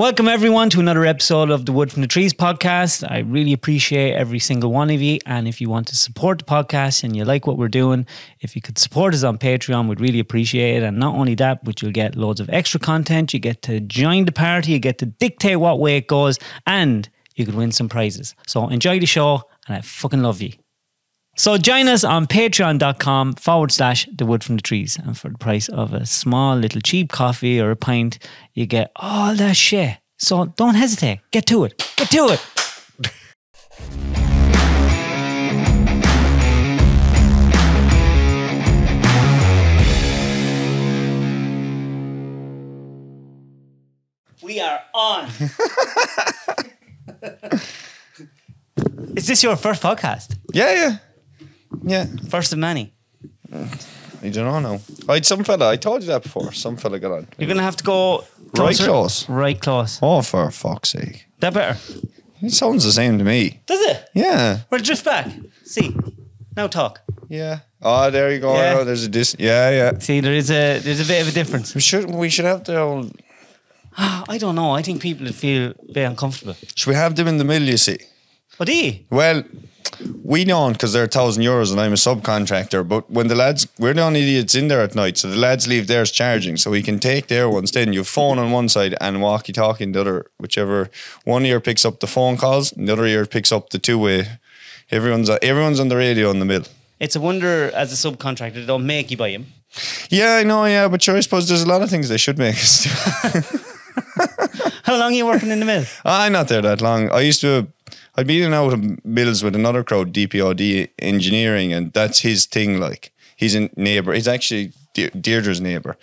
Welcome, everyone, to another episode of the Wood from the Trees podcast. I really appreciate every single one of you. And if you want to support the podcast and you like what we're doing, if you could support us on Patreon, we'd really appreciate it. And not only that, but you'll get loads of extra content. You get to join the party, you get to dictate what way it goes, and you could win some prizes. So enjoy the show, and I fucking love you. So join us on patreon.com forward slash the wood from the trees. And for the price of a small little cheap coffee or a pint, you get all that shit. So don't hesitate. Get to it. Get to it. We are on. Is this your first podcast? Yeah, yeah. Yeah. First of many. I don't know. I had some fella, I told you that before. Some fella got on. You're gonna have to go Right closer. close. Right close. Oh, for fuck's sake. That better. It sounds the same to me. Does it? Yeah. We're just back. See. Now talk. Yeah. Oh, there you go. Yeah. Oh, there's a dis. Yeah, yeah. See, there is a there's a bit of a difference. We should we should have the old. I don't know. I think people would feel very uncomfortable. Should we have them in the middle? You see. But do you? Well, we don't because they're a thousand euros and I'm a subcontractor. But when the lads, we're the only idiots in there at night, so the lads leave theirs charging, so we can take their ones. Then you phone on one side and walkie talkie the other, whichever one ear picks up the phone calls, and the other ear picks up the two way. Everyone's everyone's on the radio in the mill. It's a wonder as a subcontractor they don't make you buy him. Yeah, I know. Yeah, but sure, I suppose there's a lot of things they should make us do. How long are you working in the mill? I'm ah, not there that long. I used to. I'd been in out of mills with another crowd, DPOD engineering, and that's his thing. Like he's a neighbor. He's actually De- Deirdre's neighbor.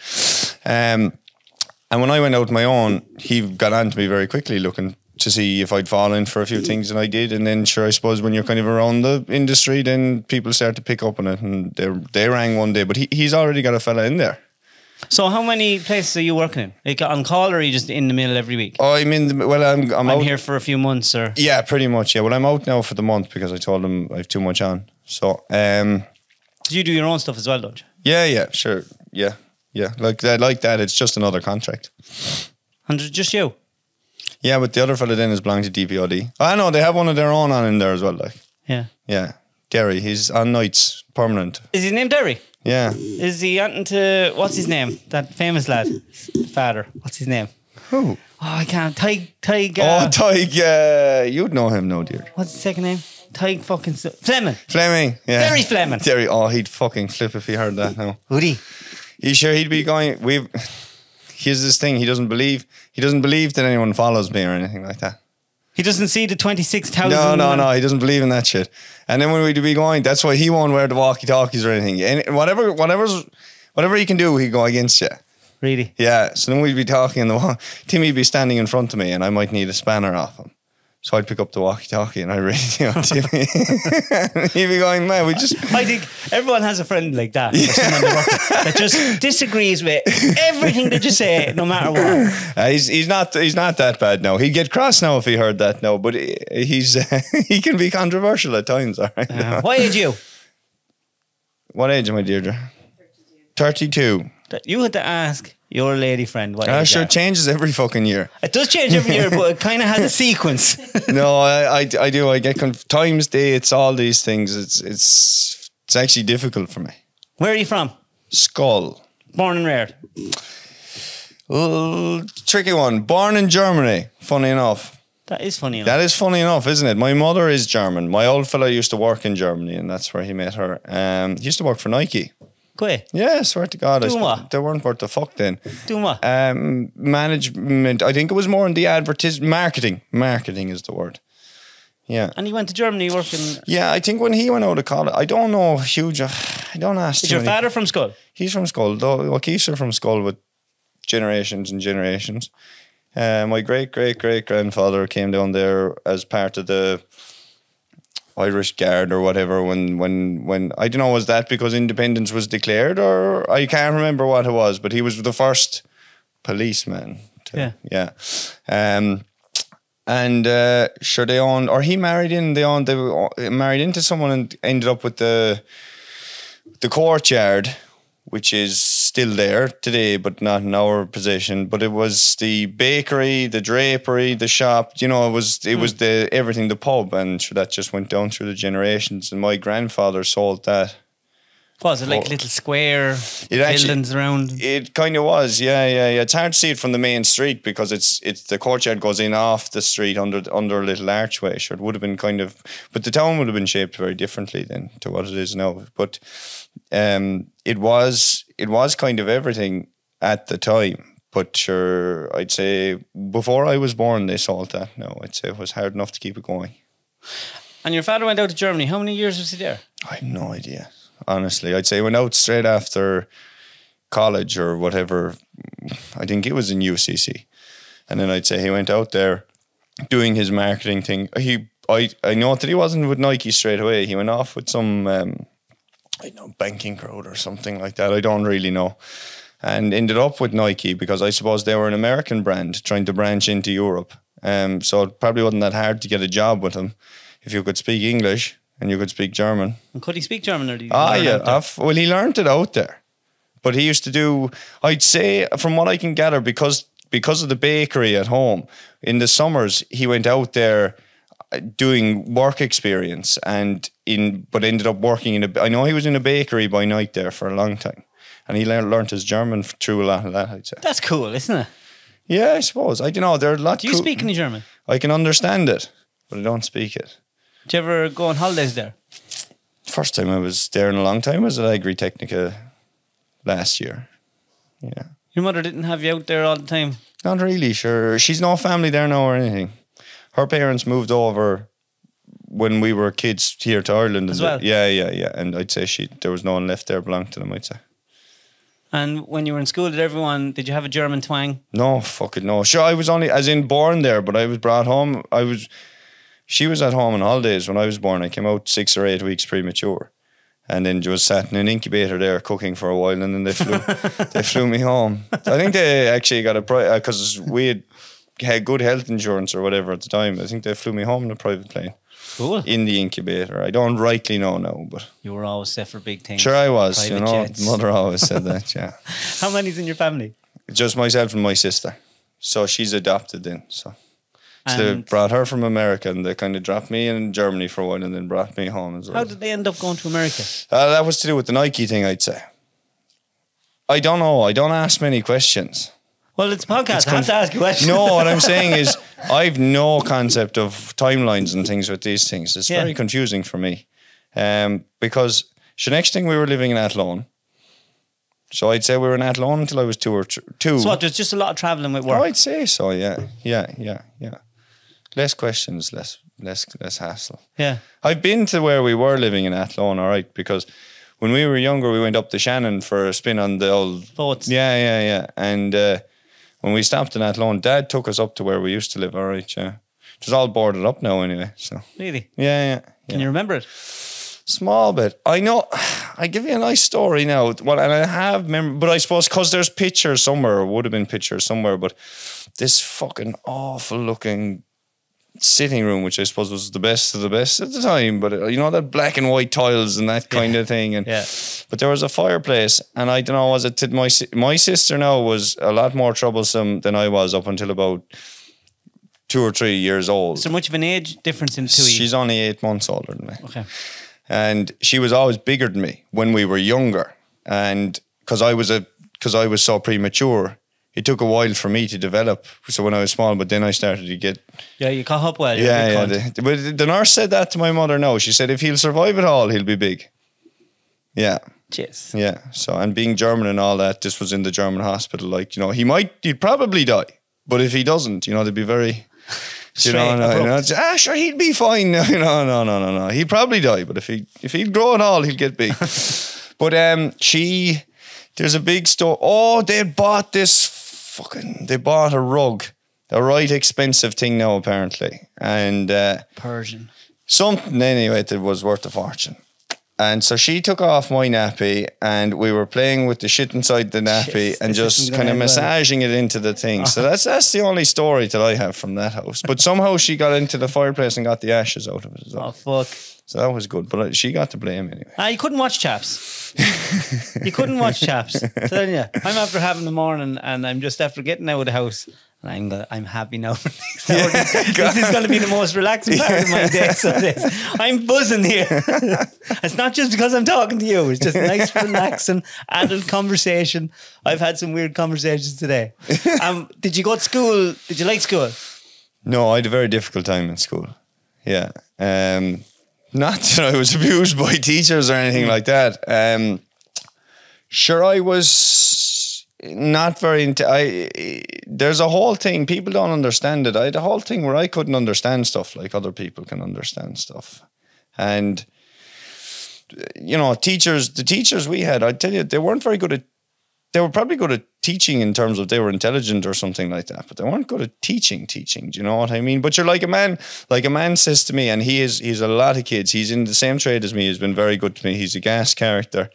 Um, and when I went out my own, he got on to me very quickly, looking to see if I'd fall in for a few things, and I did. And then, sure, I suppose when you're kind of around the industry, then people start to pick up on it, and they they rang one day, but he, he's already got a fella in there. So how many places are you working in? Like on call or are you just in the mill every week? Oh, I'm in well. I'm I'm, I'm out here for a few months or Yeah, pretty much. Yeah, well, I'm out now for the month because I told them I have too much on. So, um, you do your own stuff as well, don't you? yeah, yeah, sure, yeah, yeah, like that, like that. It's just another contract. And it's just you. Yeah, but the other fella then is belonging to DPOD. I know they have one of their own on in there as well. Like, Yeah. yeah, Gary, he's on nights, permanent. Is his name Derry? Yeah, Is he wanting to what's his name? That famous lad. Father. What's his name? who? Oh I can't. Tig Tig uh, oh, Tyke, uh, you'd know him, no, dear. what's his second name? Tig fucking S- Fleming. Fleming, yeah, Derry Fleming. Derry, oh, he'd fucking flip if he heard that now. Would he? He sure he'd be going. We've. Here's this thing. He doesn't believe. He doesn't believe that anyone follows me or anything like that. He doesn't see the twenty six thousand. No, no, no. He doesn't believe in that shit. And then when we'd be going, that's why he won't wear the walkie talkies or anything. And whatever, whatever's, whatever he can do, he'd go against you. Really? Yeah. So then we'd be talking, and the Timmy'd be standing in front of me, and I might need a spanner off him. So I'd pick up the walkie talkie and I'd read radio Timmy. and he'd be going, man, we just. I think everyone has a friend like that. or someone they work with that just disagrees with everything that you say, no matter what. Uh, he's he's not he's not that bad now. He'd get cross now if he heard that now, but he, he's he can be controversial at times. All right. Uh, why did you? What age am I, Deirdre? Thirty-two. You had to ask your lady friend what Uh, sure, changes every fucking year. It does change every year, but it kind of has a sequence. no, I, I, I do. I get conf- times, dates, all these things. It's it's it's actually difficult for me. Where are you from? Schull. Born and reared. Tricky one. Born in Germany. Funny enough. That is funny. Enough. That is funny enough, isn't it? My mother is German. My old fellow used to work in Germany, and that's where he met her. Um, he used to work for Nike. Go ahead. Yeah, swear to God, Doing what? they weren't worth the fuck then. Doing what? Um, management. I think it was more in the advertis marketing. Marketing is the word. Yeah. and he went to Germany working. Yeah, I think when he went out of college, I don't know huge. I don't ask. Is your many- father from Schull? He's from Schull. Though Waukesha from Schull with generations and generations. Uh, my great great great grandfather came down there as part of the Irish Guard or whatever. When when when I don't know was that because independence was declared or I can't remember what it was, but he was the first policeman. To, Yeah. yeah. Um, and uh, sure they owned or he married in they owned they were married into someone and ended up with the the courtyard, which is still there today, but not in our position. But it was the bakery, the drapery, the shop. You know, it was it hmm. was the everything, the pub, and sure, that just went down through the generations. And my grandfather sold that. Was it like Oh. little square It actually- around? It kind of was, yeah, yeah, yeah. It's hard to see it from the main street because it's it's the courtyard goes in off the street under under a little archway. Sure, it would have been kind of, but the town would have been shaped very differently then to what it is now. But um, it was it was kind of everything at the time. But sure, I'd say before I was born, they sold that. No, I'd say it was hard enough to keep it going. And your father went out to Germany. How many years was he there? I have no idea. Honestly, I'd say he went out straight after college or whatever. I think it was in UCC, and then I'd say he went out there doing his marketing thing. He, I, I know that he wasn't with Nike straight away. He went off with some, um, I know, banking crowd or something like that. I don't really know. And ended up with Nike because I suppose they were an American brand trying to branch into Europe. Um, so it probably wasn't that hard to get a job with them if you could speak English and you could speak German. And could he speak German or did he Ah, yeah. I've- well, he learned it out there, but he used to do. I'd say, from what I can gather, because because of the bakery at home in the summers, he went out there uh, doing work experience and in, but ended up working in a. I know he was in a bakery by night there for a long time, and he learned learned his German through a lot of that. I'd say. That's cool, isn't it? Yeah, I suppose. I don't know. There are a lot. Do you cool- speak any German? I can understand it, but I don't speak it. Do you ever go on holidays there? First time I was there in a long time was at Agritechnica last year. Yeah. Your mother didn't have you out there all the time. Not really sure. She's no family there now or anything. Her parents moved over when we were kids here to Ireland. As well? Yeah, yeah, yeah. And I'd say she there was no one left there belonged to them, I'd say. And when you were in school, did everyone did you have a German twang? No, fucking no. Sure, I was only as in born there, but I was brought home. I was she was at home on holidays when I was born. I came out six or eight weeks premature. And then just sat in an incubator there cooking for a while, and then they flew, they flew me home. I think they actually got a price because uh, we had, had good health insurance or whatever at the time. I think they flew me home in a private plane Cool. in the incubator. I don't rightly know now, but You were always set for big things. sure I was. you know, jets. mother always said that. Yeah, How many's in your family? just myself and my sister. So she's adopted then. So. So they brought her from America and they kind of dropped me in Germany for a while and then brought me home as well. how did they end up going to America? Uh, that was to do with the Nike thing, I'd say. I don't know. I don't ask many questions. Well, it's a podcast. It's I have to ask you a question. No, what I'm saying is, I've no concept of timelines and things with these things. It's Yeah. very confusing for me. Um, because the next thing we were living in Athlone. So I'd say we were in Athlone until I was two or th- two. So what, there's just a lot of traveling with Oh, work. I'd say so. Yeah, yeah, yeah, yeah. Less questions, less, less, less hassle. Yeah. I've been to where we were living in Athlone, all right, because when we were younger, we went up to Shannon for a spin on the old. Boats. Yeah, yeah, yeah. And uh, when we stopped in Athlone, Dad took us up to where we used to live, all right, yeah. It's all boarded up now, anyway. So, Really? yeah, yeah. Can yeah. you remember it? Small bit. I know. I give you a nice story now. Well, and I have mem- but I suppose because there's pictures somewhere, or would have been pictures somewhere, but this fucking awful looking sitting room, which I suppose was the best of the best at the time, but uh, you know that black and white tiles and that kind of thing, and Yeah. but there was a fireplace, and I don't know was it to my my sister now was a lot more troublesome than I was up until about two or three years old. There much of an age difference in two you? She's only eight months older than me Okay. and she was always bigger than me when we were younger and because i was a because i was so premature it took a while for me to develop so when i was small but then i started to get Yeah, you caught up well. yeah yeah the, but the nurse said that to my mother no she said if he'll survive it all he'll be big yeah Cheers. yeah so and being german and all that this was in the german hospital like you know he might he'd probably die but if he doesn't you know they'd be very you know, no, you know, ah, sure, he'd be fine. No, no, no, no, no, no. He'd probably die, but if he if he'd grow at all, he'd get big. but um, she, there's a big store. Oh, they bought this fucking. They bought a rug, a right expensive thing now apparently, and uh, Persian. something anyway that was worth a fortune. And so she took off my nappy, and we were playing with the shit inside the nappy Yes, and this just isn't kind of end well. massaging it into the thing. So that's that's the only story that I have from that house. But somehow she got into the fireplace and got the ashes out of it as well. Oh fuck. So that was good. But uh, she got to blame anyway. Ah, you couldn't watch chaps. you couldn't watch chaps. Telling you, I'm after having the morning, and I'm just after getting out of the house. And I'm gonna, I'm happy now. this is going to be the most relaxing part of my day. So this, I'm buzzing here. it's not just because I'm talking to you. It's just nice, relaxing, adult conversation. I've had some weird conversations today. Um, did you go to school? Did you like school? No, I had a very difficult time in school. Yeah. Um, not that I was abused by teachers or anything like that. Um, sure, I was not very. Into, I there's a whole thing people don't understand it. I had a whole thing where I couldn't understand stuff like other people can understand stuff, and you know, teachers. The teachers we had, I tell you, they weren't very good at. They were probably good at teaching in terms of they were intelligent or something like that, but they weren't good at teaching. Teaching, do you know what I mean? But you're like a man. Like a man says to me, and he is. He's a lot of kids. He's in the same trade as me. He's been very good to me. He's a gas character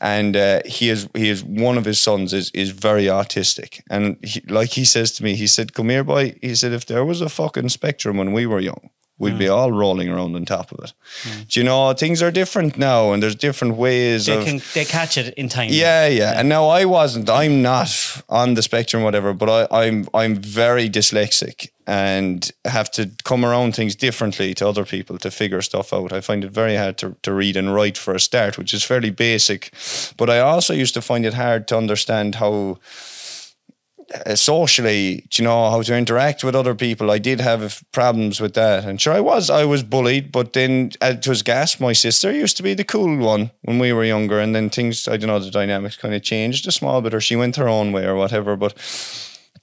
and uh, he is he is one of his sons is is very autistic and he, like he says to me he said come here boy he said if there was a fucking spectrum when we were young we'd be mm. all rolling around on top of it mm. do you know things are different now and there's different ways They of can they catch it in time. yeah, yeah. And now I wasn't. I'm not on the spectrum, whatever. But I, I'm I'm very dyslexic and have to come around things differently to other people to figure stuff out. I find it very hard to, to read and write for a start, which is fairly basic. But I also used to find it hard to understand how socially, do you know, how to interact with other people. I did have problems with that. And sure, I was, I was bullied, but then uh, it was gas. My sister used to be the cool one when we were younger. And then things, I don't know, the dynamics kind of changed a small bit, or she went her own way or whatever. But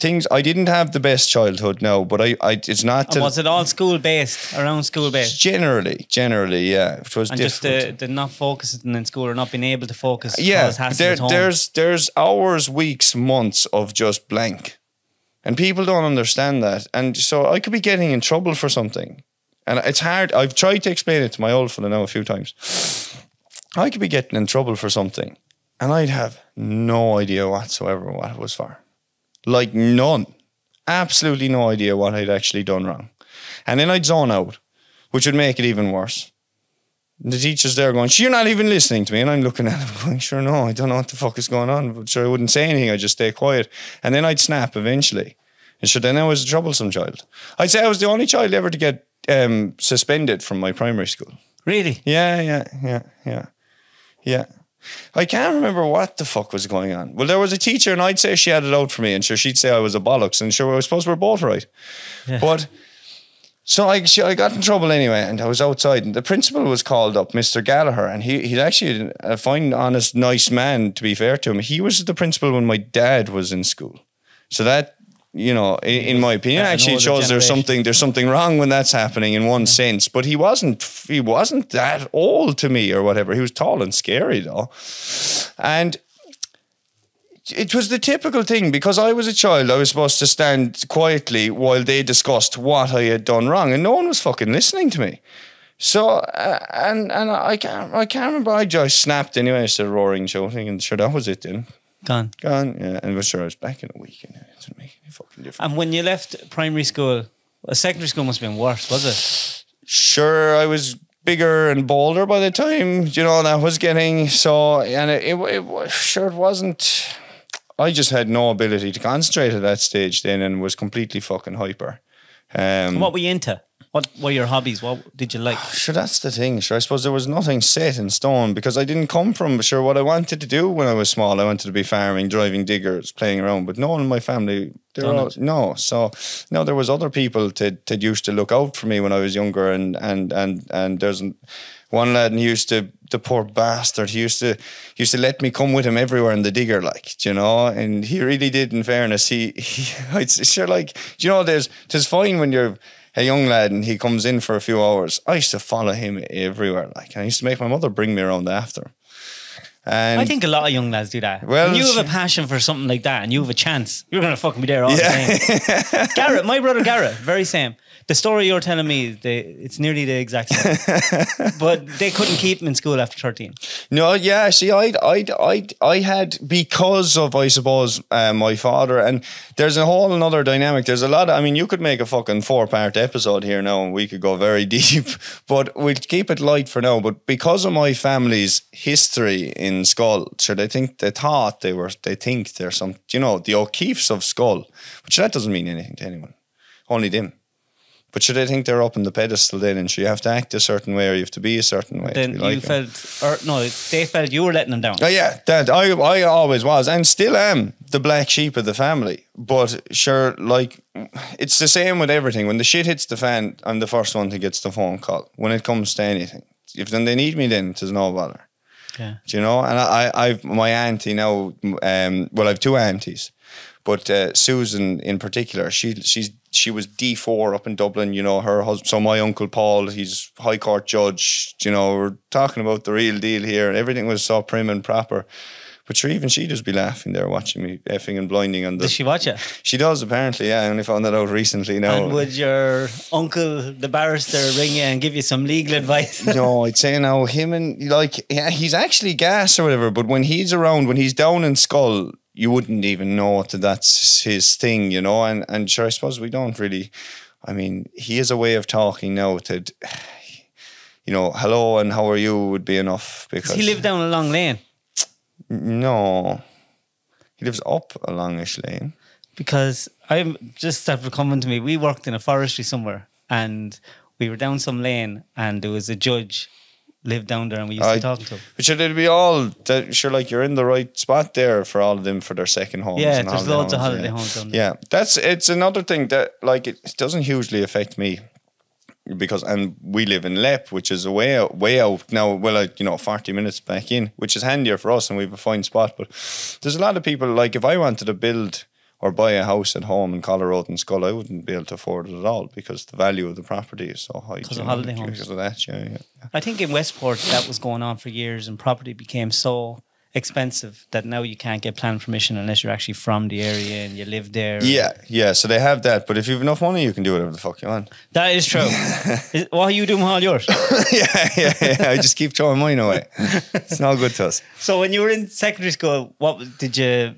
things, I didn't have the best childhood now, but I, I it's not to, was it all school based, around school based? generally, generally, yeah. It was And just uh, the, the not focusing in school or not being able to focus. yeah, there, there's there's hours, weeks, months of just blank, and people don't understand that. And so I could be getting in trouble for something, and it's hard. I've tried to explain it to my old fella now a few times. I could be getting in trouble for something, and I'd have no idea whatsoever what it was for, like none, absolutely no idea what I'd actually done wrong, and then I'd zone out, which would make it even worse. The teacher's there going, "You're not even listening to me," and I'm looking at him going, "Sure, no, I don't know what the fuck is going on." But sure, I wouldn't say anything. I'd just stay quiet, and then I'd snap eventually. And sure, then I was a troublesome child. I'd say I was the only child ever to get um, suspended from my primary school. really. Yeah, yeah, yeah, yeah, yeah. I can't remember what the fuck was going on. Well, there was a teacher, and I'd say she had it out for me, and sure, she'd say I was a bollocks, and sure, I suppose we're both right. But so I, she, I got in trouble anyway, and I was outside, and the principal was called up, Mr. Gallagher, and he he's actually a fine, honest, nice man. To be fair to him, he was the principal when my dad was in school. So that you know, in, in my opinion, That's actually shows there's something there's something wrong when that's happening in one sense. But he wasn't he wasn't that old to me or whatever. He was tall and scary though, and it was the typical thing because I was a child. I was supposed to stand quietly while they discussed what I had done wrong, and no one was fucking listening to me. So uh, and and I can't I can't remember. I just snapped anyway. I started roaring, shouting, and sure that was it. Then Gone. gone. Yeah, and was sure I was back in a week, and it didn't make difference. And when you left primary school, well, secondary school must have been worse, was it? sure I was bigger and bolder by the time you know that was getting so and it, it, it was sure it wasn't I just had no ability to concentrate at that stage then and was completely fucking hyper um What were you into? What were your hobbies? What did you like? Sure, that's the thing. Sure, I suppose there was nothing set in stone because I didn't come from sure what I wanted to do when I was small. I wanted to be farming, driving diggers, playing around, but no one in my family. All, no, so no, there was other people that that used to look out for me when I was younger, and and and and there's one lad and he used to the poor bastard. He used to he used to let me come with him everywhere in the digger, like you know, and he really did. In fairness, he, he I'd sure like do you know there's it's fine when you're a young lad and he comes in for a few hours. I used to follow him everywhere, like I used to make my mother bring me around after. And I think a lot of young lads do that. Well, when you have a passion for something like that and you have a chance, you're going to fucking be there all the time. Garrett, my brother Garrett, very same. The story you're telling me, they, it's nearly the exact same. but they couldn't keep him in school after 13. No, yeah. See, I, I, I, I had because of I suppose uh, my father, and there's a whole another dynamic. There's a lot. Of, I mean, you could make a fucking four part episode here now, and we could go very deep. But we'll keep it light for now. But because of my family's history in Schull, sure, they think they thought they were. They think they're some. You know, the O'Keefes of Schull, which that doesn't mean anything to anyone. Only them. But should I think they're up on the pedestal then, and should you have to act a certain way, or you have to be a certain way? Then you like them? felt, or no, they felt you were letting them down. Oh yeah, that I I always was and still am the black sheep of the family. But sure, like it's the same with everything. When the shit hits the fan, I'm the first one that gets the phone call. When it comes to anything, if then they need me, then there's no bother. Yeah. Do you know? And I, I- I've my auntie now. Um, well, I've two aunties, but uh, Susan in particular, she she's she was D four up in Dublin. You know, her husband. So my uncle Paul, he's High Court judge. You know, we're talking about the real deal here, and everything was so prim and proper. But sure, even she just be laughing there, watching me effing and blinding on the. Does she watch it? She does apparently. Yeah, I only found that out recently. Now. And would your uncle, the barrister, ring you and give you some legal advice? no, I'd say now him and like yeah, he's actually gas or whatever. But when he's around, when he's down in Schull, you wouldn't even know that that's his thing, you know. And and sure, I suppose we don't really. I mean, he has a way of talking now that, you know, hello and how are you would be enough because he lived down a long lane No, he lives up a longish lane. because I'm just after coming to me. We worked in a forestry somewhere and we were down some lane and there was a judge lived down there and we used I- to talk to him. But sure, they'd be all that, sure. Like you're in the right spot there for all of them for their second homes. Yeah, there's holiday loads of holiday yeah. homes down there. Yeah, that's it's another thing that like it, it doesn't hugely affect me because and we live in Leap, which is a way out, way out now. Well, like you know, forty minutes back in, which is handier for us, and we have a fine spot. But there's a lot of people like if I wanted to build or buy a house at home in Colorado and Schull, I wouldn't be able to afford it at all because the value of the property is so high. Because of holiday homes. Because of that, yeah, yeah. I think in Westport that was going on for years and property became so expensive that now you can't get plan permission unless you're actually from the area and you live there. Yeah, yeah. So they have that, but if you've enough money, you can do whatever the fuck you want. That is true. Is- what are you doing with all yours? yeah, yeah, yeah. I just keep throwing mine away. It's not good to us. So when you were in secondary school, what did you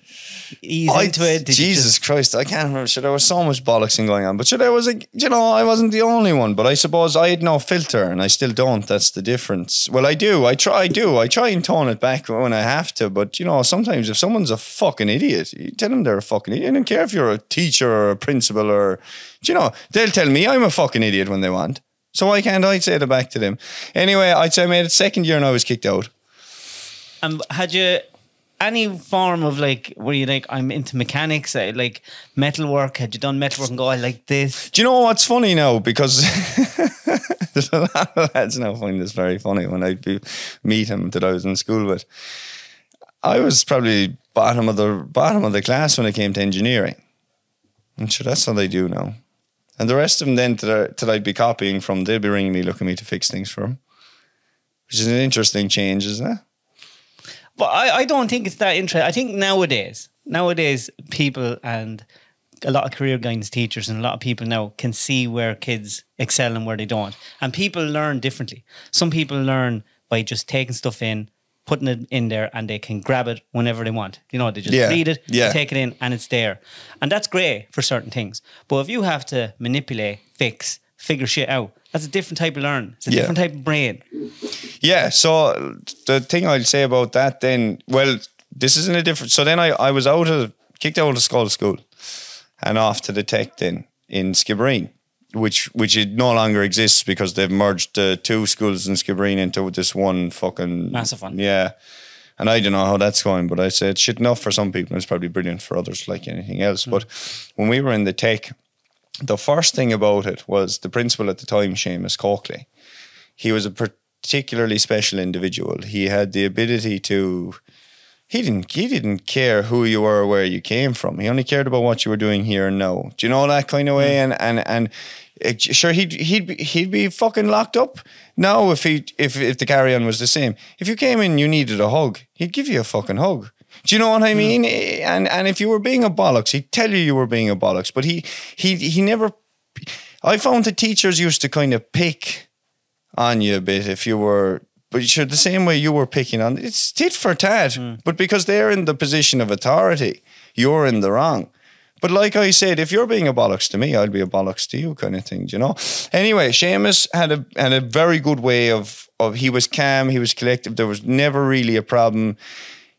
ease I- into it? Did Jesus just- Christ, I can't remember. Sure, there was so much bollocksing going on, but sure, there was a, you know, I wasn't the only one. But I suppose I had no filter, and I still don't. That's the difference. Well, I do. I try. I do. I try and tone it back when I have to. But you know, sometimes if someone's a fucking idiot, you tell them they're a fucking idiot. I don't care if you're a teacher or a principal or, you know, they'll tell me I'm a fucking idiot when they want. So why can't I say it back to them? Anyway, I'd say I made it second year and I was kicked out. Um, had you any form of like, were you like, I'm into mechanics, uh, like metalwork? Had you done metalwork and go, I like this? Do you know what's funny now? Because there's a lot of lads now find this very funny when I meet him that I was in school with. I was probably bottom of the bottom of the class when it came to engineering. And sure, that's how they do now. And the rest of them then that, that I'd be copying from, they'd be ringing me looking me to fix things for them. Which is an interesting change, isn't it? But I, I don't think it's that interesting. I think nowadays, nowadays, people and a lot of career guidance teachers and a lot of people now can see where kids excel and where they don't. And people learn differently. Some people learn by just taking stuff in, putting it in there, and they can grab it whenever they want. You know, they just Yeah, read it, yeah. take it in, and it's there. And that's great for certain things. But if you have to manipulate, fix, figure shit out, that's a different type of learn. It's a Yeah. different type of brain. Yeah. So the thing I'd say about that then, well, this isn't a different. So then I, I was out of, kicked out of Schull School and off to the tech then in Skibbereen, which which it no longer exists because they've merged the two schools in Skibbereen into this one fucking Massive one. Yeah. And I don't know how that's going, but I said shit enough for some people. It's probably brilliant for others, like anything else. Hmm. But when we were in the tech, the first thing about it was the principal at the time, Seamus Coakley he was a particularly special individual. He had the ability to he didn't he didn't care who you were or where you came from. He only cared about what you were doing here and now. Do you know that kind of way? Mm. And and and eh, it, sure he'd he'd be, he'd be fucking locked up now if he if if the carry on was the same. If you came in, you needed a hug. He'd give you a fucking hug. Do you know what I mm. mean? Eh, and and if you were being a bollocks, he'd tell you you were being a bollocks. But he he he never I found the teachers used to kind of pick on you a bit if you were, but sure, the same way you were picking on it's tit for tat. Hmm. But because they're in the position of authority, you're in the wrong. But like I said, if you're being a bollocks to me, I'll be a bollocks to you, kind of thing. You know. Anyway, Seamus had a had a very good way of of he was calm, he was collective. There was never really a problem.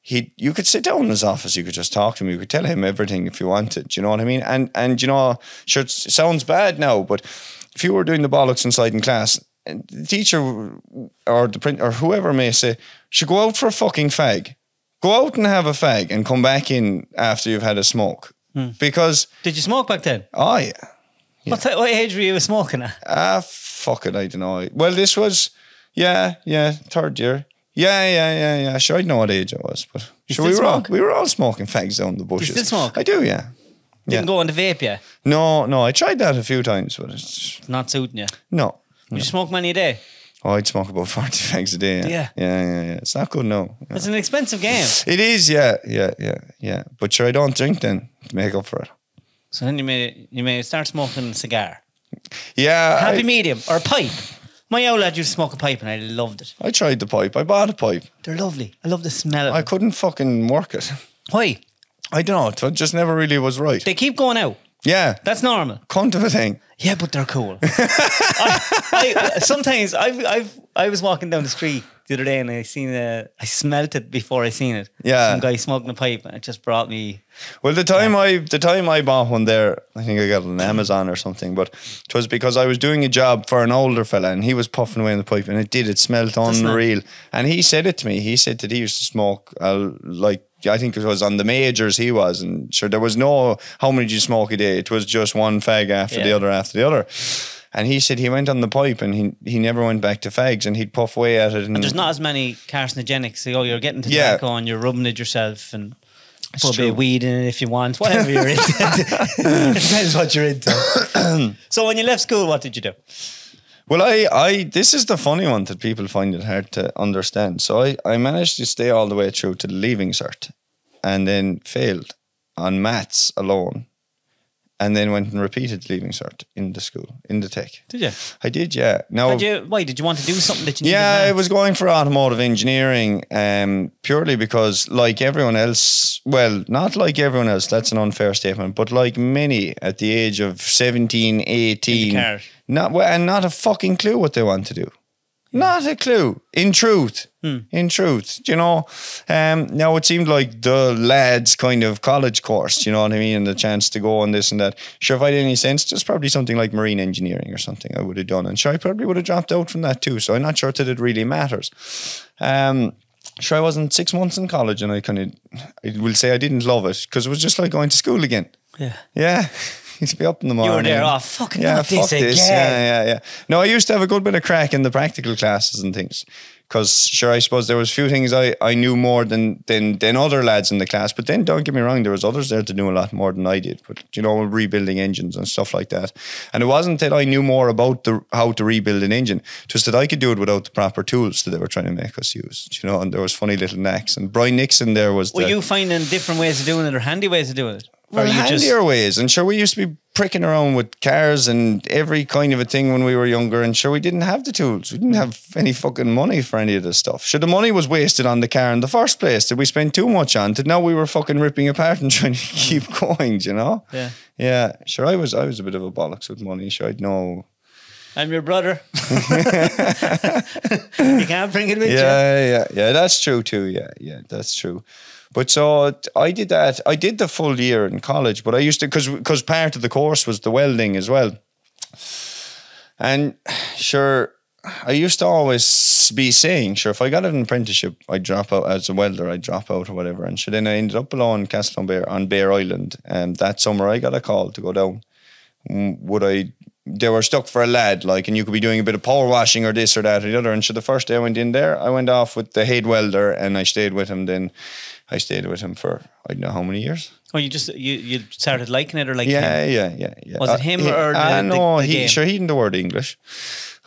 He, you could sit down in his office. You could just talk to him. You could tell him everything if you wanted. Do you know what I mean? And and you know, sure, it sounds bad now, but if you were doing the bollocks inside in class, the teacher or the print or whoever may say, should go out for a fucking fag. Go out and have a fag and come back in after you've had a smoke. Because Did you smoke back then? oh yeah. What, what age were you smoking at? Ah, fuck it, I don't know. Well, this was, yeah, yeah, third year. Yeah, yeah, yeah, yeah. Sure, I know what age I was, but You sure, we were all, smoke? we were all smoking fags down the bushes. still smoke? I do, yeah. Didn't Yeah. go on the vape yet. No, no, I tried that a few times, but it's Not suiting you. no. You smoke many a day? Oh, I'd smoke about forty fags a day. Yeah, Yeah. yeah, yeah. yeah. It's not good, no. Yeah. It's an expensive game. It is, yeah, yeah, yeah, yeah. But sure, I don't drink then to make up for it. So then you may you may start smoking a cigar. Yeah, Happy I, medium or a pipe. My old lad used to smoke a pipe and I loved it. I tried the pipe. I bought a pipe. They're lovely. I love the smell of it. I them. couldn't fucking work it. Why? I don't know. It just never really was right. They keep going out. Yeah, That's normal. cunt of a thing. Yeah, but they're cool. I, I, sometimes I've, I've, I was walking down the street the other day and I seen a, I smelt it before I seen it. Yeah. Some guy smoking a pipe and it just brought me. Well, the time I the time I bought one there, I think I got it on Amazon or something. But it was because I was doing a job for an older fella, and he was puffing away in the pipe, and it did. It smelled Doesn't it? unreal. And he said it to me. He said that he used to smoke uh, like I think it was on the majors. He was, and sure there was no how many did you smoke a day. It was just one fag after the other after the other. And he said he went on the pipe and he he never went back to fags, and he'd puff away at it. And, There's not as many carcinogenics. So, oh, you're getting Yeah. tobacco and you're rubbing it yourself and put a bit of weed in it if you want. Whatever you're into. it depends what you're into. so when you left school, what did you do? Well, I, I, this is the funny one that people find it hard to understand. So I, I managed to stay all the way through to the leaving cert, and then failed on maths alone, and then went and repeated leaving cert in the school in the tech. Did you? I did, yeah. Now, Did you? Why did you want to do something that you? yeah, I was going for automotive engineering um, purely because, like everyone else, well, not like everyone else, that's an unfair statement, but like many at the age of 17, 18, car. not, well, and not a fucking clue what they want to do. Not a clue. In truth, Hmm. in truth, do you know. Um, now it seemed like the lads' kind of college course. You know what I mean, and the chance to go on this and that. Sure, if I had any sense, just probably something like marine engineering or something I would have done. And sure, I probably would have dropped out from that too. So I'm not sure that it really matters. Um, sure, I wasn't six months in college, and I kind of, I will say I didn't love it because it was just like going to school again. Yeah. Yeah. To be up in the morning. You were there. Oh, fucking yeah, fuck this again. Yeah, yeah, yeah. No, I used to have a good bit of crack in the practical classes and things. Because sure, I suppose there was a few things I, I knew more than, than than other lads in the class. But then don't get me wrong, there was others there that knew a lot more than I did. But you know, rebuilding engines and stuff like that. And it wasn't that I knew more about the how to rebuild an engine, just that I could do it without the proper tools that they were trying to make us use. You know, and there was funny little knacks. And Brian Nixon there was Were the, you finding different ways of doing it or handy ways of doing it? Well, handier ways. And sure, we used to be pricking around with cars and every kind of a thing when we were younger. And sure, we didn't have the tools. We didn't have any fucking money for any of this stuff. Sure, the money was wasted on the car in the first place that we spent too much on. To now we were fucking ripping apart and trying to keep mm. going. You know? Yeah. Yeah. Sure, I was. I was a bit of a bollocks with money. Sure, I'd know. I'm your brother. you can't bring it with you. Yeah, yeah, yeah. That's true too. Yeah, yeah, that's true. But so I did that. I did the full year in college, but I used to because because part of the course was the welding as well. And sure, I used to always be saying, sure, if I got an apprenticeship, I'd drop out as a welder, I'd drop out or whatever. And sure, then I ended up below in Castletownbere on Bere Island. And that summer, I got a call to go down. Mm, Would I? They were stuck for a lad, like, and you could be doing a bit of power washing or this or that or the other. And so the first day I went in there, I went off with the head welder, and I stayed with him. Then I stayed with him for I don't know how many years. Oh, you just you, you started liking it or like Yeah, him? yeah, yeah, yeah. Was it him he- or the- I the- know the he game? sure he didn't the word English.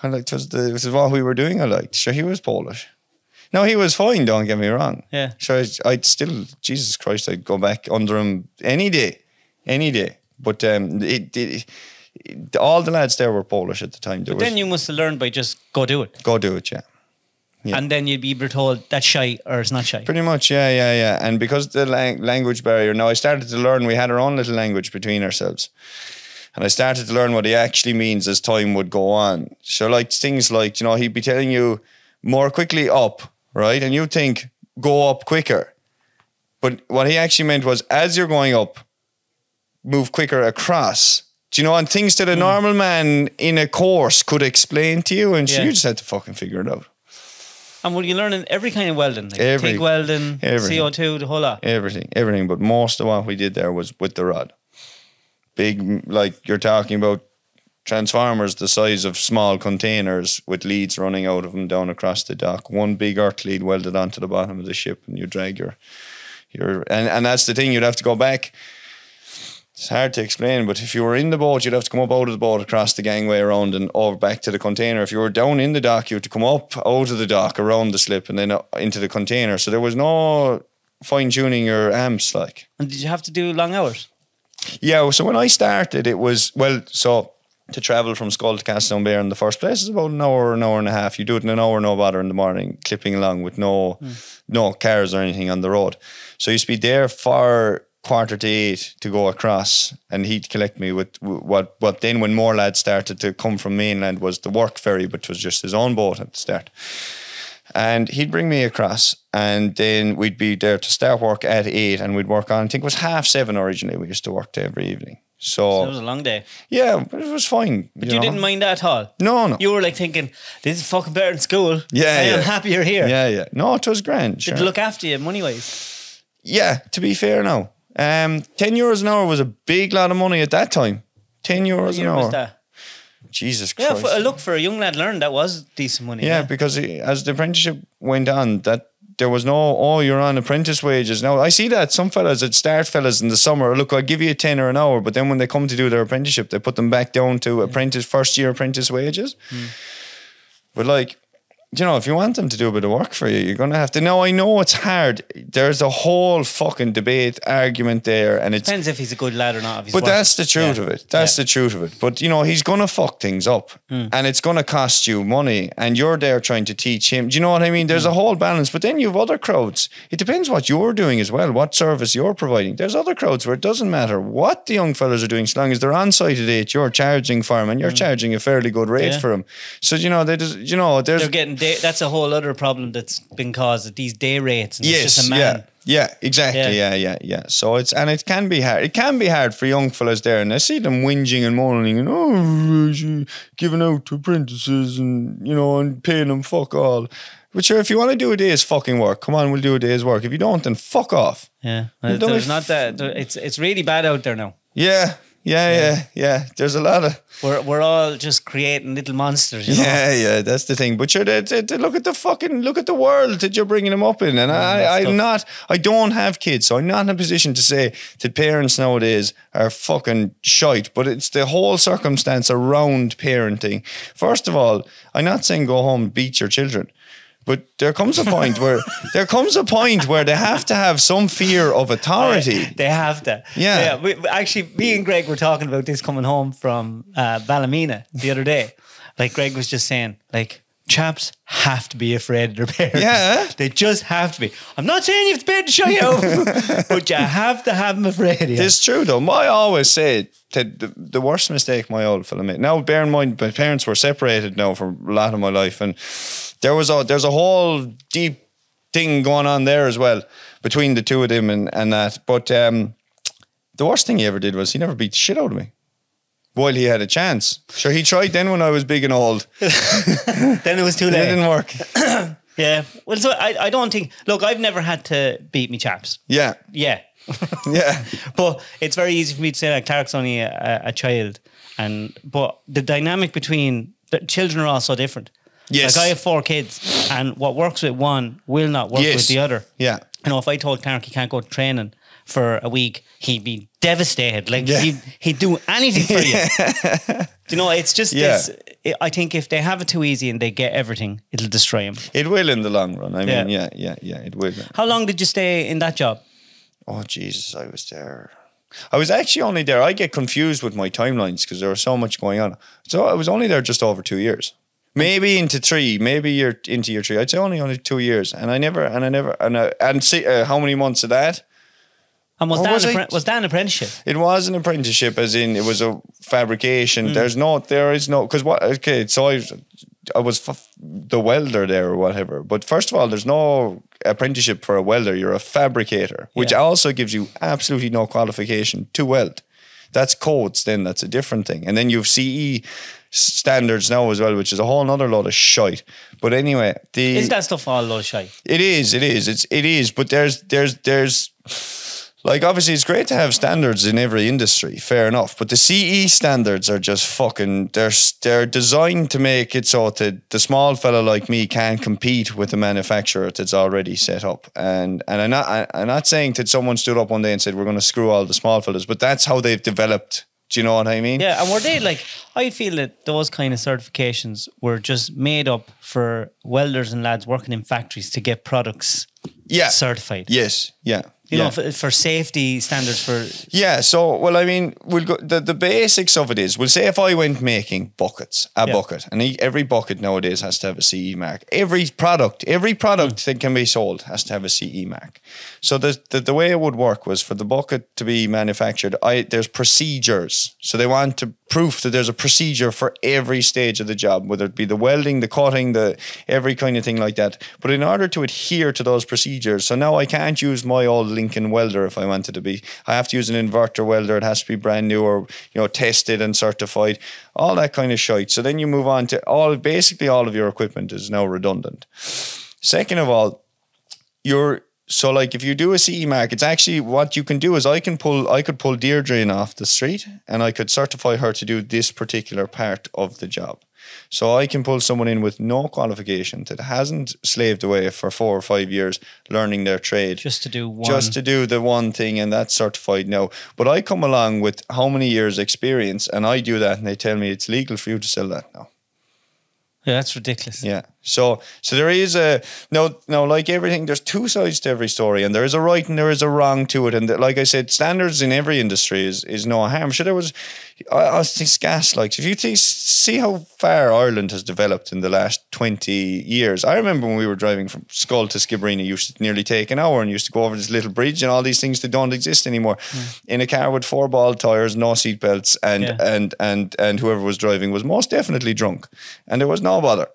I liked was the it was what we were doing. I liked. Sure, he was Polish. No, he was fine. Don't get me wrong. Yeah. Sure, I'd, I'd still Jesus Christ, I'd go back under him any day, any day. But um, it, it all the lads there were Polish at the time. There But was, then you must have learned by just go do it. go do it, yeah. Yeah. And then you'd be told that's shy or it's not shy. Pretty much, yeah, yeah, yeah. And because the lang- language barrier, now I started to learn. We had our own little language between ourselves, and I started to learn what he actually means as time would go on. So, like things like you know, he'd be telling you more quickly up, right, and you think go up quicker, but what he actually meant was as you're going up, move quicker across. Do you know? And things that a mm. normal man in a course could explain to you, and so you just had to fucking figure it out. And were you learning every kind of welding? Like Every- TIG welding, everything. CO2, the whole lot. everything, everything. But most of what we did there was with the rod. Big, like you're talking about transformers the size of small containers with leads running out of them down across the dock. One big earth lead welded onto the bottom of the ship, and you drag your, your, and and that's the thing. You'd have to go back. It's hard to explain, but if you were in the boat, you'd have to come up out of the boat, across the gangway around, and over back to the container. If you were down in the dock, you had to come up out of the dock around the slip and then uh, into the container. So there was no fine tuning your amps, like. And did you have to do long hours? Yeah, so when I started, it was well, so to travel from Schull to Castletownbere in the first place is about an hour, an hour and a half. You do it in an hour, no bother in the morning, clipping along with no no cars or anything on the road. So used to be there for quarter to eight to go across, and he'd collect me with what what then when more lads started to come from mainland was the work ferry, which was just his own boat at the start. And he'd bring me across, and then we'd be there to start work at eight, and we'd work on. I think it was half seven originally. We used to work to every evening. So, It was a long day. yeah, but it was fine. But you, didn't mind that at all. No, no. You were like thinking, this is fucking better than school. Yeah, I am happier here. yeah, yeah. No, it was grand. Sure. Did they look after you money wise? yeah, to be fair, now, um, ten euros an hour was a big lot of money at that time. Ten euros an hour. was that? Jesus Yeah, Christ. for, look, for a young lad learning, that was decent money. Yeah, because it- as the apprenticeship went on, that there was no, oh, you're on apprentice wages. Now, I see that some fellas that start fellas in the summer, look, I'll give you a tenner an hour, but then when they come to do their apprenticeship, they put them back down to apprentice, first year apprentice wages. But like, you know, if you want them to do a bit of work for you, you're going to have to. Now, I know it's hard. There's a whole fucking debate, argument there, and it Depends if he's a good lad or not. But that's the truth Yeah. of it. That's Yeah. the truth of it. But you know, he's gonna fuck things up, Hmm. and it's gonna cost you money, and you're there trying to teach him. Do you know what I mean? Hmm. There's a whole balance. But then you have other crowds. It depends what you're doing as well, what service you're providing. There's other crowds where it doesn't matter what the young fellas are doing, as long as they're on site at eight, you're charging for them, and you're charging a fairly good rate Hmm. Yeah. for them. So you know, they just, you know, there's They're getting day, that's a whole other problem that's been caused at these day rates. And it's Yes, just a man. yeah, yeah, exactly, Yeah. yeah. yeah, yeah, So it's and it can be hard. It can be hard for young fellas there, and I see them whinging and moaning and oh, giving out to apprentices and you know and paying them fuck all. But sure, if you want to do a day's fucking work, come on, we'll do a day's work. If you don't, then fuck off. Yeah, Well, there's not that. It's it's really bad out there now. Yeah, yeah, yeah, yeah. There's a lot of We're we're all just creating little monsters. You know? yeah, yeah. That's the thing. But sure, they, they, they look at the fucking look at the world that you're bringing them up in, and I, I'm tough. not. I don't have kids, so I'm not in a position to say that parents nowadays are fucking shite. But it's the whole circumstance around parenting. First of all, I'm not saying go home and beat your children. But there comes a point where there comes a point where they have to have some fear of authority. They have to. Yeah. yeah. We, actually, me and Greg were talking about this coming home from uh, Ballymena the other day. Like Greg was just saying, like chaps have to be afraid of their parents. Yeah. they just have to be. I'm not saying you have to be to shut you but you have to have them afraid of you. It's true though. I always say that the, the worst mistake my old fella made. Now, bear in mind, my parents were separated now for a lot of my life, and there was a there's a whole deep thing going on there as well between the two of them and and that. But um, the worst thing he ever did was he never beat the shit out of me. While he had a chance, sure he tried then when I was big and old. then it was too late. It didn't work. Yeah. Well, so I, I don't think. Look, I've never had to beat me chaps. Yeah, Yeah. yeah, but it's very easy for me to say that Clark's only a, a child, and but the dynamic between the children are all so different. Yes. like I have four kids, and what works with one will not work Yes. with the other. yeah. You know, if I told Clark he can't go to training for a week, he'd be devastated. Like Yeah. he'd, he'd do anything for you. Do you know, it's just Yeah. this. I think if they have it too easy and they get everything, it'll destroy them. It will in the long run. I mean, Yeah. yeah, yeah, yeah, it will. How long did you stay in that job? Oh Jesus, I was there I was actually only there. I get confused with my timelines because there was so much going on. So I was only there just over two years. Maybe into three, maybe you're into your three. I'd say only only two years, and I never, and I never, and I, and see uh, how many months of that. And was, Or that, was an appren- was that an apprenticeship? It was an apprenticeship, as in it was a fabrication. Mm. There's no, there is no, because what? Okay, so I, I was f- the welder there or whatever. But first of all, there's no apprenticeship for a welder. You're a fabricator, which Yeah. also gives you absolutely no qualification to weld. That's codes. Then that's a different thing. And then you've CE standards now as well, which is a whole other lot of shite. But anyway, the Is that stuff all low shy? it is, it is, it's it is. But there's there's there's like obviously it's great to have standards in every industry, fair enough. But the CE standards are just fucking they're they're designed to make it so that the small fella like me can't compete with the manufacturer that's already set up. And and I'm not I- I'm not saying that someone stood up one day and said we're going to screw all the small fellas, but that's how they've developed. Do you know what I mean? Yeah, and were they like? I feel that those kind of certifications were just made up for welders and lads working in factories to get products Yeah. certified. Yes. Yeah. You yeah. know, for, for safety standards for Yeah, so well, I mean, we'll go. The, the basics of it is, we'll say if I went making buckets, a Yeah. bucket, and every bucket nowadays has to have a CE mark. Every product, every product mm. that can be sold has to have a CE mark. So the, the the way it would work was for the bucket to be manufactured. I there's procedures. So they want to proof that there's a procedure for every stage of the job, whether it be the welding, the cutting, the every kind of thing like that. But in order to adhere to those procedures, so now I can't use my old Lincoln welder if I wanted to be. I have to use an inverter welder. It has to be brand new or you know tested and certified. All that kind of shite. So then you move on to all basically all of your equipment is now redundant. Second of all, you're so like if you do a CE mark, it's actually what you can do is I can pull I could pull Deirdre in off the street and I could certify her to do this particular part of the job. So I can pull someone in with no qualification that hasn't slaved away for four or five years learning their trade. just to do one. Just to do the one thing and that's certified now. But I come along with how many years experience and I do that and they tell me it's legal for you to sell that now. yeah, that's ridiculous. Yeah. So so there is a no no like everything. There's two sides to every story, and there is a right and there is a wrong to it. And the, like I said, standards in every industry is is no harm. Sure, there was I, I was thinking gas like if you think, see how far Ireland has developed in the last twenty years. I remember when we were driving from Schull to Skibbereen, it used to nearly take an hour, and used to go over this little bridge and all these things that don't exist anymore. Hmm. In a car with four ball tires, no seat belts, and Yeah. and and and whoever was driving was most definitely drunk, and there was no bother.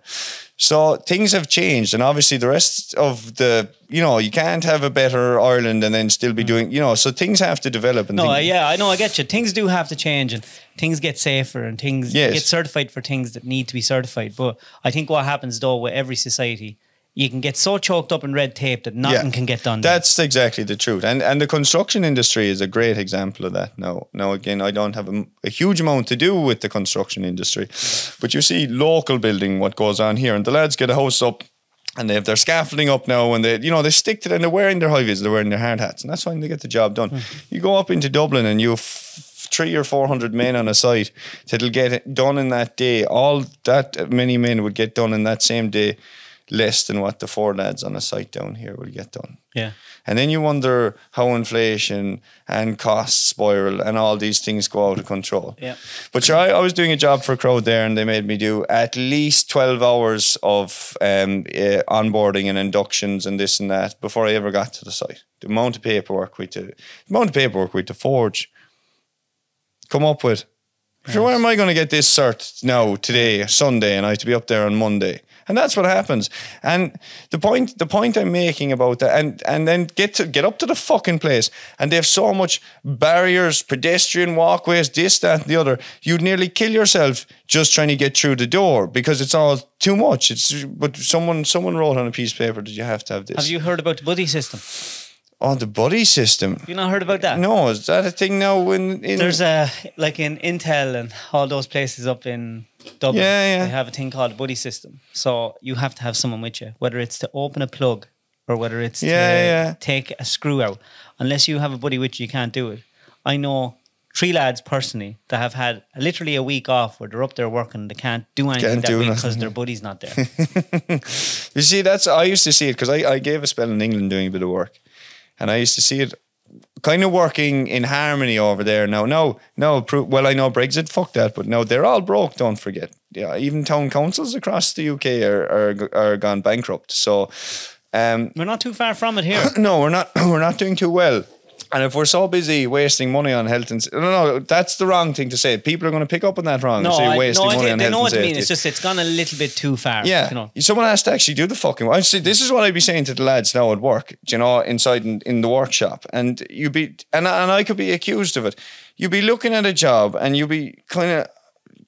So things have changed, and obviously the rest of the, you know, you can't have a better Ireland and then still be doing, you know, so things have to develop. And No, things- uh, yeah, I know, I get you. Things do have to change, and things get safer, and things Yes. get certified for things that need to be certified. But I think what happens though with every society, you can get so choked up in red tape that nothing can get done. That's exactly the truth, and and the construction industry is a great example of that. Now, now again, I don't have a, a huge amount to do with the construction industry, but you see local building what goes on here, and the lads get a house up. And they have their scaffolding up now, and they, you know, they stick to it, and they're wearing their high vis, they're wearing their hard hats, and that's fine. They get the job done. Mm. You go up into Dublin, and you have three or four hundred men on a site that'll get it done in that day. All that many men would get done in that same day, less than what the four lads on a site down here will get done. yeah. And then you wonder how inflation and costs spiral and all these things go out of control. Yeah. But sure, I, I was doing a job for a crowd there and they made me do at least 12 hours of um, uh, onboarding and inductions and this and that before I ever got to the site. The amount of paperwork we to, the amount of paperwork we had to forge, come up with. Sure, where am I going to get this cert now, today, Sunday, and I have to be up there on Monday? And that's what happens. And the point, the point I'm making about that, and and then get to get up to the fucking place, and they have so much barriers, pedestrian walkways, this, that, and the other. You'd nearly kill yourself just trying to get through the door because it's all too much. It's but someone someone wrote on a piece of paper that you have to have this. Have you heard about the buddy system? Oh, the buddy system. You not heard about that? No, is that a thing now? In, in There's a like in Intel and all those places up in Dublin. Yeah, yeah. They have a thing called a buddy system. So you have to have someone with you, whether it's to open a plug or whether it's to Yeah, yeah. take a screw out. Unless you have a buddy with you, you can't do it. I know three lads personally that have had literally a week off where they're up there working, they can't do anything Can't that do week because their buddy's not there. You see, that's I used to see it because I, I gave a spell in England doing a bit of work, and I used to see it kind of working in harmony over there now. No, no. pro- Well, I know Brexit, fuck that, but no, they're all broke. Don't forget. Yeah, even town councils across the UK are are, are gone bankrupt. So, um, We're not too far from it here. no, we're not. We're not doing too well. And if we're so busy wasting money on health and no, no, that's the wrong thing to say. People are going to pick up on that wrong. No, say I, wasting no, I, money think- on they health know and what I safety. mean. It's just it's gone a little bit too far. Yeah, you know. someone has to actually do the fucking. I see. This is what I'd be saying to the lads now at work. You know, inside in, in the workshop, and you be and and I could be accused of it. You'd be looking at a job, and you'd be kind of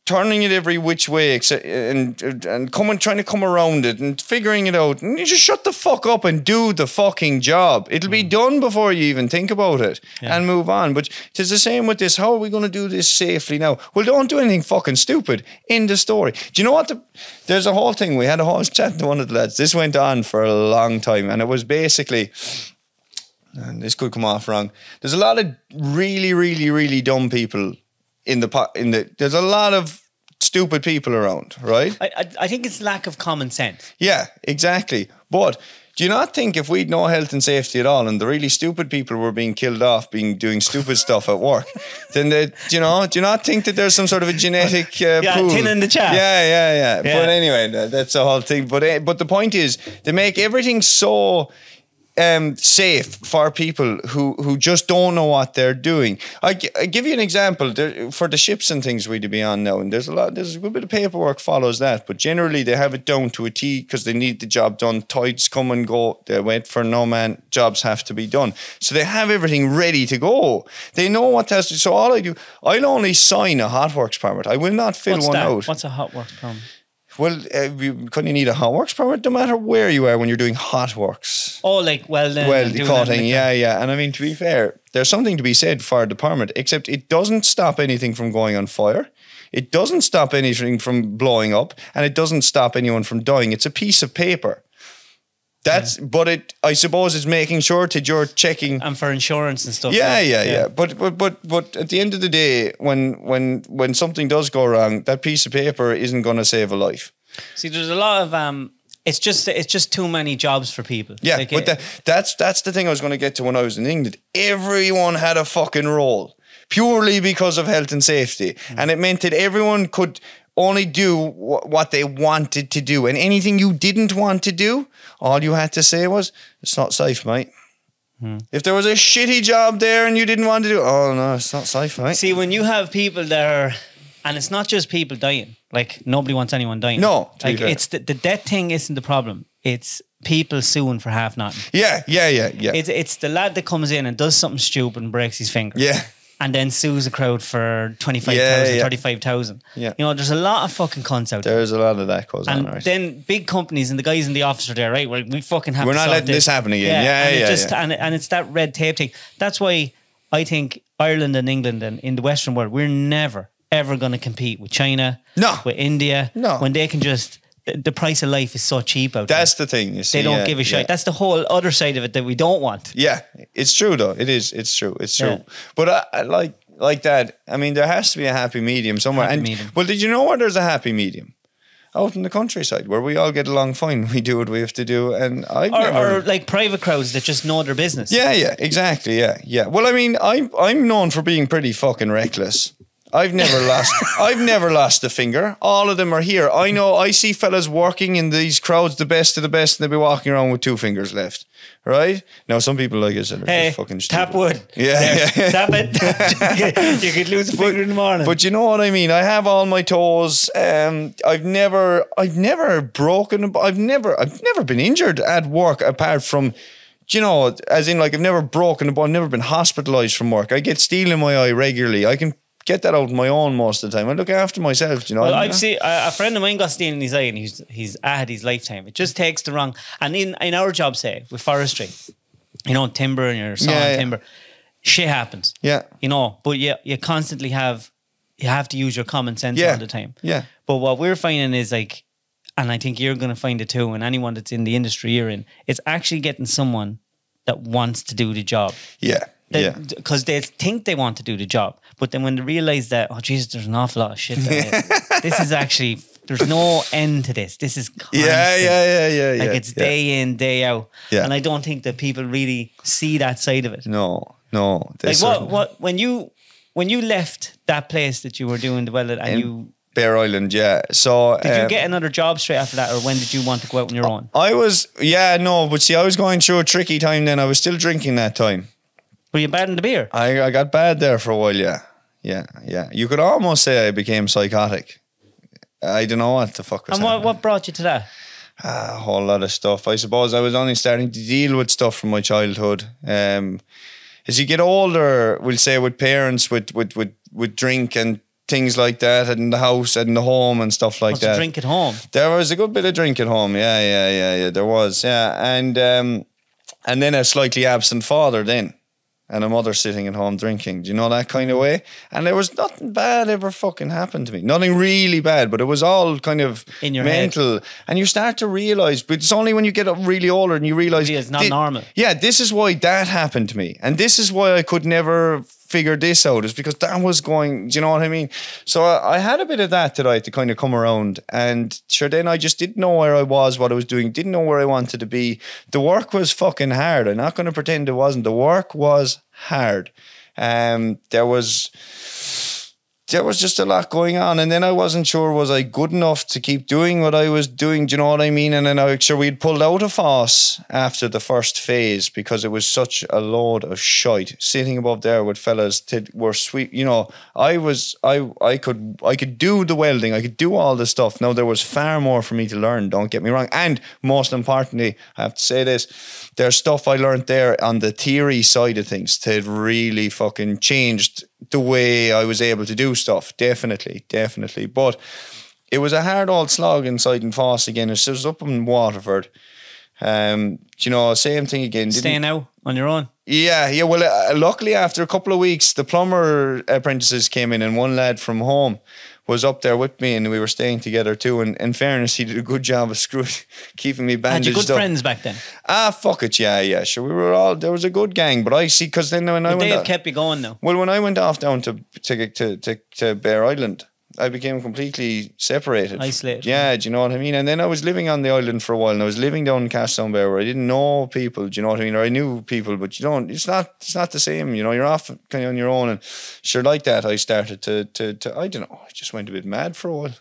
turning it every which way, except, and and coming trying to come around it and figuring it out. And you just shut the fuck up and do the fucking job. It'll be mm. done before you even think about it and move on. But it's the same with this. How are we going to do this safely now? Well, don't do anything fucking stupid. In the story. Do you know what? The, there's a whole thing. We had a whole chat to one of the lads. This went on for a long time, and it was basically. And this could come off wrong. There's a lot of really, really, really dumb people in the in the. There's a lot of stupid people around, right? I, I, I think it's lack of common sense. Yeah, exactly. But do you not think if we'd no health and safety at all, and the really stupid people were being killed off, being doing stupid stuff at work, then they, do you know, do you not think that there's some sort of a genetic uh, Yeah, pool? tin in the chat. Yeah, yeah, yeah, Yeah. But anyway, that, that's the whole thing. But uh, but the point is, they make everything so. Um, safe for people who, who just don't know what they're doing. I, I give you an example there, for the ships and things we'd be on now, and there's a lot, there's a good bit of paperwork follows that, but generally they have it down to a T because they need the job done. Tides come and go. They wait for no man. Jobs have to be done, so they have everything ready to go. They know what has to. So all I do, I'll only sign a hot works permit. I will not fill What's one that? out. What's a hot works permit? Well, uh, you, couldn't you need a hot works permit no matter where you are when you're doing hot works? Oh, like welding. well, cutting, like yeah, yeah. And I mean, to be fair, there's something to be said for the permit, except it doesn't stop anything from going on fire. It doesn't stop anything from blowing up, and it doesn't stop anyone from dying. It's a piece of paper. That's, but it. I suppose it's making sure that you're checking. And for insurance and stuff. Yeah, like- yeah, yeah. But but but but at the end of the day, when when when something does go wrong, that piece of paper isn't going to save a life. See, there's a lot of um. It's just it's just too many jobs for people. Yeah, Like, but it- that, that's that's the thing I was going to get to when I was in England. Everyone had a fucking role purely because of health and safety, Mm. and it meant that everyone could only do wh- what they wanted to do, and anything you didn't want to do, all you had to say was, "It's not safe, mate." Hmm. If there was a shitty job there and you didn't want to do, oh no, it's not safe, mate. See, when you have people that are, and it's not just people dying. Like nobody wants anyone dying. No, like it's the, the death thing isn't the problem. It's people suing for half nothing. yeah, yeah, yeah, yeah, It's it's the lad that comes in and does something stupid and breaks his finger. yeah. And then sues a crowd for 25,000, Yeah, yeah. 35,000. Yeah. You know, there's a lot of fucking cunts out there. There's a lot of that goes And on, right? then big companies and the guys in the office are there, right? Well, we fucking have We're not letting this happen again. Yeah, and it yeah, just, yeah. And, and it's that red tape thing. That's why I think Ireland and England and in the Western world, we're never, ever going to compete with China, No. with India, No. when they can just, the, price of life is so cheap out That's there. the thing. You see, They don't yeah, give a shit. yeah. That's the whole other side of it that we don't want. Yeah, it's true though. It is. It's true. It's true. Yeah. But I, I like like that. I mean, there has to be a happy medium somewhere. Happy and medium. well, did you know where there's a happy medium? Out in the countryside, where we all get along fine. We do what we have to do, and I Or, or like private crowds that just know their business. yeah, yeah, exactly. Yeah, yeah. Well, I mean, I'm I'm known for being pretty fucking reckless. I've never lost. I've never lost a finger. All of them are here. I know. I see fellas working in these crowds, the best of the best, and they'll be walking around with two fingers left. Right now, some people like I said are Hey, just fucking tap stupid. wood. Yeah, yeah. Tap it. you could lose a finger in the morning. But you know what I mean. I have all my toes. Um, I've never, I've never broken. I've never, I've never been injured at work apart from, do you know, as in like I've never broken a bone. I've never been hospitalised from work. I get steel in my eye regularly. I can get that out on my own most of the time. I look after myself. You know. Well, I've seen a, a friend of mine got steel in his eye, and he's he's had his lifetime. It just takes the wrong. And in in our job, say with forestry, you know, timber and you're sawing Yeah, yeah. timber, shit happens. Yeah. you know, but you you constantly have you have to use your common sense Yeah. all the time. Yeah. But what we're finding is like, and I think you're going to find it too, and anyone that's in the industry you're in, it's actually getting someone that wants to do the job. Yeah. Yeah. Because they think they want to do the job, but then when they realize that, oh Jesus, there's an awful lot of shit. There. this is actually there's no end to this. This is constant. Yeah, yeah, yeah, yeah, Like yeah, it's yeah. day in, day out. Yeah. And I don't think that people really see that side of it. No, no. they Like what? What when you when you left that place that you were doing the well and In you Bere Island, yeah. So did you um, get another job straight after that, or when did you want to go out on your own? I was, yeah, no, but see, I was going through a tricky time then. I was still drinking that time. Were you bad in the beer? I, I got bad there for a while, yeah. Yeah, yeah. You could almost say I became psychotic. I don't know what the fuck was And what, happening. what brought you to that? a whole lot of stuff. I suppose I was only starting to deal with stuff from my childhood. Um, as you get older, we'll say with parents, with with with with drink and things like that, in the house and the home and stuff like Was that. drink at home? There was a good bit of drink at home. Yeah, yeah, yeah, yeah. There was, yeah, and um, and then a slightly absent father then. And a mother sitting at home drinking. Do you know that kind of way? And there was nothing bad ever fucking happened to me. Nothing really bad, but it was all kind of In your head. mental. And you start to realize, but it's only when you get up really older and you realize Yeah, it's not normal. Yeah, this is why that happened to me, and this is why I could never figure this out. Is because that was going. Do you know what I mean? So I, I had a bit of that had to kind of come around, and sure, then I just didn't know where I was, what I was doing, didn't know where I wanted to be. The work was fucking hard. I'm not going to pretend it wasn't. The work was hard. Um, there was there was just a lot going on, and then I wasn't sure was I good enough to keep doing what I was doing. Do you know what I mean? And then I sure we'd pulled out of FÁS after the first phase because it was such a load of shite sitting above there with fellas that were sweet. You know, I was I I could I could do the welding, I could do all the stuff. Now there was far more for me to learn. Don't get me wrong, and most importantly, I have to say this: there's stuff I learned there on the theory side of things that really fucking changed the way I was able to do stuff. Definitely, definitely. But it was a hard old slog inside and FÁS again. It was up in Waterford. Um, you know, same thing again. Staying out on your own. yeah, yeah. Well, uh, luckily after a couple of weeks, the plumber apprentices came in, and one lad from home was up there with me, and we were staying together too. And in fairness, he did a good job of screwing, keeping me bandaged Had you good up. friends back then? Ah, fuck it, yeah, yeah. Sure, we were all there was a good gang, but I see because then when I But went they have kept you going now. well, when I went off down to to to to, to Bere Island, I became completely separated, Isolated. Yeah, do you know what I mean? And then I was living on the island for a while, and I was living down in Castletownbere where I didn't know people. Do you know what I mean? Or I knew people, but you don't. It's not. It's not the same. You know, you're off kind of on your own, and sure, like that, I started to to to. I don't know. I just went a bit mad for a while.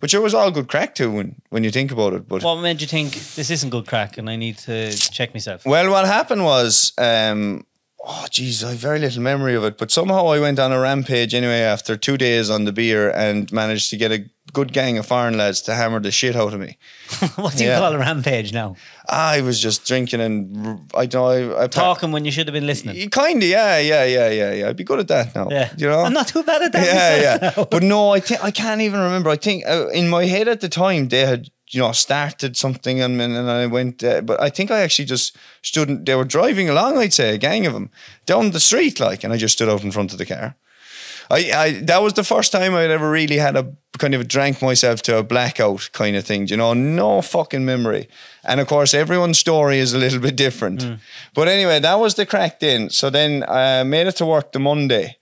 But sure, it was all good crack too when when you think about it. But What made you think this isn't good crack and I need to check myself? Well, what happened was, um, oh, geez, I have very little memory of it, but somehow I went on a rampage anyway after two days on the beer and managed to get a good gang of foreign lads to hammer the shit out of me. what do you Yeah. call a rampage now? I was just drinking and I don't know. I, I Talking when you should have been listening. Kind of, yeah, yeah, yeah, yeah, yeah. I'd be good at that now. Yeah. You know? I'm not too bad at that. yeah, yeah. now. But no, I think I can't even remember. I think uh, in my head at the time they had you know started something and and, I went. Uh, but I think I actually just stood. and- They were driving along. I'd say a gang of them down the street, like, and I just stood out in front of the car. I, I that was the first time I'd ever really had a kind of drank myself to a blackout kind of thing. You know, no fucking memory. And of course, everyone's story is a little bit different. But anyway, that was the crack then. So then I made it to work the Monday,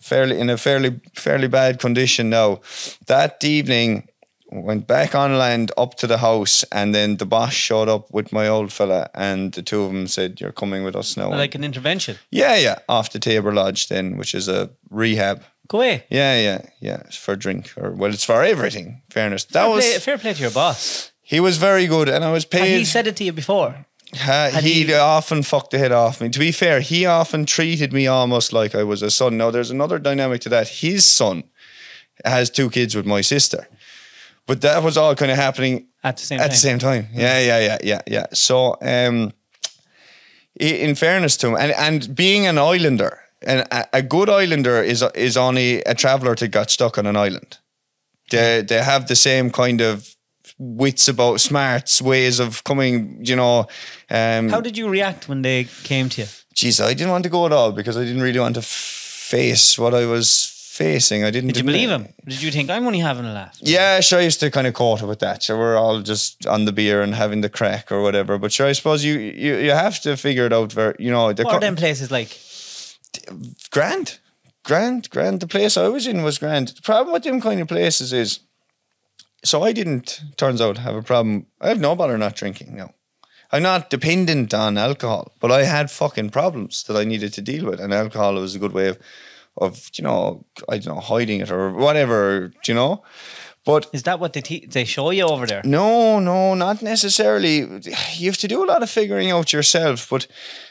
fairly in a fairly fairly bad condition. Now that evening. Went back on land up to the house, and then the boss showed up with my old fella, and the two of them said, "You're coming with us now." like an intervention. yeah, yeah, off to Tabor Lodge then, which is a rehab. Go away. Yeah, yeah, yeah. It's for drink or well, it's for everything. Fairness. That fair, was play, fair play to your boss. he was very good, and I was Had paid. he said it to you before? Uh, had he he- often fucked the head off me. To be fair, he often treated me almost like I was a son. Now, there's another dynamic to that. His son has two kids with my sister, but that was all kind of happening At the same at time. the same time. Yeah, yeah, yeah, yeah, yeah. So, um, in fairness to him, and and being an islander, and a, a good islander is is only a traveller that got stuck on an island. They they have the same kind of wits about smarts ways of coming. You know, um, How did you react when they came to you? Geez, I didn't want to go at all because I didn't really want to face what I was facing. I didn't. Did you believe him? Did you think I'm only having a laugh? Yeah, sure. I used to kind of court with that. So we're all just on the beer and having the crack or whatever. But sure, I suppose you you, you have to figure it out. Very, you know, the What are co- them places like? grand, grand, grand. The place I was in was grand. The problem with them kind of places is, so I didn't. Turns out have a problem. I have no bother not drinking now. I'm not dependent on alcohol, but I had fucking problems that I needed to deal with, and alcohol was a good way of, of you know, I don't know, hiding it or whatever, you know. But Is that what they te- they show you over there? no, no, not necessarily. You have to do a lot of figuring out yourself. But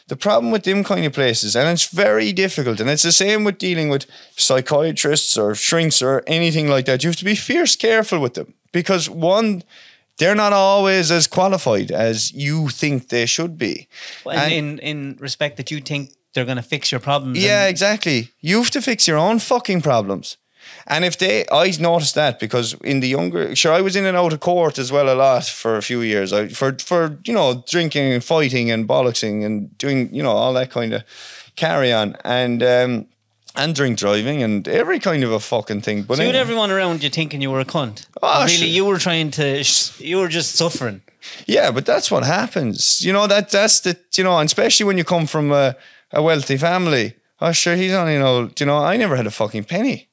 the problem with them kind of places, and it's very difficult, and it's the same with dealing with psychiatrists or shrinks or anything like that. You have to be fierce careful with them because one, they're not always as qualified as you think they should be. In, And- in in respect that you think they're going to fix your problems. Yeah, and- exactly. You have to fix your own fucking problems. And if they, I noticed that because in the younger, sure, I was in and out of court as well a lot for a few years. I for for you know drinking and fighting and bollocksing and doing you know all that kind of carry on and um and drink driving and every kind of a fucking thing. But So you had everyone around you thinking you were a cunt. Oh, really, you were trying to. You were just suffering. Yeah, but that's what happens. You know that that's the you know, and especially when you come from a, a wealthy family. Oh, sure, he's only you know, you know, I never had a fucking penny.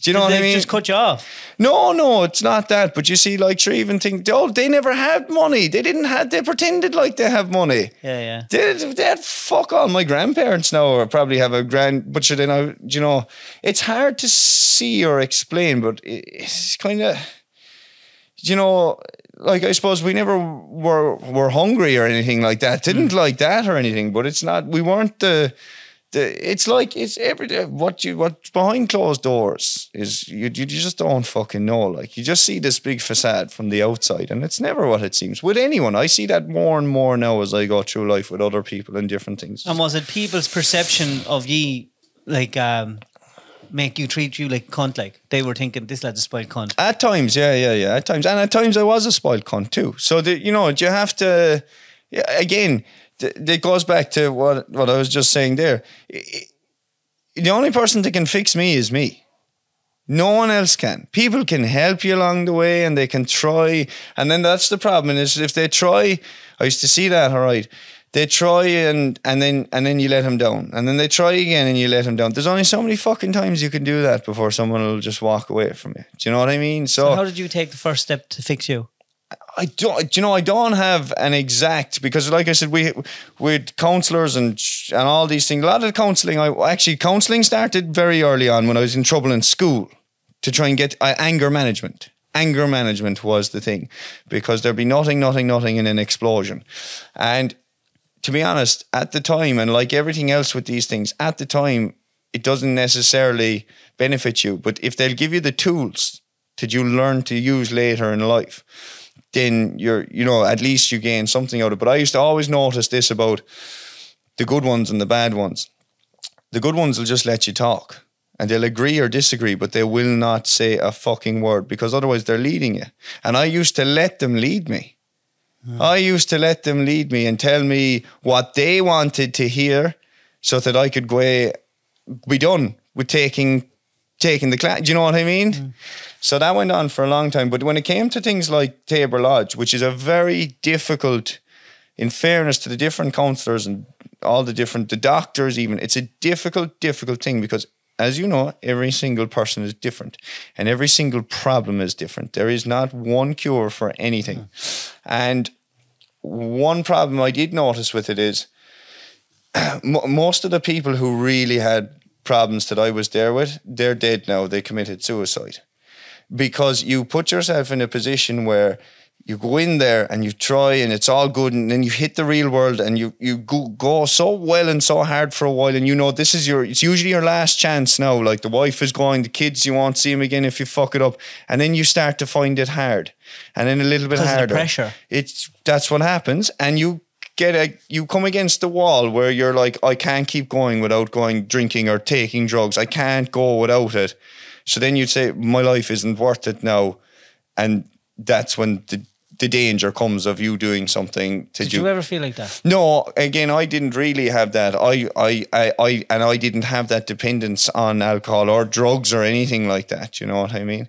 Do you know what they I mean? just cut you off. No, no, it's not that. But you see, like, sure, even think, oh, they never had money. They didn't have. They pretended like they have money. Yeah, yeah. They, they had fuck all. My grandparents now or probably have a grand. But sure, then I, you know, it's hard to see or explain. But it's kind of, you know, like I suppose we never were were hungry or anything like that. Didn't like that or anything. But it's not. We weren't the. The, it's like it's every day. What you what's behind closed doors is you, you you just don't fucking know. Like you just see this big facade from the outside, and it's never what it seems with anyone. I see that more and more now as I go through life with other people and different things. And was it people's perception of ye like um make you treat you like cunt? Like they were thinking this lad's a spoiled cunt. At times, yeah, yeah, yeah. At times, and at times I was a spoiled cunt too. So the, you know, you have to. Yeah, again, th- it goes back to what what I was just saying there. I- I- The only person that can fix me is me. No one else can. People can help you along the way, and they can try. And then that's the problem is if they try. I used to see that. All right. They try and and then and then you let them down, and then they try again and you let them down. There's only so many fucking times you can do that before someone will just walk away from you. Do you know what I mean? So how did you take the first step to fix you? I don't, you know, I don't have an exact because, like I said, we with counselors and and all these things. A lot of the counselling, I actually counselling started very early on when I was in trouble in school to try and get uh, anger management. Anger management was the thing because there'd be nothing, nothing, nothing, and an explosion. And to be honest, at the time, and like everything else with these things, at the time, it doesn't necessarily benefit you. But if they'll give you the tools that you learn to use later in life, then you're, you know, at least you gain something out of it. But I used to always notice this about the good ones and the bad ones. The good ones will just let you talk and they'll agree or disagree, but they will not say a fucking word because otherwise they're leading you. And I used to let them lead me. I used to let them lead me and tell me what they wanted to hear so that I could go away, be done with taking taking the class. Do you know what I mean? So that went on for a long time. But when it came to things like Tabor Lodge, which is a very difficult, in fairness to the different counsellors and all the different, the doctors even, it's a difficult, difficult thing because as you know, every single person is different and every single problem is different. There is not one cure for anything. And one problem I did notice with it is mo- most of the people who really had problems that I was there with, they're dead now. They committed suicide because you put yourself in a position where you go in there and you try and it's all good and then you hit the real world and you you go, go so well and so hard for a while and you know this is your it's usually your last chance now. Like the wife is going the kids you won't see them again if you fuck it up. And then you start to find it hard and then a little bit Because of the harder. pressure. it's that's what happens and you get a you come against the wall where you're like I can't keep going without going drinking or taking drugs. I can't go without it. So then you'd say my life isn't worth it now. And that's when the the danger comes of you doing something to Did do you ever feel like that? no, again, I didn't really have that. I, I, I, I, and I didn't have that dependence on alcohol or drugs or anything like that. You know what I mean?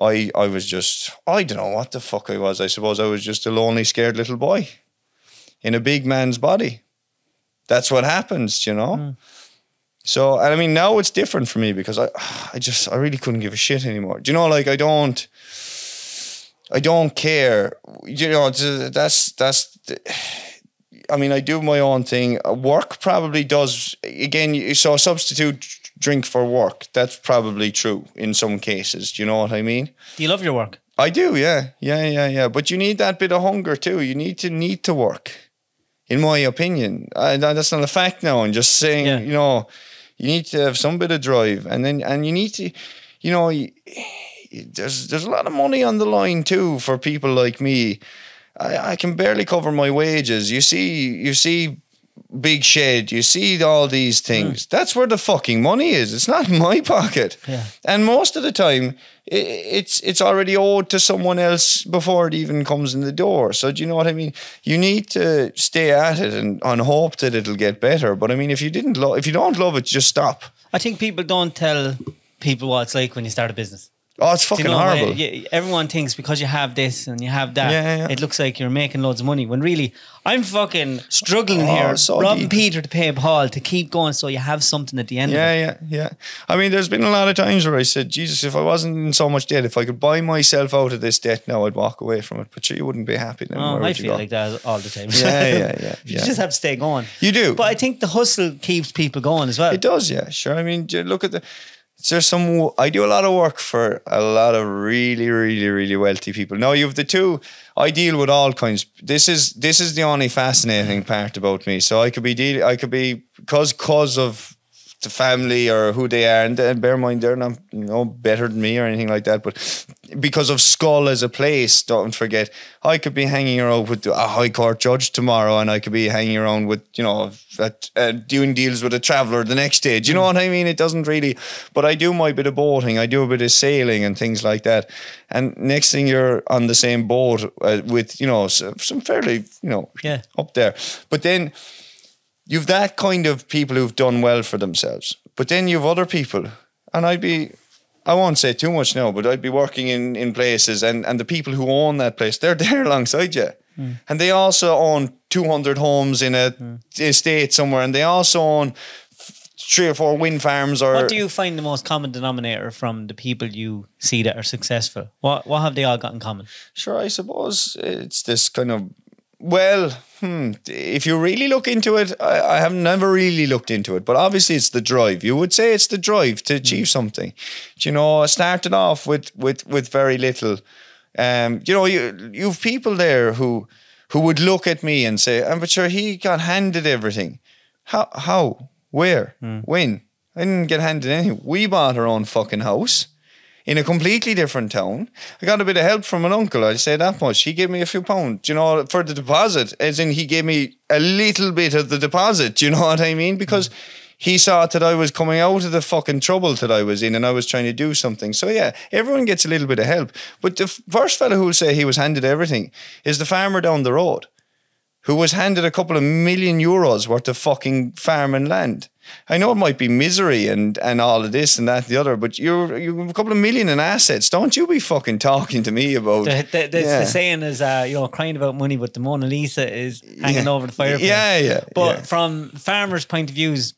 I, I was just, I don't know what the fuck I was. I suppose I was just a lonely, scared little boy in a big man's body. That's what happens, you know. Hmm. So, and I mean, now it's different for me because I, I just, I really couldn't give a shit anymore. Do you know, like I don't. I don't care. You know, that's that's. I mean, I do my own thing. Work probably does. Again, you so substitute drink for work. That's probably true in some cases. Do you know what I mean? Do you love your work? I do, yeah, yeah, yeah, yeah. But you need that bit of hunger too. You need to need to work, in my opinion. I, that's not a fact now. I'm just saying, Yeah. you know, you need to have some bit of drive, and then and you need to, you know, you, there's there's a lot of money on the line too for people like me. I, I can barely cover my wages. You see, you see. Big shed, you see all these things. Hmm. That's where the fucking money is. It's not in my pocket. Yeah. And most of the time, i it's it's already owed to someone else before it even comes in the door. So do you know what I mean? You need to stay at it and, and hope that it'll get better. But I mean, if you didn't love, if you don't love it, just stop. I think people don't tell people what it's like when you start a business. Oh, it's fucking you know, horrible. everyone thinks because you have this and you have that, Yeah, yeah. it looks like you're making loads of money. When really, I'm fucking struggling Oh, here, so robbing. Peter to pay Paul to keep going, so you have something at the end. Yeah, of it. yeah, yeah. I mean, there's been a lot of times where I said, Jesus, if I wasn't in so much debt, if I could buy myself out of this debt now, I'd walk away from it. But you wouldn't be happy then. Oh, I feel like that all the time. Yeah, yeah, yeah, you just have to stay going. You do. But I think the hustle keeps people going as well. It does, yeah, sure. I mean, look at the. There's some. I do a lot of work for a lot of really, really, really wealthy people. Now you have the two. I deal with all kinds. This is this is the only fascinating part about me. So I could be deal. I could be cause cause of the family or who they are, and, and bear in mind they're not you know better than me or anything like that. But because of Schull as a place, don't forget, I could be hanging around with a high court judge tomorrow, and I could be hanging around with you know at, uh, doing deals with a traveller the next day. Do you know what I mean? It doesn't really. But I do my bit of boating, I do a bit of sailing and things like that. And next thing you're on the same boat uh, with you know some fairly you know Yeah. up there. But then you've that kind of people who've done well for themselves. But then you've other people, and I'd be, I won't say too much now, but I'd be working in, in places, and, and the people who own that place, they're there alongside you. Mm. And they also own 200 homes in a mm. estate somewhere, and they also own three or four wind farms or What do you find the most common denominator from the people you see that are successful? What what have they all got in common? Sure, I suppose it's this kind of well, hmm, if you really look into it, I, I have never really looked into it, but obviously it's the drive. You would say it's the drive to achieve something. Do You know, I started off with with with very little. Um, you know, you you've people there who who would look at me and say, "I'm but sure he got handed everything. How how where when? I didn't get handed anything. We bought our own fucking house." In a completely different town. I got a bit of help from an uncle. I'd say that much. He gave me a few pounds, you know, for the deposit, as in he gave me a little bit of the deposit. You know what I mean? Because mm. he saw that I was coming out of the fucking trouble that I was in and I was trying to do something. So yeah, everyone gets a little bit of help. But the first fellow who'll say he was handed everything is the farmer down the road who was handed a couple of million euros worth of fucking farm and land. I know it might be misery and, and all of this and that and the other, but you're you a couple of million in assets. Don't you be fucking talking to me about The, the, the, Yeah. the saying is, uh, you know, crying about money, but the Mona Lisa is hanging Yeah. over the fireplace. Yeah, yeah, But yeah. from farmers' point of views,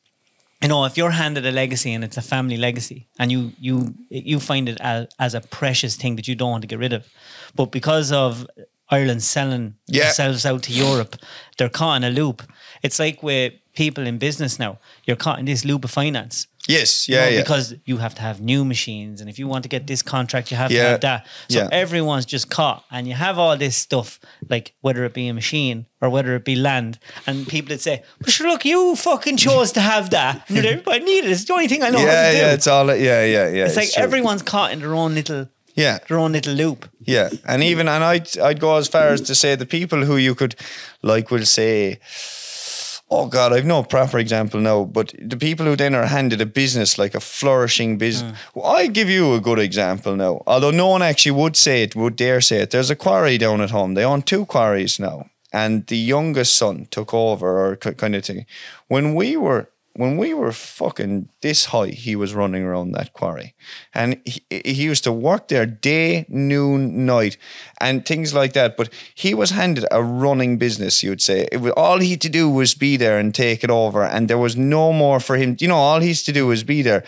you know, if you're handed a legacy and it's a family legacy, and you you you find it as, as a precious thing that you don't want to get rid of, but because of Ireland selling Yeah. themselves out to Europe, they're caught in a loop. It's like with people in business now, you're caught in this loop of finance. Yes, you yeah, know, yeah. Because you have to have new machines, and if you want to get this contract, you have to have that. So yeah. everyone's just caught, and you have all this stuff, like whether it be a machine or whether it be land, and people would say, "But sure, look, you fucking chose to have that. And everybody needed it. It's the only thing I know how yeah, to do." yeah, it's all yeah, yeah, yeah. it's like true. everyone's caught in their own little, Yeah. their own little loop. Yeah, and even and I'd I'd go as far as to say the people who you could like will say, oh God, I've no proper example now, but the people who then are handed a business like a flourishing business. Hmm. Well, I give you a good example now, although no one actually would say it, would dare say it. There's a quarry down at home. They own two quarries now, and the youngest son took over or kind of thing. When we were when we were fucking this high, he was running around that quarry, and he, he used to work there day, noon, night, and things like that. But he was handed a running business. You would say it was all he had to do was be there and take it over, and there was no more for him. You know, all he used to do was be there.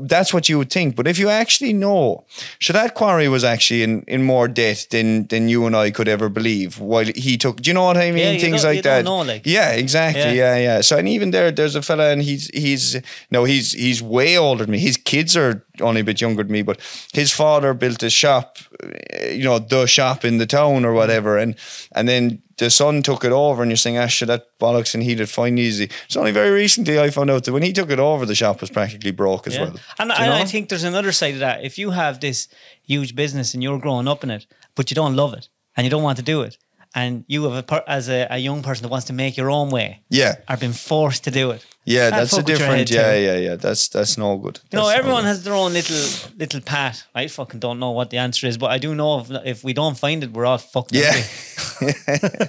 That's what you would think. But if you actually know, so that quarry was actually in, in more debt than than you and I could ever believe. While he took, do you know what I mean? Yeah, Things like that. know, like. yeah, exactly. Yeah. Yeah. yeah, So and even there, there's a fella, and he's he's no, he's he's way older than me. His kids are only a bit younger than me, but his father built a shop, uh, you know, the shop in the town or whatever, and and then the son took it over, and you're saying, "Ah, shit, that bollocks," and he did fine easy. It's only very recently I found out that when he took it over, the shop was practically broke as Yeah. well. And, and I think there's another side of that. If you have this huge business and you're growing up in it, but you don't love it and you don't want to do it, and you have a per- as a, a young person that wants to make your own way, yeah, are being forced to do it. Yeah, that's a fuck with your different. Yeah, yeah, yeah. That's that's no good. You know, That's no everyone good. has their own little little path. I fucking don't know what the answer is, but I do know if, if we don't find it, we're all fucked. Yeah.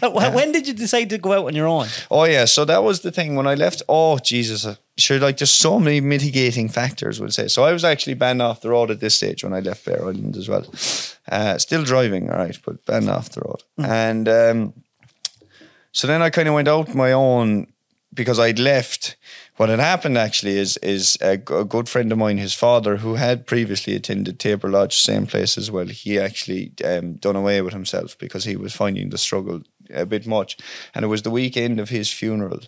Uh, When did you decide to go out on your own? Oh yeah, so that was the thing when I left. Oh Jesus, uh, sure, like there's so many mitigating factors. We'll say. So I was actually banned off the road at this stage when I left Bere Island as well. Uh, still driving, all right, but banned off the road. And um, so then I kind of went out my own because I'd left. What had happened actually is is a, good friend of mine, his father, who had previously attended Tabor Lodge, same place as well. He actually um, done away with himself because he was finding the struggle a bit much, and it was the weekend of his funeral.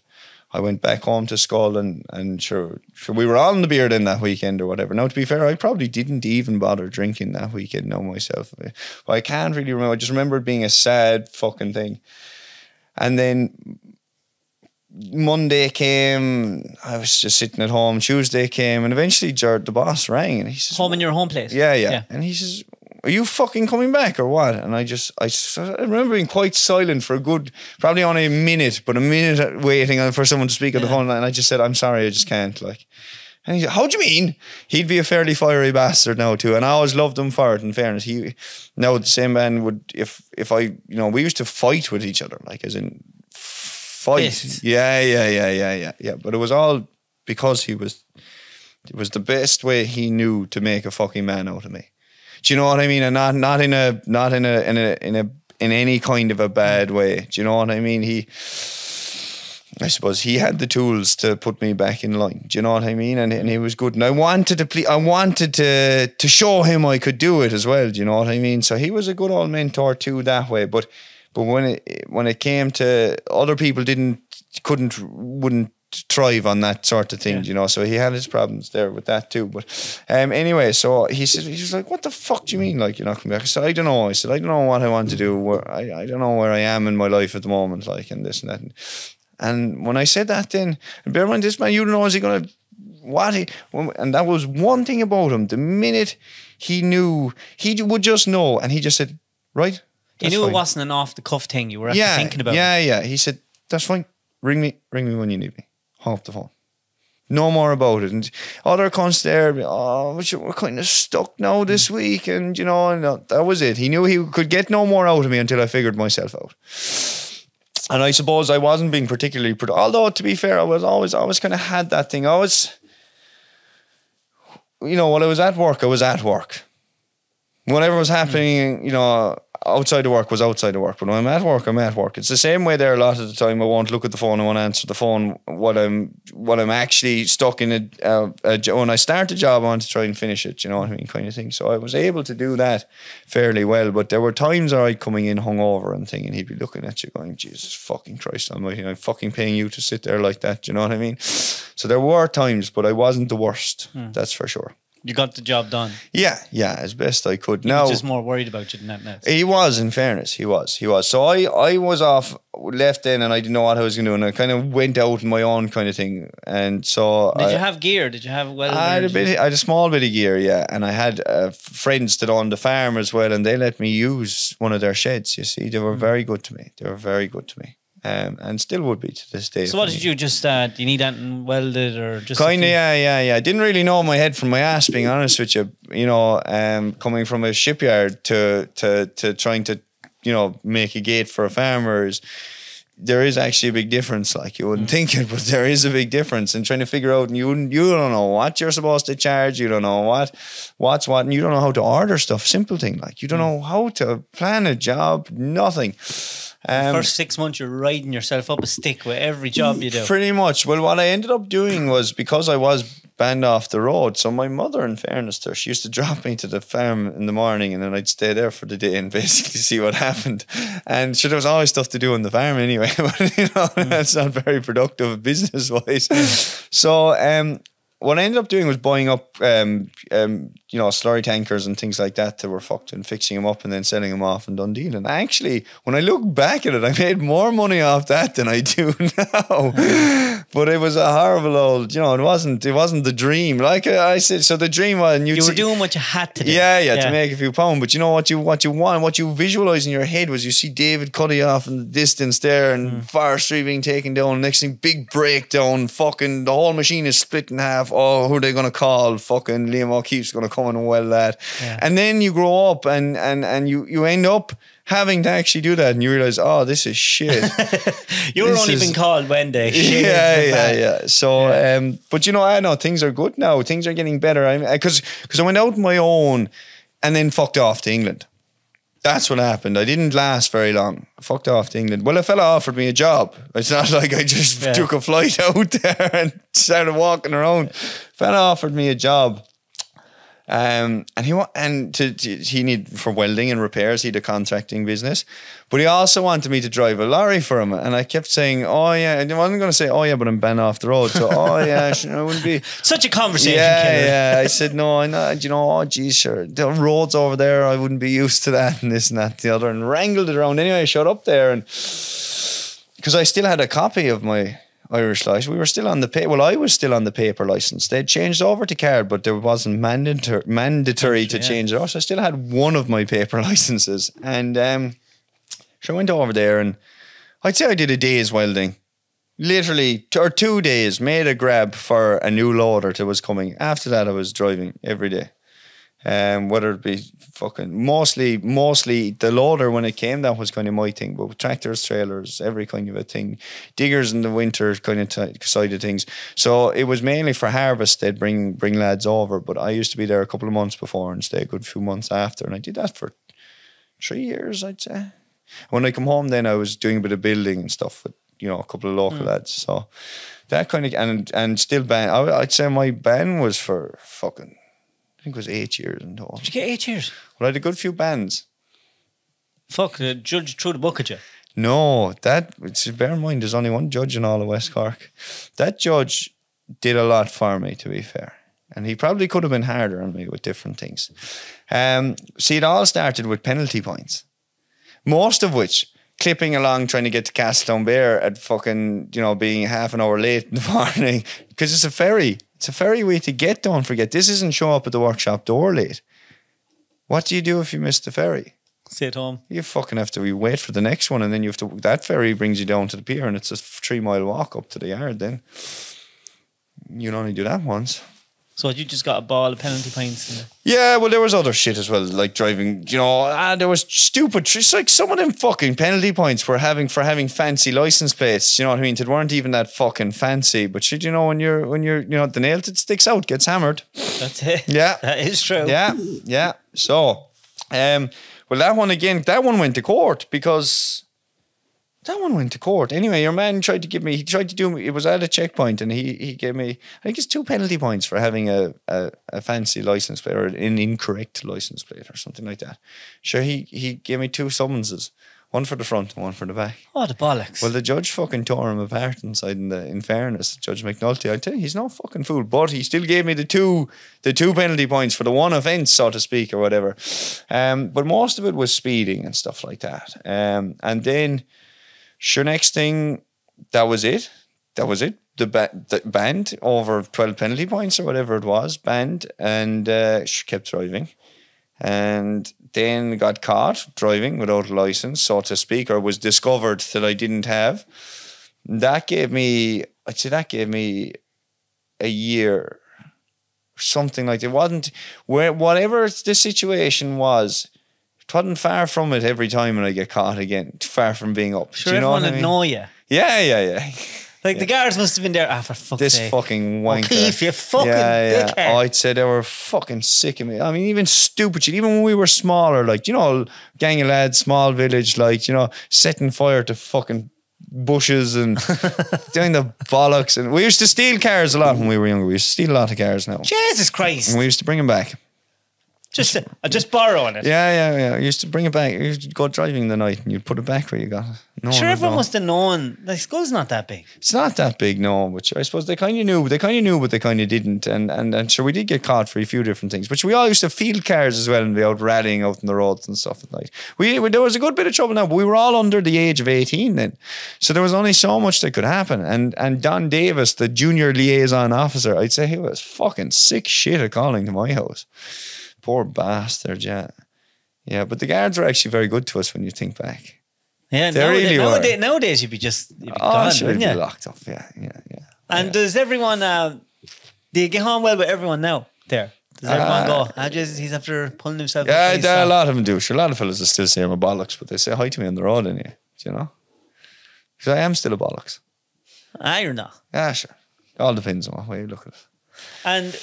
I went back home to Schull and sure, sure we were all in the beer then that weekend or whatever. Now to be fair, I probably didn't even bother drinking that weekend now myself. But I can't really remember. I just remember it being a sad fucking thing. And then Monday came, I was just sitting at home. Tuesday came, and eventually Jared, the boss, rang and he says, Home in your home place. yeah, yeah, And he says, Are you fucking coming back or what? And I just, I remember being quite silent for a good, probably only a minute, but a minute waiting for someone to speak on the phone. And I just said, I'm sorry, I just can't. Like, and he said, How do you mean? He'd be a fairly fiery bastard now too, and I always loved him for it. In fairness, he now the same man would if if I you know we used to fight with each other like as in fight. Fists. Yeah, yeah, yeah, yeah, yeah, yeah. But it was all because he was. It was the best way he knew to make a fucking man out of me. Do you know what I mean? And not not in a not in a in a in a in any kind of a bad way. Do you know what I mean? He I suppose he had the tools to put me back in line. Do you know what I mean? And, and he was good. And I wanted to ple- I wanted to to show him I could do it as well. Do you know what I mean? So he was a good old mentor too that way. But but when it when it came to other people didn't couldn't wouldn't thrive on that sort of thing, Yeah. you know. So he had his problems there with that too. But um, anyway, so he said he was like, "What the fuck do you mean? Like you're not coming back?" I said, "I don't know." I said, "I don't know what I want to do. Where I, I don't know where I am in my life at the moment, like and this and that." And when I said that, then and bear in mind, this man, you don't know, is he going to what he? And that was one thing about him. The minute he knew, he would just know, and he just said, "Right." You knew fine." it wasn't an off the cuff thing. You were yeah, thinking about yeah, it. yeah. He said, "That's fine. Ring me, ring me when you need me. Up the phone. No more about it." And other cons there, oh, we're kind of stuck now this Mm. week, and you know, and that was it. He knew he could get no more out of me until I figured myself out. And I suppose I wasn't being particularly, produ- although to be fair, I was always, always kind of had that thing. I was, you know, when I was at work, I was at work. Whatever was happening, you know, outside of work was outside of work. But when I'm at work, I'm at work. It's the same way there a lot of the time. I won't look at the phone. I won't answer the phone. What I'm, what I'm actually stuck in a, a, a when I start a job, I want to try and finish it. You know what I mean, kind of thing. So I was able to do that fairly well. But there were times where I'd coming in hungover and thing, and he'd be looking at you, going, "Jesus fucking Christ I'm fucking paying you to sit there like that." You know what I mean? So there were times, but I wasn't the worst. Hmm. That's for sure. You got the job done. Yeah, yeah, as best I could. He Now was just more worried about you than that. Now. he was, in fairness, he was, he was. So I, I was off, left then, and I didn't know what I was going to do, and I kind of went out on my own kind of thing. And so Did I, you have gear? Did you have well? I had a bit, I had a small bit of gear, yeah, and I had uh, friends that owned the farm as well, and they let me use one of their sheds. You see, they were Hmm. very good to me. They were very good to me, um, and still would be to this day. So what did you just? Uh, do you need that welded or just? a Kind of, yeah, yeah, yeah. I didn't really know my head from my ass, being honest with you. You know, um, coming from a shipyard to to to trying to, you know, make a gate for a farmer is there is actually a big difference. Like you wouldn't think it, but there is a big difference. And trying to figure out, and you you don't know what you're supposed to charge. You don't know what what's what, and you don't know how to order stuff. Simple thing like you don't know how to plan a job. Nothing. Um, First six months, you're riding yourself up a stick with every job you do. Pretty much. Well, what I ended up doing was because I was banned off the road. So my mother, in fairness to her, she used to drop me to the farm in the morning and then I'd stay there for the day and basically see what happened. And sure, there was always stuff to do on the farm anyway, but you know, that's not very productive business wise. so um, what I ended up doing was buying up, um, um, you know, slurry tankers and things like that that were fucked and fixing them up and then selling them off in DoneDeal. And actually, when I look back at it, I made more money off that than I do now. But it was a horrible old, you know, it wasn't, it wasn't the dream. Like I said, so the dream was, you were doing what you had to do. Yeah, yeah, yeah, to make a few pounds. But you know what you, what you want, what you visualize in your head was you see David Cuddy off in the distance there and mm. forestry being taken down. Next thing, big breakdown. Fucking the whole machine is split in half. Oh, who are they going to call? Fucking Liam O'Keefe's going to come and well that. Yeah. And then you grow up and and and you you end up having to actually do that and you realize, oh, this is shit. you were only is, been called Wendy. Yeah, yeah, yeah. So, yeah. um, but you know, I know things are good now. Things are getting better. I because because I went out on my own and then fucked off to England. That's what happened. I didn't last very long. I fucked off to England. Well, a fella offered me a job. It's not like I just yeah. took a flight out there and started walking around. Fella offered me a job um, and he want and to, to, he need for welding and repairs. He had a contracting business, but he also wanted me to drive a lorry for him. And I kept saying, "Oh yeah," I wasn't going to say, "Oh yeah," but I'm banned off the road. So, "Oh yeah," I wouldn't be such a conversation. Yeah, killer. yeah. I said, "No, I know." You know, oh geez, sure. The roads over there, I wouldn't be used to that and this and that, and the other, and wrangled it around. Anyway, I showed up there and because I still had a copy of my Irish license. We were still on the pay. Well, I was still on the paper license. They'd changed over to card, but there wasn't mandatory mandatory to yeah. change it. So I still had one of my paper licenses, and um, so I went over there, and I'd say I did a day's welding, literally or two days. Made a grab for a new loader that was coming. After that, I was driving every day um, whether it be fucking mostly mostly the loader when it came that was kind of my thing, but tractors, trailers, every kind of a thing, diggers in the winter kind of t- side of things. So it was mainly for harvest. They'd bring bring lads over, but I used to be there a couple of months before and stay a good few months after, and I did that for three years, I'd say. When I come home, then I was doing a bit of building and stuff with you know a couple of local mm. lads. So that kind of and and still band. I'd say my band was for fucking I think it was eight years in total. Did you get eight years? Well, I had a good few bands. Fuck, the judge threw the book at you. No, that bear in mind there's only one judge in all of West Cork. That judge did a lot for me, to be fair. And he probably could have been harder on me with different things. Um, see, it all started with penalty points. Most of which clipping along trying to get to Castletownbere at fucking, you know, being half an hour late in the morning because it's a ferry. It's a ferry way to get, don't forget. This isn't show up at the workshop door late. What do you do if you miss the ferry? Sit home. You fucking have to wait for the next one, and then you have to. That ferry brings you down to the pier, and it's a three mile walk up to the yard. Then you'll only do that once. So you just got a ball of penalty points. Yeah, well, there was other shit as well, like driving. You know, ah, there was stupid. It's like some of them fucking penalty points were having for having fancy license plates. You know what I mean? They weren't even that fucking fancy. But should you know when you're when you're you know the nail that sticks out gets hammered. That's it. Yeah, that is true. Yeah, yeah. So, um, well, that one again, that one went to court because that one went to court. Anyway, your man tried to give me, he tried to do, it was at a checkpoint and he, he gave me, I think it's two penalty points for having a, a, a fancy license plate or an incorrect license plate or something like that. Sure, he, he gave me two summonses, one for the front and one for the back. Oh, the bollocks. Well, the judge fucking tore him apart inside in the, in fairness, Judge McNulty. I tell you, he's no fucking fool, but he still gave me the two, the two penalty points for the one offence, so to speak, or whatever. Um, but most of it was speeding and stuff like that. Um, and then, Sure, next thing, that was it. That was it. The, ba- the banned over 12 penalty points or whatever it was, banned, and uh, she kept driving. And then got caught driving without a license, so to speak, or was discovered that I didn't have. That gave me, I'd say that gave me a year, something like that. It wasn't where whatever the situation was, wasn't far from it every time when I get caught again. Far from being up. Sure, Do you know everyone would I mean? know you. Yeah, yeah, yeah. Like the guards must have been there. Ah, for fuck's this sake. fucking wanker. O'Keefe, you fucking yeah, yeah. dickhead. I'd say they were fucking sick of me. I mean, even stupid shit. Even when we were smaller, like you know, gang of lads, small village, like you know, setting fire to fucking bushes and doing the bollocks. And we used to steal cars a lot when we were younger. We used to steal a lot of cars now. Jesus Christ! And we used to bring them back. Just uh, just borrowing it. Yeah, yeah, yeah. You used to bring it back. You used to go driving the night and you'd put it back where you got it. No sure, everyone must have known. The school's not that big. It's not that big, no. Which I suppose they kind of knew. They kind of knew, but they kind of didn't. And and and sure, we did get caught for a few different things. But we all used to field cars as well and be out rallying out on the roads and stuff at night. We, we there was a good bit of trouble now, but we were all under the age of eighteen then, so there was only so much that could happen. And and Don Davis, the junior liaison officer, I'd say he was fucking sick shit at calling to my house. Poor bastard, yeah, yeah. But the guards were actually very good to us when you think back. Yeah, They nowadays, really were. nowadays, nowadays you'd be just you'd be Oh, gone, should wouldn't be locked up. Yeah, yeah, yeah. And does everyone? Uh, do you get on well with everyone now? There, does everyone Uh, go? I just he's after pulling himself. Yeah, there, a lot of them do. Sure, a lot of fellas are still saying I'm a bollocks, but they say hi to me on the road, and you know, because I am still a bollocks. Ah, you're not. Yeah, sure. All depends on what way you look at it. And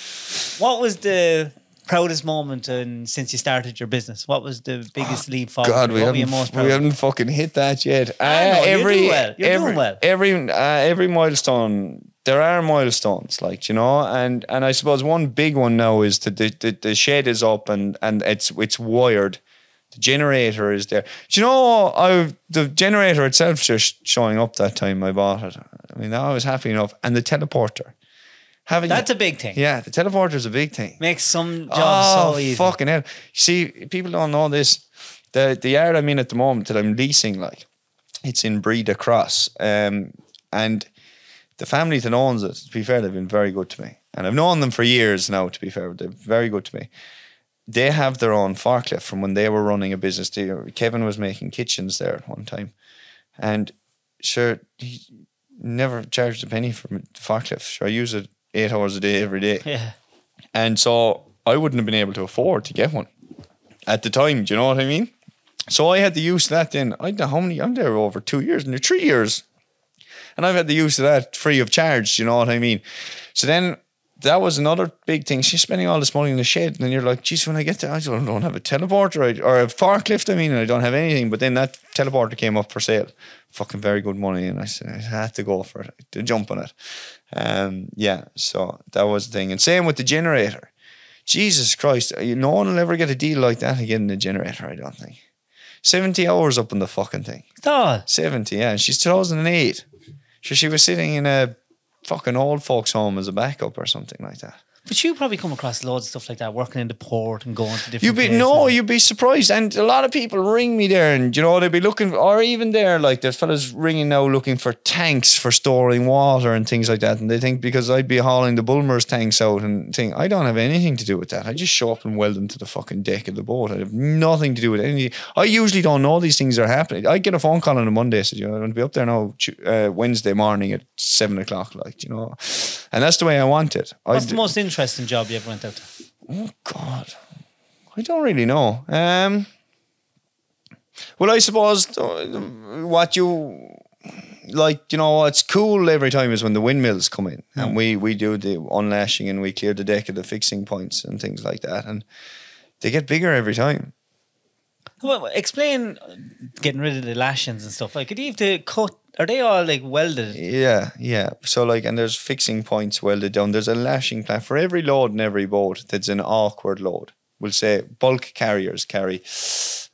what was the proudest moment in, since you started your business? What was the biggest leap forward? Oh, God, we haven't, most we haven't fucking hit that yet. Ah, Uh, no, you're every, doing well. You're every, well. Every, uh, every milestone, there are milestones, like you know, and and I suppose one big one now is that the, the, the shed is up and and it's it's wired. The generator is there. Do you know I the generator itself just showing up that time I bought it. I mean, I was happy enough, and the teleporter. Having That's a big thing. yeah, the teleporter is a big thing. Makes some jobs Oh, so easy. fucking hell. See, people don't know this. The the yard I'm in at the moment that I'm leasing, like, it's in Breda Cross. Um, and the family that owns it, to be fair, they've been very good to me. And I've known them for years now, to be fair. They're very good to me. They have their own forklift from when they were running a business. They, Kevin was making kitchens there at one time. And sure, he never charged a penny for the forklift. Sure, I use it eight hours a day every day. Yeah. And so I wouldn't have been able to afford to get one at the time. Do you know what I mean? So I had the use of that then. I don't know how many, I'm there over two years, and three years. And I've had the use of that free of charge. Do you know what I mean? So then that was another big thing. She's spending all this money in the shed, and then you're like, geez, when I get there, I don't, don't have a teleporter or a forklift, I mean, and I don't have anything. But then that teleporter came up for sale. Fucking very good money. And I said, I had to go for it, to jump on it. Um, yeah, so that was the thing. And same with the generator. Jesus Christ, you- no one will ever get a deal like that again in the generator, I don't think. 70 hours up on the fucking thing. Oh, 70, yeah. And she's 2008. So she was sitting in a fucking old folks' home as a backup or something like that. But you probably come across loads of stuff like that, working in the port and going to different. You'd be places. no, you'd be surprised, and a lot of people ring me there, and you know they'd be looking, or even there, like there's fellas ringing now looking for tanks for storing water and things like that, and they think because I'd be hauling the Bulmers tanks out and think I don't have anything to do with that. I just show up and weld them to the fucking deck of the boat. I have nothing to do with any. I usually don't know these things are happening. I get a phone call on a Monday, said you know I'm going to be up there now uh, Wednesday morning at seven o'clock, like you know, and that's the way I want it. What's I the most interesting job you ever went out to? Oh God, I don't really know. Um, well, I suppose uh, what you like, you know, what's cool every time is when the windmills come in and we we do the unlashing and we clear the deck of the fixing points and things like that, and they get bigger every time. Well, explain uh, getting rid of the lashings and stuff. Like, do you have to cut? Are they all like welded? Yeah, yeah. So like, and there's fixing points welded down. There's a lashing plan for every load in every boat. That's an awkward load. We'll say bulk carriers carry,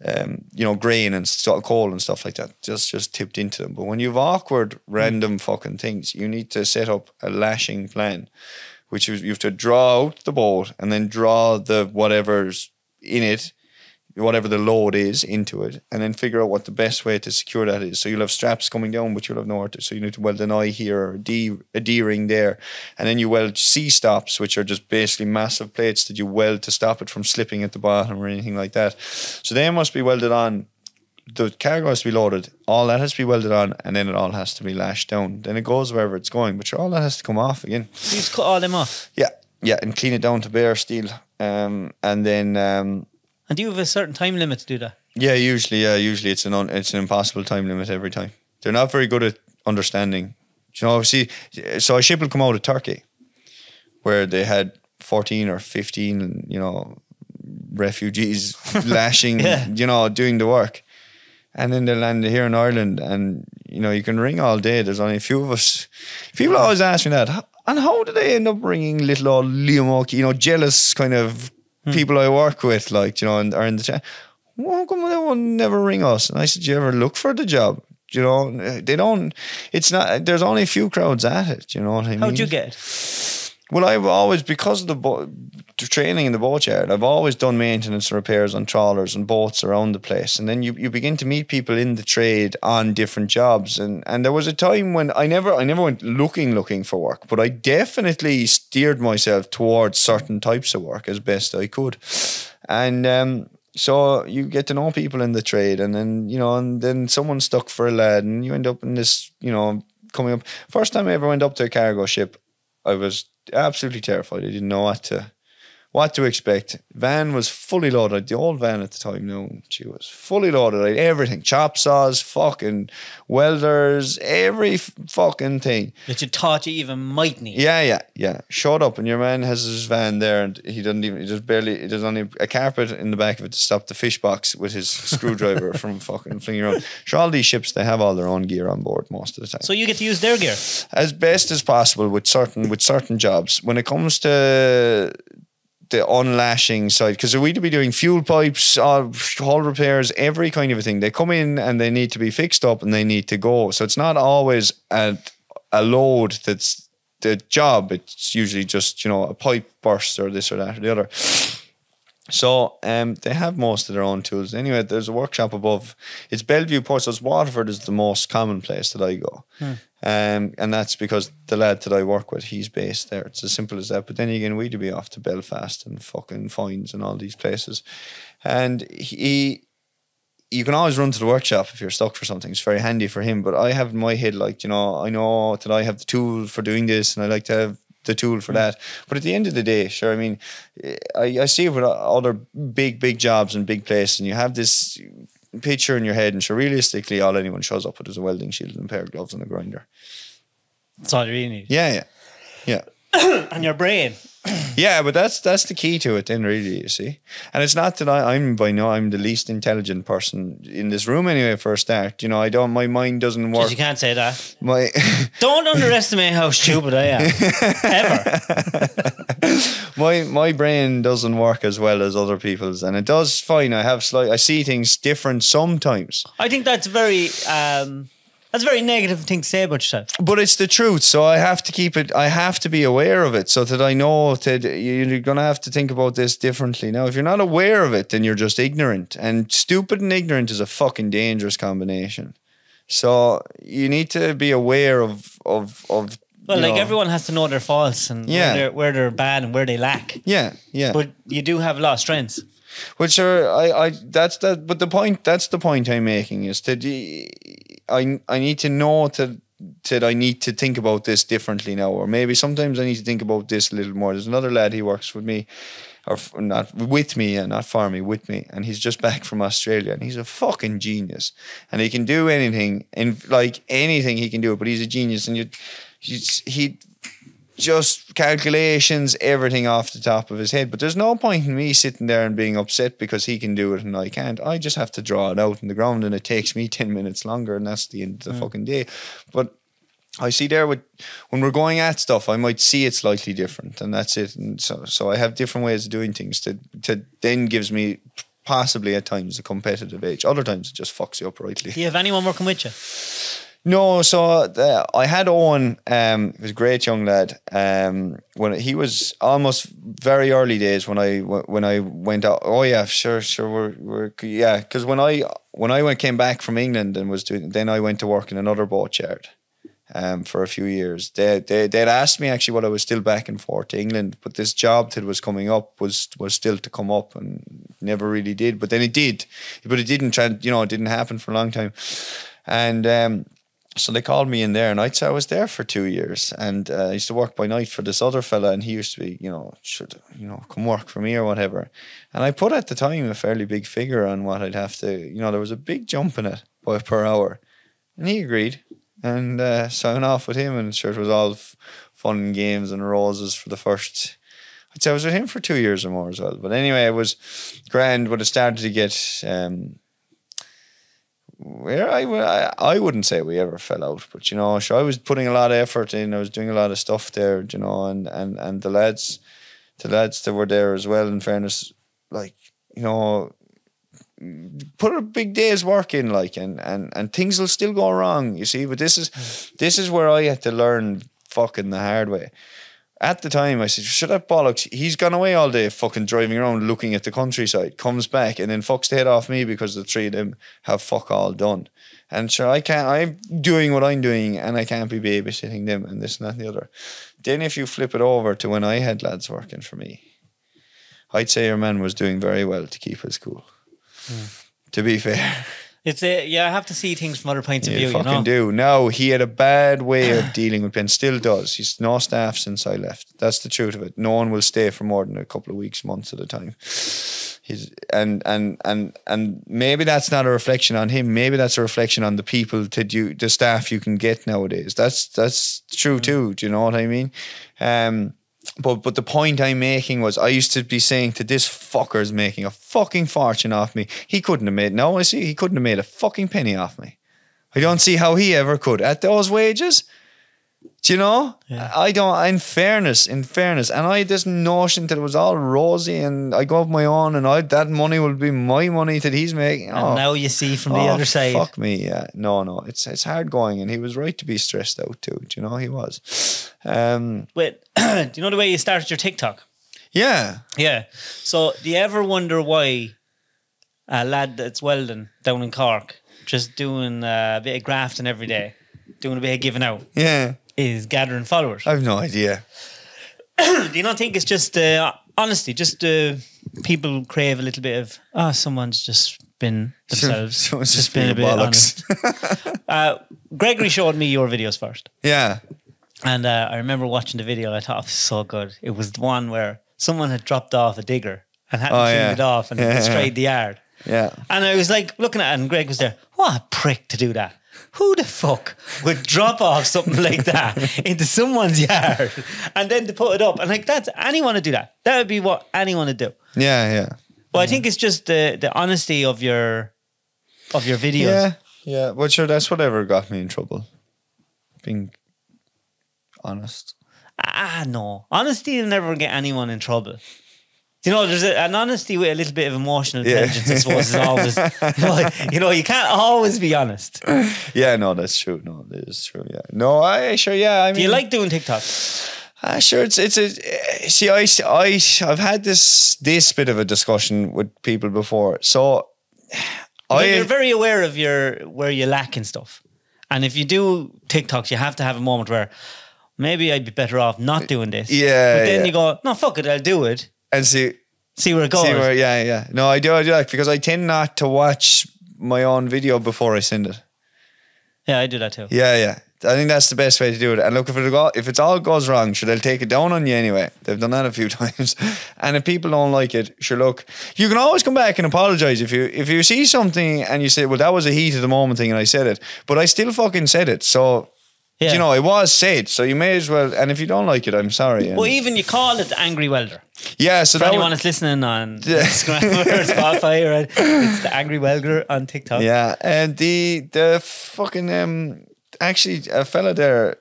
um, you know, grain and st- coal and stuff like that. Just just tipped into them. But when you've awkward, random fucking things, you need to set up a lashing plan, which is you have to draw out the boat and then draw the whatever's in it whatever the load is into it and then figure out what the best way to secure that is. So you'll have straps coming down, but you'll have nowhere to. So you need to weld an eye here or a D, a D ring there. And then you weld C stops, which are just basically massive plates that you weld to stop it from slipping at the bottom or anything like that. So they must be welded on. The cargo has to be loaded. All that has to be welded on, and then it all has to be lashed down. Then it goes wherever it's going, but sure, all that has to come off again. You just cut all them off. Yeah, yeah, and clean it down to bare steel. Um, and then um, And do you have a certain time limit to do that? Yeah, usually, yeah, usually it's an un, it's an impossible time limit every time. They're not very good at understanding. You know, see, so a ship will come out of Turkey, where they had fourteen or fifteen, you know, refugees lashing, Yeah. you know, doing the work, and then they land here in Ireland, and you know, you can ring all day. There's only a few of us. People always ask me that. And how do they end up bringing little old Liam Oakey, you know, jealous kind of Hmm. people I work with, like, you know, and are in the chat. Well, how come they won't never ring us? And I said, you ever look for the job? You know, they don't, it's not, there's only a few crowds at it, you know what I mean? How'd you get? Well, I've always because of the, bo- training in the boatyard, I've always done maintenance and repairs on trawlers and boats around the place, and then you, you begin to meet people in the trade on different jobs, and and there was a time when I never I never went looking looking for work, but I definitely steered myself towards certain types of work as best I could, and um, so you get to know people in the trade, and then you know, and then someone stuck for a lad, and you end up in this, you know, coming up. First time I ever went up to a cargo ship, I was absolutely terrified. I didn't know what to what to expect. Van was fully loaded. The old van at the time, no, she was fully loaded. I had everything, chop saws, fucking welders, every f- fucking thing. That you thought you even might need. Yeah, yeah, yeah. Showed up, and your man has his van there, and he doesn't even. He just barely. There's only a carpet in the back of it to stop the fish box with his screwdriver from fucking flinging around. Sure, all these ships they have all their own gear on board most of the time So you get to use their gear. as best as possible with certain with certain jobs. When it comes to the unlashing side, because we'd be doing fuel pipes, uh, hull repairs, every kind of a thing. They come in and they need to be fixed up and they need to go. So it's not always a, a load that's the job. It's usually just you know a pipe burst or this or that or the other. So um, they have most of their own tools. Anyway, there's a workshop above. It's Belview Port. So it's Waterford is the most common place that I go. Um, and that's because the lad that I work with, he's based there. It's as simple as that. But then again, we'd be off to Belfast and fucking Foynes and all these places. And he, you can always run to the workshop if you're stuck for something. It's very handy for him. But I have in my head, like, you know, I know that I have the tool for doing this and I like to have the tool for that. But at the end of the day, sure, I mean, I, I see it with other big, big jobs and big places, and you have this picture in your head, and sure, realistically, all anyone shows up with is a welding shield and a pair of gloves and a grinder. That's all you really need. Yeah, yeah. Yeah. And your brain. Yeah, but that's that's the key to it then really, you see. And it's not that I, I'm by no I'm the least intelligent person in this room anyway for a start. You know, I don't my mind doesn't work. You can't say that. My Don't underestimate how stupid I am. Ever. my my brain doesn't work as well as other people's and it does fine. I have slight I see things different sometimes. I think that's very um that's a very negative thing to say about yourself. But it's the truth, so I have to keep it. I have to be aware of it, so that I know that you're going to have to think about this differently. Now, if you're not aware of it, then you're just ignorant, and stupid and ignorant is a fucking dangerous combination. So you need to be aware of of of. Well, like know- everyone has to know their faults and Yeah. where, they're, where they're bad and where they lack. Yeah, yeah. But you do have a lot of strengths. Which are I, I that's that but the point that's the point I'm making is that I I need to know that that I need to think about this differently now or maybe sometimes I need to think about this a little more. There's another lad he works with me or not with me and not for me with me and he's just back from Australia and he's a fucking genius and he can do anything and like anything he can do but he's a genius and you he's, he just calculations, everything off the top of his head. But there's no point in me sitting there and being upset because he can do it and I can't. I just have to draw it out in the ground and it takes me 10 minutes longer and that's the end of the mm. fucking day. But I see there with when we're going at stuff, I might see it slightly different and that's it. And so so I have different ways of doing things to to then gives me possibly at times a competitive edge. Other times it just fucks you up rightly. Do you have anyone working with you? No, so uh, I had Owen. Um, he was a great young lad. Um, when he was almost very early days when I when I went out. Oh yeah, sure, sure. We're, we're yeah, because when I when I went came back from England and was doing, then I went to work in another boat yard. Um, for a few years, they they they'd asked me actually what I was still back and forth to England, but this job that was coming up was was still to come up and never really did. But then it did, but it didn't. You know, it didn't happen for a long time, and. um so they called me in there, and I'd say I was there for two years, and uh, I used to work by night for this other fella, and he used to be, you know, should you know, come work for me or whatever. And I put at the time a fairly big figure on what I'd have to, you know, there was a big jump in it by per hour, and he agreed, and uh, went off with him, and sure it was all f- fun and games and roses for the first. I'd say I was with him for two years or more as well. But anyway, it was grand. But it started to get um, where I, I I wouldn't say we ever fell out, but you know, I was putting a lot of effort in. I was doing a lot of stuff there, you know, and and and the lads, the lads that were there as well. In fairness, like you know, put a big day's work in, like, and and and things will still go wrong. You see, but this is this is where I had to learn fucking the hard way. At the time, I said, "Shut up, bollocks." He's gone away all day, fucking driving around, looking at the countryside. Comes back and then fucks the head off me because the three of them have fuck all done. And sure, I can't. I'm doing what I'm doing, and I can't be babysitting them and this and that and the other. Then, if you flip it over to when I had lads working for me, I'd say your man was doing very well to keep us cool. Hmm. To be fair, It's a, yeah, I have to see things from other points of you view, you fucking know. do. No, he had a bad way of dealing with Ben. Still does. He's no staff since I left. That's the truth of it. No one will stay for more than a couple of weeks, months at a time. He's and and and and maybe that's not a reflection on him. Maybe that's a reflection on the people that you, the staff you can get nowadays. That's that's true too. Do you know what I mean? Um, but but the point I'm making was I used to be saying to this fucker's making a fucking fortune off me. He couldn't have made no, I see he couldn't have made a fucking penny off me. I don't see how he ever could at those wages. Do you know? I don't. In fairness, in fairness, and I had this notion that it was all rosy, and I go up my own, and I that money will be my money that he's making. And Oh, now you see from the oh, other side. Fuck me, yeah. No, no, it's it's hard going, and he was right to be stressed out too. Do you know he was? Um, Wait, do you know the way you started your TikTok? yeah, Yeah. So do you ever wonder why a lad that's welding down in Cork, just doing a bit of grafting every day, doing a bit of giving out, yeah. Is gathering followers? I've no idea. do you not think it's just uh, honesty? Just uh, people crave a little bit of oh, someone's just been themselves, Someone's just just been a being bit bollocks. honest. uh, Gregory showed me your videos first. Yeah, And uh, I remember watching the video. I thought it was so good. It was the one where someone had dropped off a digger and hadn't Oh, cleaned yeah. it off and Yeah, it yeah. the yard. yeah. And I was like looking at it, and Greg was there. What a prick to do that! Who the fuck would drop off something like that into someone's yard and then to put it up? And like that's anyone to do that. That would be what anyone would do. Yeah, yeah. But I think it's just the the honesty of your of your videos. Yeah, yeah. Well, sure, that's whatever got me in trouble. Being honest. Ah, no. Honesty will never get anyone in trouble. You know, there's a, an honesty with a little bit of emotional Yeah. intelligence, I suppose, is always, you know, you can't always be honest. Yeah, no, that's true. No, that is true. Yeah. No, I sure. Yeah, I mean, Do you like doing TikTok? Ah, sure. It's it's a see. I I I've had this this bit of a discussion with people before. So, I you're very aware of your where you lack in stuff. And if you do TikToks, you have to have a moment where maybe I'd be better off not doing this. Yeah, But then yeah. you go, no, fuck it, I'll do it. And see See where it goes. see where yeah yeah. No, I do I do that because I tend not to watch my own video before I send it. yeah, I do that too. Yeah, yeah. I think that's the best way to do it. And look, if it go, if it's all goes wrong, sure they'll take it down on you anyway. They've done that a few times. And if people don't like it, sure, look, you can always come back and apologize if you if you see something and you say, well, that was a heat of the moment thing, and I said it, but I still fucking said it. So. Yeah. You know, it was said, so you may as well. And if you don't like it, I'm sorry. And Well, even you call it the Angry Welder. Yeah, so For that anyone that's listening on Instagram or Spotify, right? It's the Angry Welder on TikTok. yeah, and the the fucking um, actually a fella there,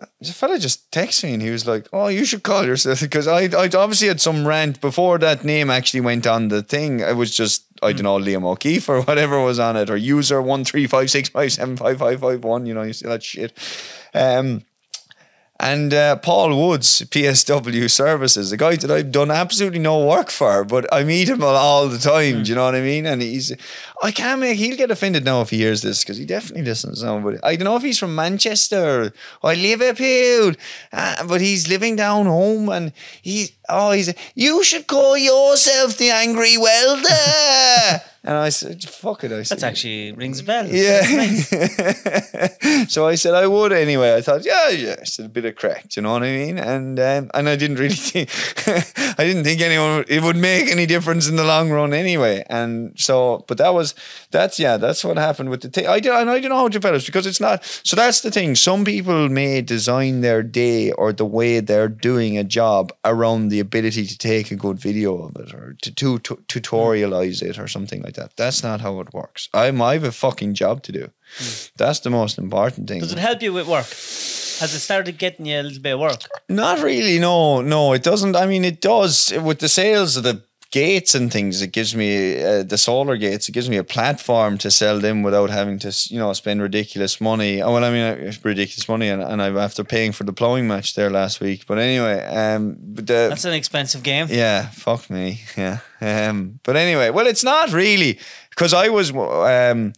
a fella just texted me and he was like, "Oh, you should call yourself," because I I obviously had some rant before that name actually went on the thing. I was just I don't know Liam O'Keefe or whatever was on it or user one three five six five seven five five five one. You know, you see that shit. Um, and uh, Paul Woods, PSW Services, a guy that I've done absolutely no work for, but I meet him all the time. Do you know what I mean? And he's, I can't make, he'll get offended now if he hears this because he definitely listens now. But I don't know if he's from Manchester or Liverpool, uh, but he's living down home and he, oh, he's, you should call yourself the Angry Welder. and I said, fuck it. I said, That's actually rings a bell. yeah. so I said I would anyway. I thought, yeah, yeah. It's a bit of crack. Do you know what I mean? And um, and I didn't really think. I didn't think anyone it would make any difference in the long run anyway. And so, but that was that's yeah, that's what happened with the thing. I did, and I don't know how to fellas because it's not. So that's the thing. Some people may design their day or the way they're doing a job around the ability to take a good video of it or to, to, to tutorialize it or something like that. That's not how it works. I'm I have a fucking job to do. Hmm. That's the most important thing. Does it help you with work? Has it started getting you a little bit of work? Not really. No, no, it doesn't. I mean, it does with the sales of the gates and things. It gives me uh, the solar gates. It gives me a platform to sell them without having to, you know, spend ridiculous money. Oh, well, I mean, uh, ridiculous money, and, and I'm after paying for the plowing match there last week. But anyway, um, but the, That's an expensive game. yeah, fuck me. Yeah. Um, but anyway, well, it's not really because I was, um,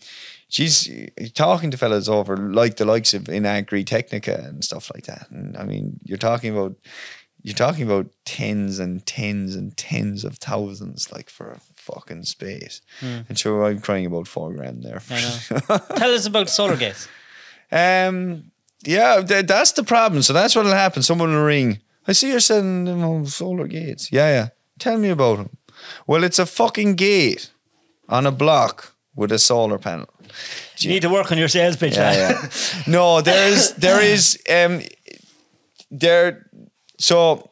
geez, talking to fellas over like the likes of in Agritechnica and stuff like that. And I mean, you're talking about, you're talking about tens and tens and tens of thousands, like for a fucking space. And so I'm crying about four grand there. I know. Tell us about solar gates. Um, yeah, th- that's the problem. So that's what'll happen. Someone will ring. I see you're selling them on solar gates. Yeah, yeah. Tell me about them. Well, it's a fucking gate on a block with a solar panel. You need to work on your sales pitch. Yeah, yeah. no, there is, there is, um, there. So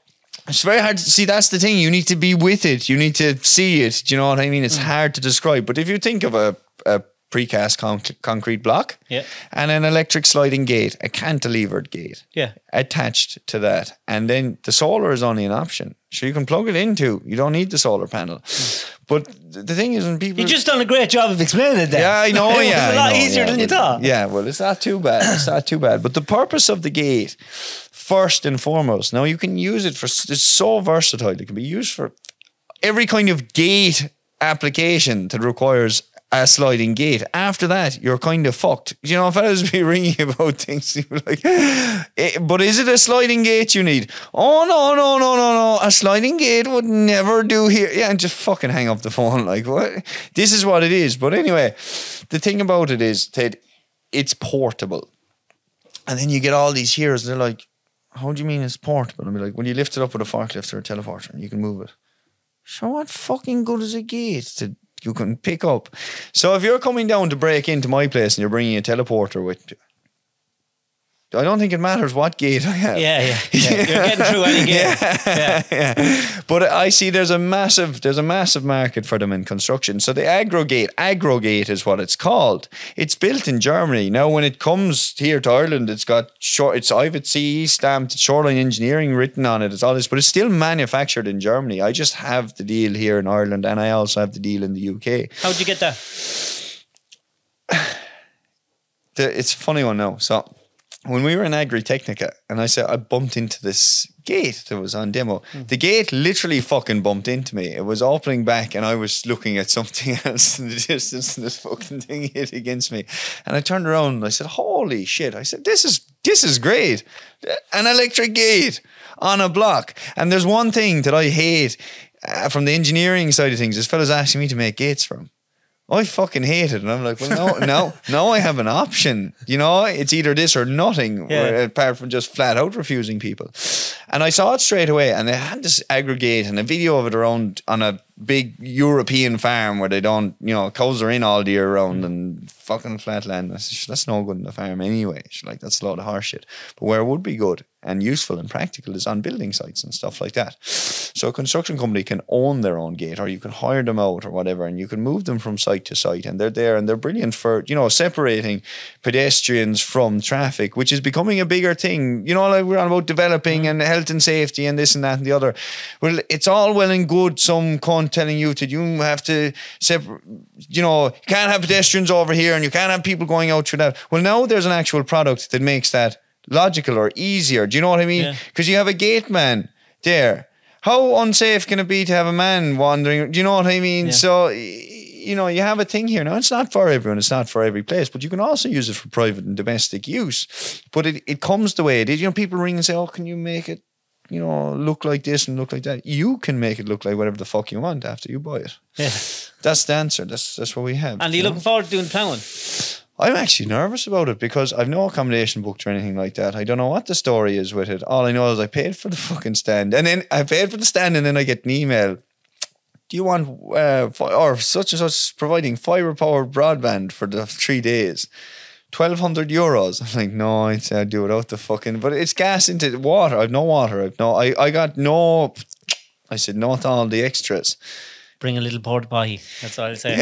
it's very hard to see. That's the thing. You need to be with it. You need to see it. Do you know what I mean? Mm. It's hard to describe. But if you think of a, a precast conc- concrete block, Yeah. and an electric sliding gate, a cantilevered gate, Yeah. attached to that, and then the solar is only an option. So you can plug it into. You don't need the solar panel. But the thing is, when people You just done a great job of explaining it. Then. yeah, I know. yeah, was a lot know, easier yeah, than you but- thought. Yeah, well, it's not too bad. It's not too bad. But the purpose of the gate, first and foremost, now you can use it for. It's so versatile. It can be used for every kind of gate application that requires a sliding gate. After that, you're kind of fucked. You know, fellas be ringing about things, like, "Eh, but is it a sliding gate you need? Oh no, no, no, no, no. A sliding gate would never do here. Yeah, and just fucking hang up the phone. Like, what? This is what it is. But anyway, the thing about it is, Ted, it's portable. And then you get all these heroes, they're like, how do you mean it's portable? And be like, well, you lift it up with a forklift or a teleporter you can move it. So what fucking good is a gate that you can pick up? So if you're coming down to break into my place and you're bringing a teleporter with you, I don't think it matters what gate I have. Yeah, yeah, yeah. You're getting through any game. Yeah. yeah. yeah. But I see there's a massive there's a massive market for them in construction. So the agrogate, agrogate is what it's called. It's built in Germany. Now when it comes here to Ireland, it's got short it's I've it CE stamped, shoreline engineering written on it, it's all this, but it's still manufactured in Germany. I just have the deal here in Ireland and I also have the deal in the UK. How'd you get that? the, it's a funny one now. So when we were in Agritechnica, and I said I bumped into this gate that was on demo. The gate literally fucking bumped into me. It was opening back, and I was looking at something else in the distance, and this fucking thing hit against me. And I turned around and I said, "Holy shit!" I said, "This is this is great, an electric gate." On a block, and there's one thing that I hate uh, from the engineering side of things. This fellow's asking me to make gates for him. I fucking hate it. And I'm like, well, no, no, now I have an option. You know, it's either this or nothing, Yeah. apart from just flat out refusing people. And I saw it straight away. And they had this agrogate and a video of it around on a big European farm where they don't, you know, cows are in all the year round mm. and fucking flat land. I said, that's no good in the farm anyway. She's like, that's a lot of horse shit. But where it would be good and useful and practical is on building sites and stuff like that. So a construction company can own their own gate or you can hire them out or whatever and you can move them from site to site and they're there and they're brilliant for, you know, separating pedestrians from traffic, which is becoming a bigger thing. You know, like we're on about developing mm. and health and safety and this and that and the other. Well, it's all well and good some cunt telling you that you have to separate, you know, you can't have pedestrians over here and you can't have people going out through that. Well, now there's an actual product that makes that logical or easier. Do you know what I mean? Yeah. Because you have a gate man there. How unsafe can it be to have a man wandering? Do you know what I mean? Yeah. So, you know, you have a thing here. Now, it's not for everyone, it's not for every place, but you can also use it for private and domestic use. But it, it comes the way it is. You know, people ring and say, Oh, can you make it, you know, look like this and look like that? You can make it look like whatever the fuck you want after you buy it. Yeah. That's the answer. That's that's what we have. And are you know? looking forward to doing plowing? I'm actually nervous about it because I've no accommodation booked or anything like that. I don't know what the story is with it. All I know is I paid for the fucking stand, and then I paid for the stand, and then I get an email. Do you want uh, fi- or such and such providing fiber powered broadband for the three days? Twelve hundred euros. I'm like, no, I'd say I'd do it out the fucking. But it's gas into water. I've no water. I've no. I, I got no. I said no to all the extras. Bring a little porta potty. That's all I'll say.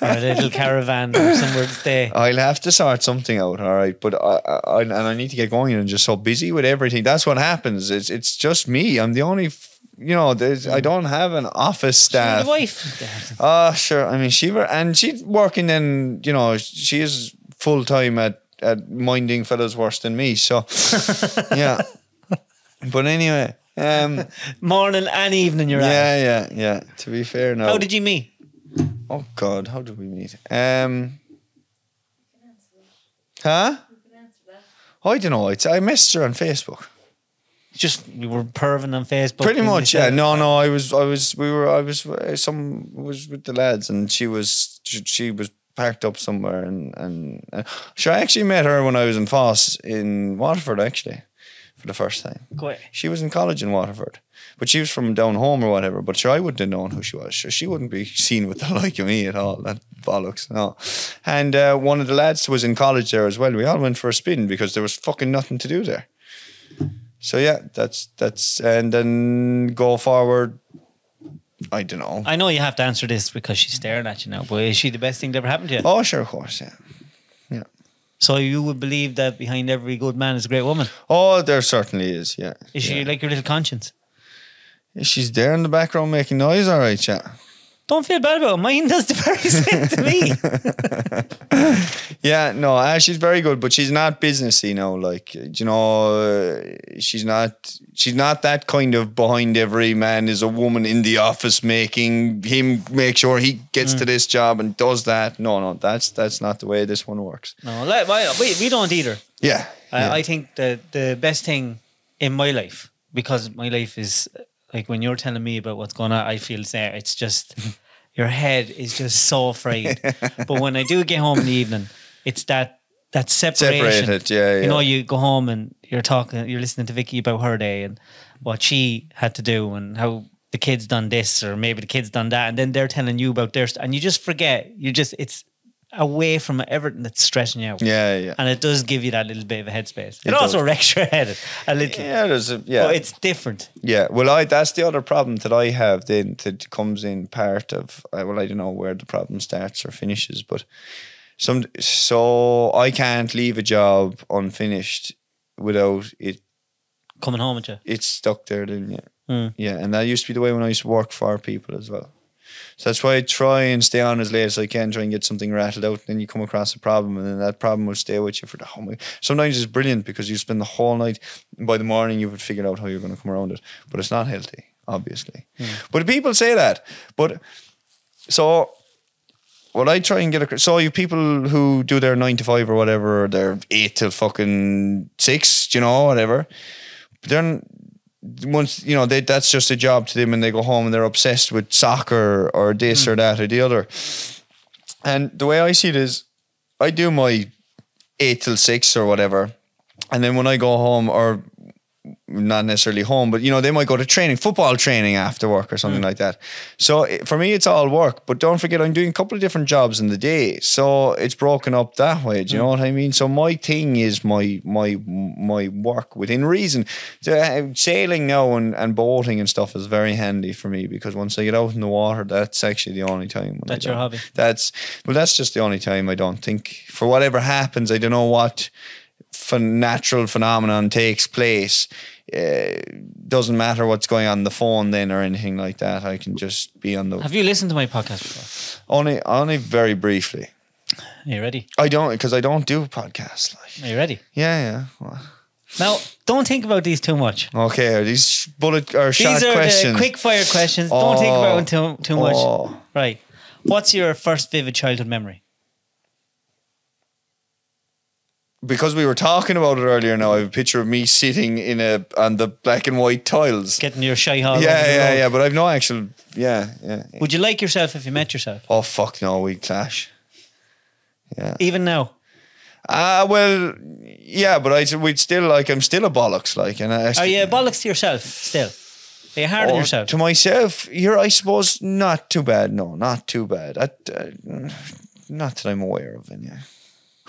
or a little caravan or somewhere to stay. I'll have to sort something out, all right. But I, I, and I need to get going. And I'm just so busy with everything. That's what happens. It's it's just me. I'm the only. f- You know, there's I don't have an office staff. The wife. Oh, sure. I mean, she were, and she's working in. You know, she is full time at at minding fellas worse than me. So, yeah. But anyway, um, Morning and evening you're at. yeah, yeah, yeah. To be fair, now. How did you meet? Oh God, how did we meet? Um, huh? I don't know. It's I missed her on Facebook. Just you were perving on Facebook. Pretty and you much, yeah. said- No, no. I was, I was, we were, I was, uh, some was with the lads, and she was, she, she was packed up somewhere, and and uh, sure, I actually met her when I was in FÁS in Waterford, actually, for the first time. Away. She was in college in Waterford, but she was from down home or whatever. But sure, I wouldn't have known who she was. Sure, she wouldn't be seen with the like of me at all. That bollocks, no. And uh, one of the lads was in college there as well. We all went for a spin because there was fucking nothing to do there. So yeah, that's that's and then go forward. I don't know. I know you have to answer this because she's staring at you now, but is she the best thing that ever happened to you? Oh sure, of course. Yeah. So you would believe that behind every good man is a great woman? Oh, there certainly is. Yeah. Is she like your little conscience? She's there in the background making noise. All right, yeah. Don't feel bad about it. Mine does the very same to me. Yeah, no, uh, she's very good, but she's not businessy now. Like you know, uh, she's not. She's not that kind of behind every man is a woman in the office making him make sure he gets to this job and does that. No, no, that's that's not the way this one works. No, like, we, we don't either. Yeah, I, yeah. I think the the best thing in my life, because my life is like when you're telling me about what's going on, I feel say it's just your head is just so afraid. but when I do get home in the evening, it's that that separation. Separated, yeah, You know, you go home and you're talking, you're listening to Vicky about her day and what she had to do and how the kids done this or maybe the kids done that, and then they're telling you about their st- and you just forget. You just it's away from everything that's stressing you out. yeah, yeah. And it does give you that little bit of a headspace. It, It also does. wrecks your head a little. Yeah, there's a yeah. But it's different. Yeah, well, I that's the other problem that I have. Then that comes in part of uh, well, I don't know where the problem starts or finishes, but some so I can't leave a job unfinished without it. Coming home with you. It's stuck there. Then yeah, Mm. yeah, and that used to be the way when I used to work for people as well. So that's why I try and stay on as late as I can, try and get something rattled out. And then you come across a problem, and then that problem will stay with you for the whole. night. Sometimes it's brilliant because you spend the whole night. And by the morning, you've figured out how you're going to come around it, but it's not healthy, obviously. Hmm. But people say that. But so what I try and get across. So you people who do their nine to five or whatever, or their eight to fucking six, you know, whatever. But then once you know they that's just a job to them, and they go home and they're obsessed with soccer or this or hmm. that or the other. And the way I see it is, I do my eight till six or whatever, and then when I go home or not necessarily home, but you know, they might go to training, football training after work or something mm. like that. So it- for me, it's all work. But don't forget, I'm doing a couple of different jobs in the day, so it's broken up that way. Do you mm. know what I mean? So my thing is my my my work within reason. So, uh, Sailing now and, and boating and stuff is very handy for me because once I get out in the water, that's actually the only time. That's your hobby. That's well, that's just the only time I don't think for whatever happens. I don't know what ph- natural phenomenon takes place. Uh, doesn't matter what's going on the phone then or anything like that. I can just be on the Have you listened to my podcast before? only only very briefly. Are you ready? I don't because I don't do podcasts. Like Are you ready? yeah, yeah. Well, Now, don't think about these too much. Okay, are these bullet or short These are questions? the quick fire questions. Don't think about them too, too much. Oh. Right. What's your first vivid childhood memory? Because we were talking about it earlier. Now I have a picture of me sitting in a on the black and white tiles. Getting your shy hall. yeah, yeah, yeah. But I've no actual. Yeah, yeah. Would you like yourself if you met yourself? Oh fuck no, we clash. Yeah. Even now. Ah, well, yeah, but I we'd still like I'm still a bollocks, like, and I. Are you a bollocks to yourself still? Are you hard on Oh, yourself? To myself, here I suppose not too bad. No, not too bad. I, uh, not that I'm aware of. Any.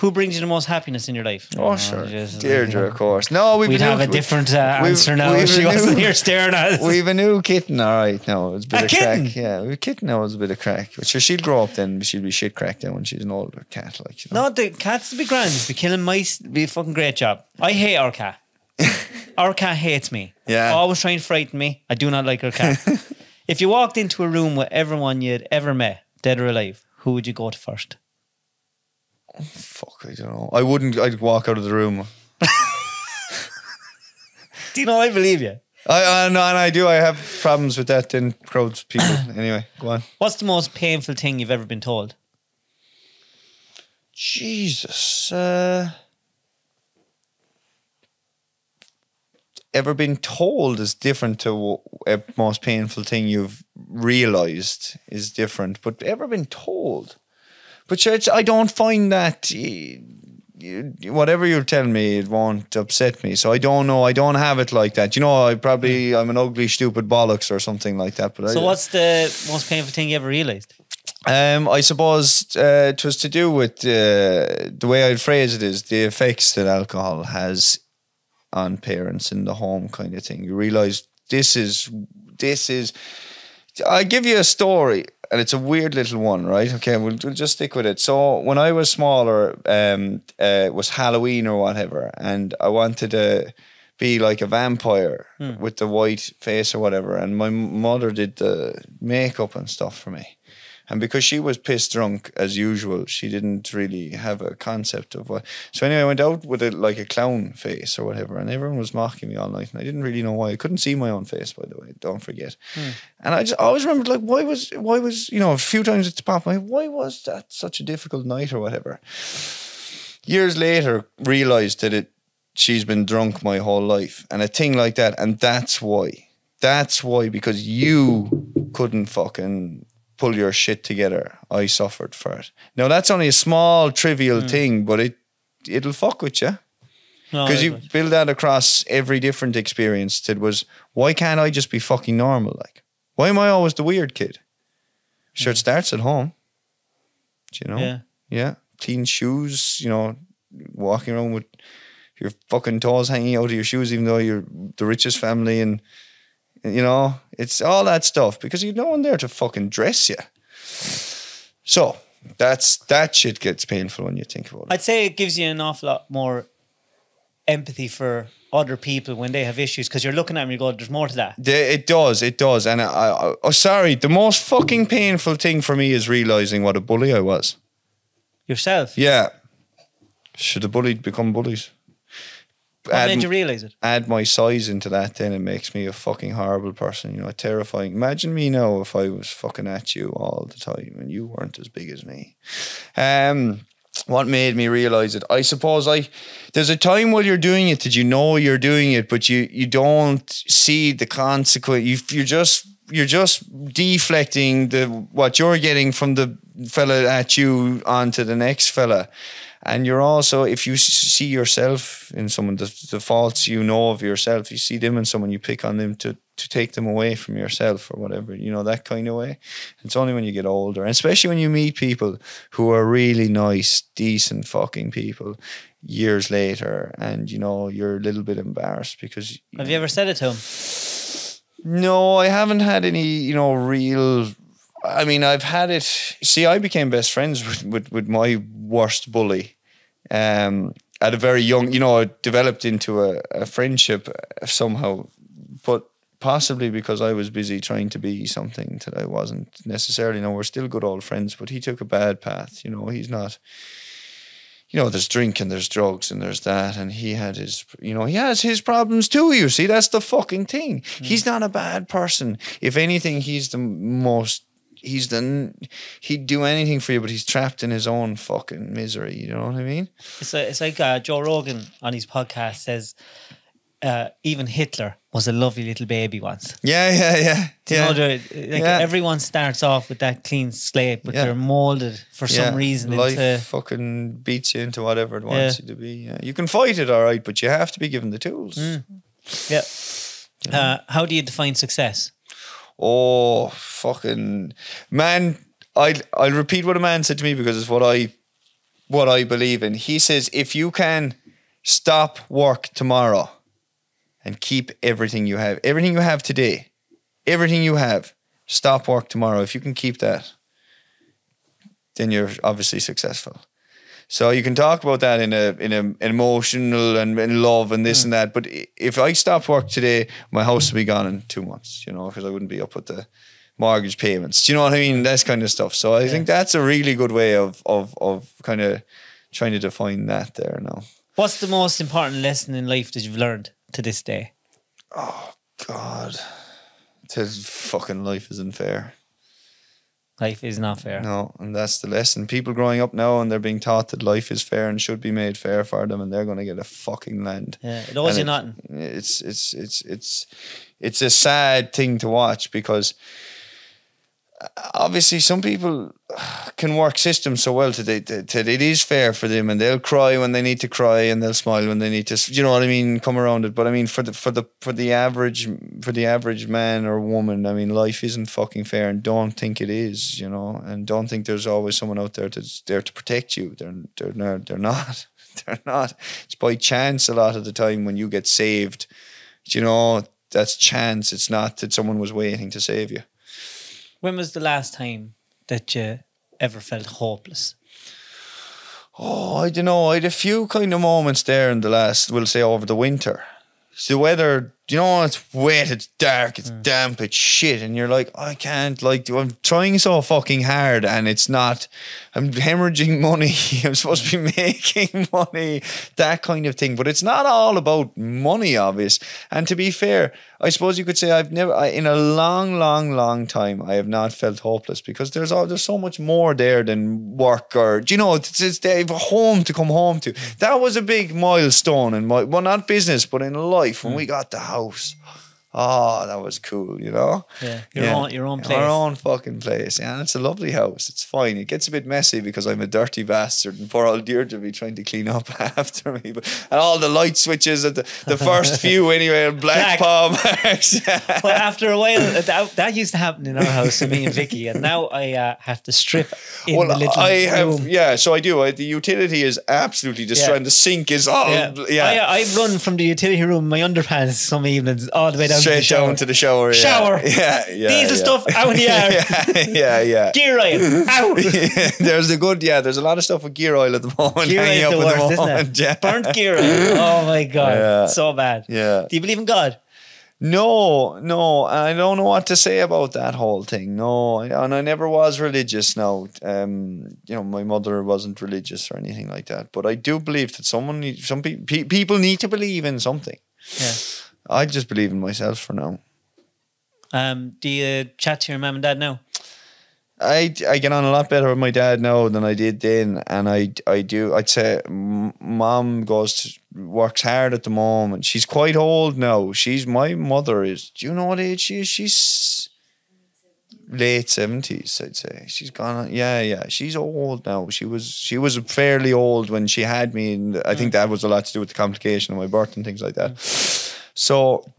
Who brings you the most happiness in your life? Oh, sure, just- Deirdre, of course. No, we've We'd have a different uh, answer now we've if she a wasn't new- here staring at us. We've a new kitten, all right. No, it's a bit A of kitten? crack. Yeah, we kitten now is a bit of crack. But sure, she'll grow up then. but She'll be shit cracked then when she's an older cat, like you know. No, the cats would be grand. Be killing mice. Be a fucking great job. I hate our cat. our cat hates me. Yeah. Always trying to frighten me. I do not like our cat. if you walked into a room with everyone you'd ever met, dead or alive, who would you go to first? Fuck, I don't know. I wouldn't. I'd walk out of the room. Do you know I believe you? I, I no, and I do. I have problems with that in crowds, people. anyway, go on. What's the most painful thing you've ever been told? Jesus. Uh, ever been told is different to a most painful thing you've realized is different, but ever been told? But sure, I don't find that. Whatever you're telling me, it won't upset me. So I don't know. I don't have it like that. You know, I probably I'm an ugly, stupid bollocks or something like that. But So I, what's the most painful thing you ever realised? um, I suppose uh, it was to do with uh, the way I'd phrase it is the effects that alcohol has on parents in the home, kind of thing. You realize this is this is. I give you a story, and it's a weird little one, right? Okay, we'll, we'll just stick with it. So when I was smaller, um, uh, it was Halloween or whatever, and I wanted to be like a vampire with the white face or whatever, and my mother did the makeup and stuff for me. And because she was pissed drunk as usual, she didn't really have a concept of what. So anyway, I went out with a like a clown face or whatever, and everyone was mocking me all night, and I didn't really know why. I couldn't see my own face, by the way. Don't forget. Hmm. And I just always remembered like why was why was you know a few times it's popped my why was that such a difficult night or whatever. Years later, realized that it she's been drunk my whole life, and a thing like that, and that's why. That's why because you couldn't fucking pull your shit together. I suffered for it. Now that's only a small trivial hmm. thing, but it it'll fuck with you because I- you build that across every different experience. It was why can't I just be fucking normal? Like why am I always the weird kid? Sure, it hmm. starts at home. Do you know? Yeah. Yeah. Clean shoes. You know, walking around with your fucking toes hanging out of your shoes, even though you're the richest family and. You know, it's all that stuff because you've no one there to fucking dress you. So that's that shit gets painful when you think about it. I'd say it gives you an awful lot more empathy for other people when they have issues because you're looking at them and you go, there's more to that. The- It does, it does. And I, I, oh, sorry, the most fucking painful thing for me is realizing what a bully I was. Yourself. Yeah. Should the bullied become bullies? What Add, made you realise it? add my size into that, then it makes me a fucking horrible person. You know, terrifying. Imagine me now if I was fucking at you all the time and you weren't as big as me. Um, what made me realize it? I suppose I there's a time while you're doing it that you know you're doing it, but you you don't see the consequence. You you're just you're just deflecting the what you're getting from the fella at you onto the next fella. And you're also, if you see yourself in someone, the, the faults you know of yourself, you see them in someone, you pick on them to, to take them away from yourself or whatever, you know, that kind of way. It's only when you get older, and especially when you meet people who are really nice, decent fucking people years later, and you know, you're a little bit embarrassed because. Have you ever said it to him? No, I haven't had any, you know, real. I mean, I've had it. See, I became best friends with, with, with my worst bully um, at a very young, you know, it developed into a, a friendship somehow, but possibly because I was busy trying to be something that I wasn't necessarily. No, we're still good old friends, but he took a bad path. You know, he's not. You know, there's drink and there's drugs, and there's that, and he had his, you know, he has his problems too. You see, that's the fucking thing. He's not a bad person. If anything, he's the most he's done he'd do anything for you, but he's trapped in his own fucking misery. You know what I mean? It's, a, it's like uh, Joe Rogan on his podcast says uh, even Hitler was a lovely little baby once. Yeah, yeah, yeah. Do you know, like Yeah. everyone starts off with that clean slate, but Yeah. they're molded for some reason life into. fucking beats you into whatever it wants Yeah. you to be. Yeah. You can fight it, all right, but you have to be given the tools. Mm. Yeah. Uh, how do you define success? Oh, fucking man! I I'll repeat what a man said to me because it's what I what I believe in. He says if you can stop work tomorrow and keep everything you have, everything you have today, everything you have, stop work tomorrow. If you can keep that, then you're obviously successful. So you can talk about that in a in a an emotional and in love and this hmm. and that. But if I stopped work today, my house would be gone in two months. You know, because I wouldn't be up with the mortgage payments. Do you know what I mean? That's kind of stuff. So I think that's a really good way of of of kind of trying to define that there now. What's the most important lesson in life that you've learned to this day? Oh God, this fucking life isn't fair. Life is not fair. No, and that's the lesson. People growing up now and they're being taught that life is fair and should be made fair for them, and they're going to get a fucking land. Yeah, it owes you nothing. It's it's it's it's it's a sad thing to watch because obviously some people can work systems so well that, they, that it is fair for them and they'll cry when they need to cry and they'll smile when they need to you know what I mean come around it. But I mean for the for the for the average for the average man or woman I mean life isn't fucking fair and don't think it is you know and don't think there's always someone out there that's there to protect you. They're they're not they're not they're not. It's by chance a lot of the time when you get saved you know that's chance. It's not that someone was waiting to save you When was the last time that you ever felt hopeless? Oh, I don't know. I had a few kind of moments there in the last, we'll say, over the winter. The weather, you know, it's wet, it's dark, it's mm. damp, it's shit, and you're like, I can't, like, I'm trying so fucking hard, and it's not. I'm hemorrhaging money. I'm supposed to be mm. making money, that kind of thing. But it's not all about money, obvious. And to be fair, I suppose you could say I've never, I, in a long, long, long time, I have not felt hopeless because there's all, there's so much more there than work or, do you know, it's, it's they have a home to come home to. Mm. That was a big milestone in my, well, not business, but in life when we got the house. Oh, that was cool, you know? Yeah, your own- your own place. Our own fucking place. Yeah, and it's a lovely house. It's fine. It gets a bit messy because I'm a dirty bastard and poor old Deirdre be trying to clean up after me. But, and all the light switches at the, the first few anyway, black, Black. palm marks. But after a while, that, that used to happen in our house, with me and Vicky, and now I uh, have to strip in well, the little I have, room. yeah, so I do. I, the utility is absolutely destroyed. Yeah. The sink is all, Yeah, yeah, I, I run from the utility room, my underpants, some evenings, all the way down the straight shower. down to the shower. yeah. Shower. Yeah, yeah. Diesel yeah. stuff out in the yard. yeah, yeah, yeah. Gear oil out. there's a good, yeah. There's a lot of stuff with gear oil at the moment. Gear up the worst, isn't it? Yeah. Burnt gear oil. Oh my god, Yeah. so bad. Yeah. Do you believe in God? No, no, I don't know what to say about that whole thing. No, and I never was religious. Now, um, you know, my mother wasn't religious or anything like that. But I do believe that someone, need, some pe- pe- people need to believe in something. Yeah. I just believe in myself for now. Um, do you chat to your mum and dad now? I, I get on a lot better with my dad now than I did then, and I I do. I'd say m- mom goes to, works hard at the moment. She's quite old now. She's my mother is. Do you know what age she is? She's late seventies. I'd say she's gone. on- Yeah, yeah. She's old now. She was she was fairly old when she had me, and I think that was a lot to do with the complication of my birth and things like that. So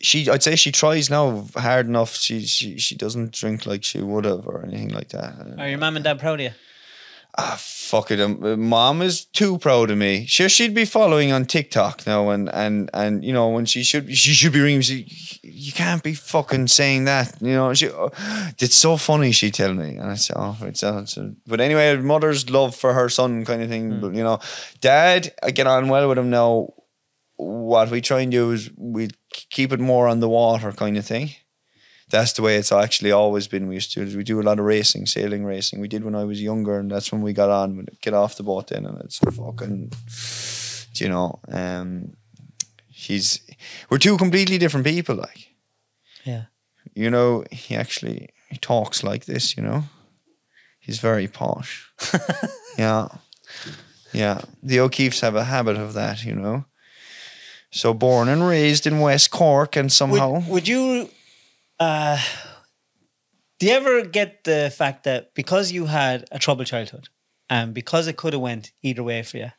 she I'd say she tries now hard enough. She she she doesn't drink like she would have or anything like that. Are your mum and dad proud of you? Ah, fuck it. Um, mom is too proud of me. Sure, she'd be following on TikTok now, and and and you know when she should she should be ringing. me, She, you can't be fucking saying that. You know, she. oh, it's so funny. She tell me, and I say, oh, it's, it's uh, but anyway, mother's love for her son, kind of thing. But you know, dad, I get on well with him now. What we try and do is we keep it more on the water, kind of thing that's the way it's actually always been. We used to we do a lot of racing, sailing racing. We did when I was younger, and that's when we got on. We'd get off the boat then, and it's fucking, you know, um, he's we're two completely different people. Like, Yeah. you know, he actually he talks like this. You know, he's very posh. yeah, yeah. The O'Keefes have a habit of that. You know. So born and raised in West Cork, and somehow Would, would you? Uh, do you ever get the fact that because you had a troubled childhood, and because it could have went either way for you,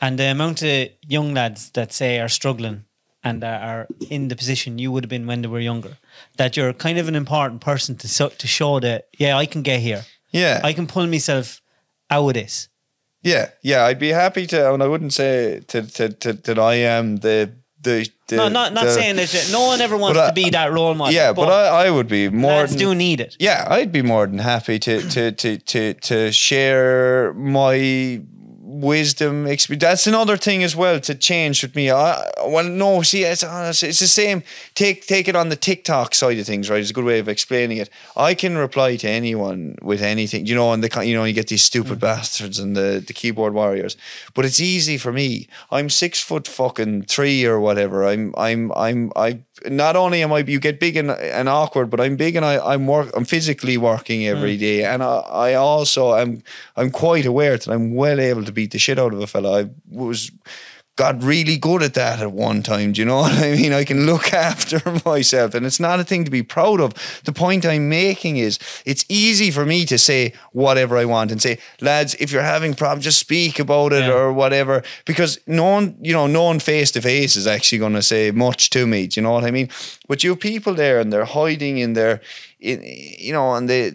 and the amount of young lads that say are struggling and are in the position you would have been when they were younger, that you're kind of an important person to so, to show that yeah I can get here, yeah, I can pull myself out of this. Yeah, yeah. I'd be happy to, and I wouldn't say to, to, to, that I am the the. the No, not not the- saying that no one ever wants I- to be that role model. Yeah, but, I, I would be more lads than do need it. Yeah, I'd be more than happy to to to to to share my wisdom. exp- That's another thing as well to change with me. I, well, no, see, it's, uh, it's it's the same. Take take it on the TikTok side of things, right? It's a good way of explaining it. I can reply to anyone with anything, you know, and the you know you get these stupid bastards and the the keyboard warriors, but it's easy for me. I'm six foot fucking three or whatever. I'm I'm I'm I. Not only am I, you get big and, and awkward, but I'm big and I, I'm work, I'm physically working every mm. day, and I, I also am, I'm quite aware that I'm well able to beat the shit out of a fella. I was got really good at that at one time. Do you know what I mean? I can look after myself, and it's not a thing to be proud of. The point I'm making is it's easy for me to say whatever I want and say, lads, if you're having problems, just speak about it Yeah. or whatever, because no one, you know, no one face to face is actually going to say much to me. Do you know what I mean? But you have people there, and they're hiding in their, in, you know, and they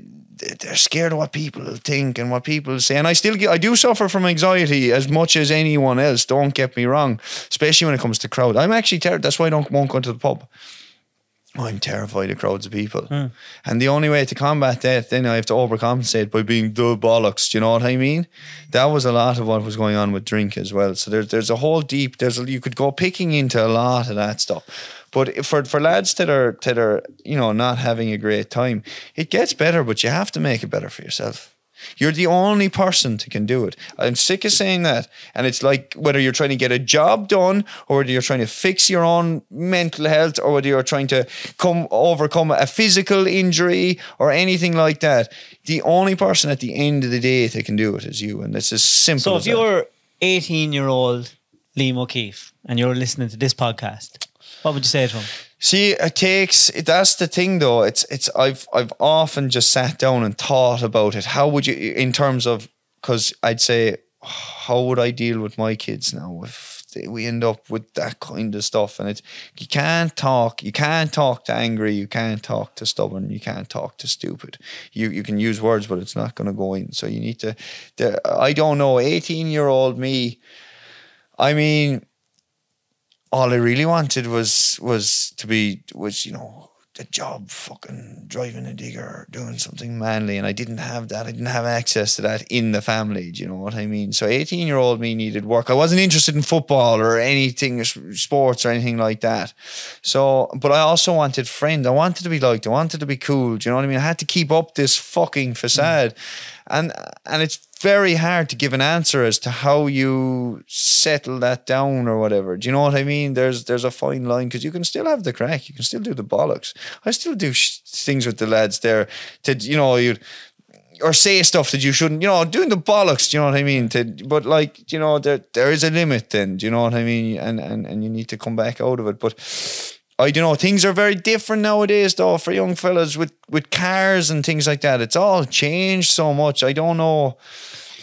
they're scared of what people think and what people say. And I still get, I do suffer from anxiety as much as anyone else. Don't get me wrong, especially when it comes to crowd. I'm actually terrified. That's why I don't won't go to the pub. I'm terrified of crowds of people. Hmm. And the only way to combat that, then I have to overcompensate by being the bollocks. Do you know what I mean? That was a lot of what was going on with drink as well. So there's there's a whole deep there's a, you could go picking into a lot of that stuff. But for for lads that are that are you know not having a great time, it gets better, but you have to make it better for yourself. You're the only person that can do it. I'm sick of saying that. And it's like whether you're trying to get a job done or whether you're trying to fix your own mental health or whether you're trying to come overcome a physical injury or anything like that. The only person at the end of the day that can do it is you. And it's as simple So if that. you're 18 year old Liam O'Keefe and you're listening to this podcast, what would you say to him? See, uh, it takes. That's the thing, though. It's it's. I've I've often just sat down and thought about it. How would you, in terms of, because I'd say, how would I deal with my kids now if they, we end up with that kind of stuff? And it's you can't talk. You can't talk to angry. You can't talk to stubborn. You can't talk to stupid. You you can use words, but it's not going to go in. So you need to. The, I don't know. Eighteen year old me. I mean all I really wanted was was to be was you know a job fucking driving a digger doing something manly and I didn't have that. I didn't have access to that in the family do you know what I mean? So 18 year old me needed work. I wasn't interested in football or anything sports or anything like that. So but I also wanted friends. I wanted to be liked. I wanted to be cool do you know what I mean? I had to keep up this fucking facade. Mm. And and it's very hard to give an answer as to how you settle that down or whatever. Do you know what I mean? There's there's a fine line because you can still have the crack, you can still do the bollocks. I still do sh- things with the lads there to you know you or say stuff that you shouldn't. You know, doing the bollocks. Do you know what I mean? To but like you know there there is a limit. Then do you know what I mean? And and and you need to come back out of it. But. I don't know. Things are very different nowadays, though, for young fellas with, with cars and things like that. It's all changed so much. I don't know.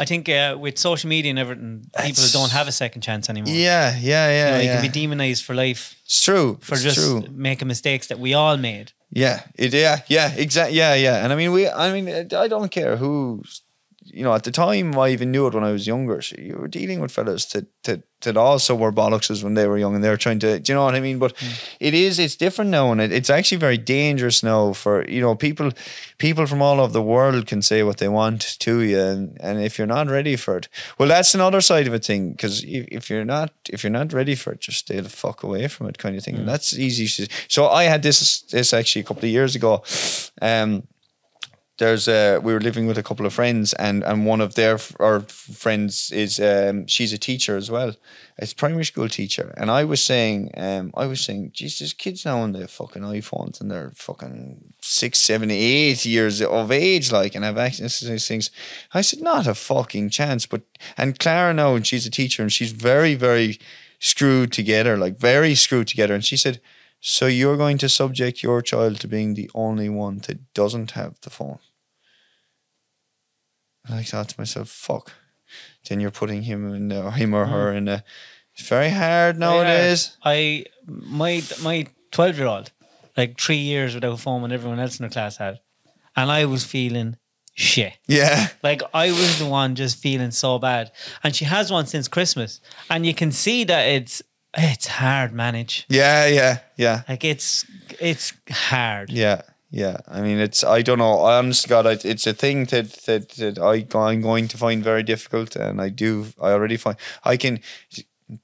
I think uh, with social media and everything, people don't have a second chance anymore. Yeah, yeah, yeah. You, know, you yeah. can be demonized for life it's true. for it's just true. making mistakes that we all made. Yeah, it, yeah, yeah, exactly. Yeah, yeah. And I mean, we. I mean, I don't care who. You know, at the time, I even knew it when I was younger. So you were dealing with fellas that that that also were bollockses when they were young, and they were trying to. Do you know what I mean? But it is. It's different now, and it, it's actually very dangerous now for you know people. People from all over the world can say what they want to you, and and if you're not ready for it, well, that's another side of a thing. Because if, if you're not if you're not ready for it, just stay the fuck away from it, kind of thing. And that's easy. So I had this this actually a couple of years ago. Um, there's uh we were living with a couple of friends and and one of their our friends is um she's a teacher as well it's primary school teacher and i was saying um i was saying jesus kids now on their fucking iphones and they're fucking six seven eight years of age like and have access to these things i said not a fucking chance but and clara now and she's a teacher and she's very very screwed together, like very screwed together. And she said, "So you're going to subject your child to being the only one that doesn't have the phone?" And I thought to myself, "Fuck." Then you're putting him in or him or her in a. It's very hard nowadays. I my my twelve year old, like three years without a phone when everyone else in the class had, and I was feeling shit. Yeah. Like I was the one just feeling so bad, and she has one since Christmas, and you can see that it's it's hard manage. Yeah, yeah, yeah. Like it's it's hard. Yeah, yeah. I mean, it's I don't know. I honest God, I, it's a thing that that, that I I'm going to find very difficult, and I do. I already find I can.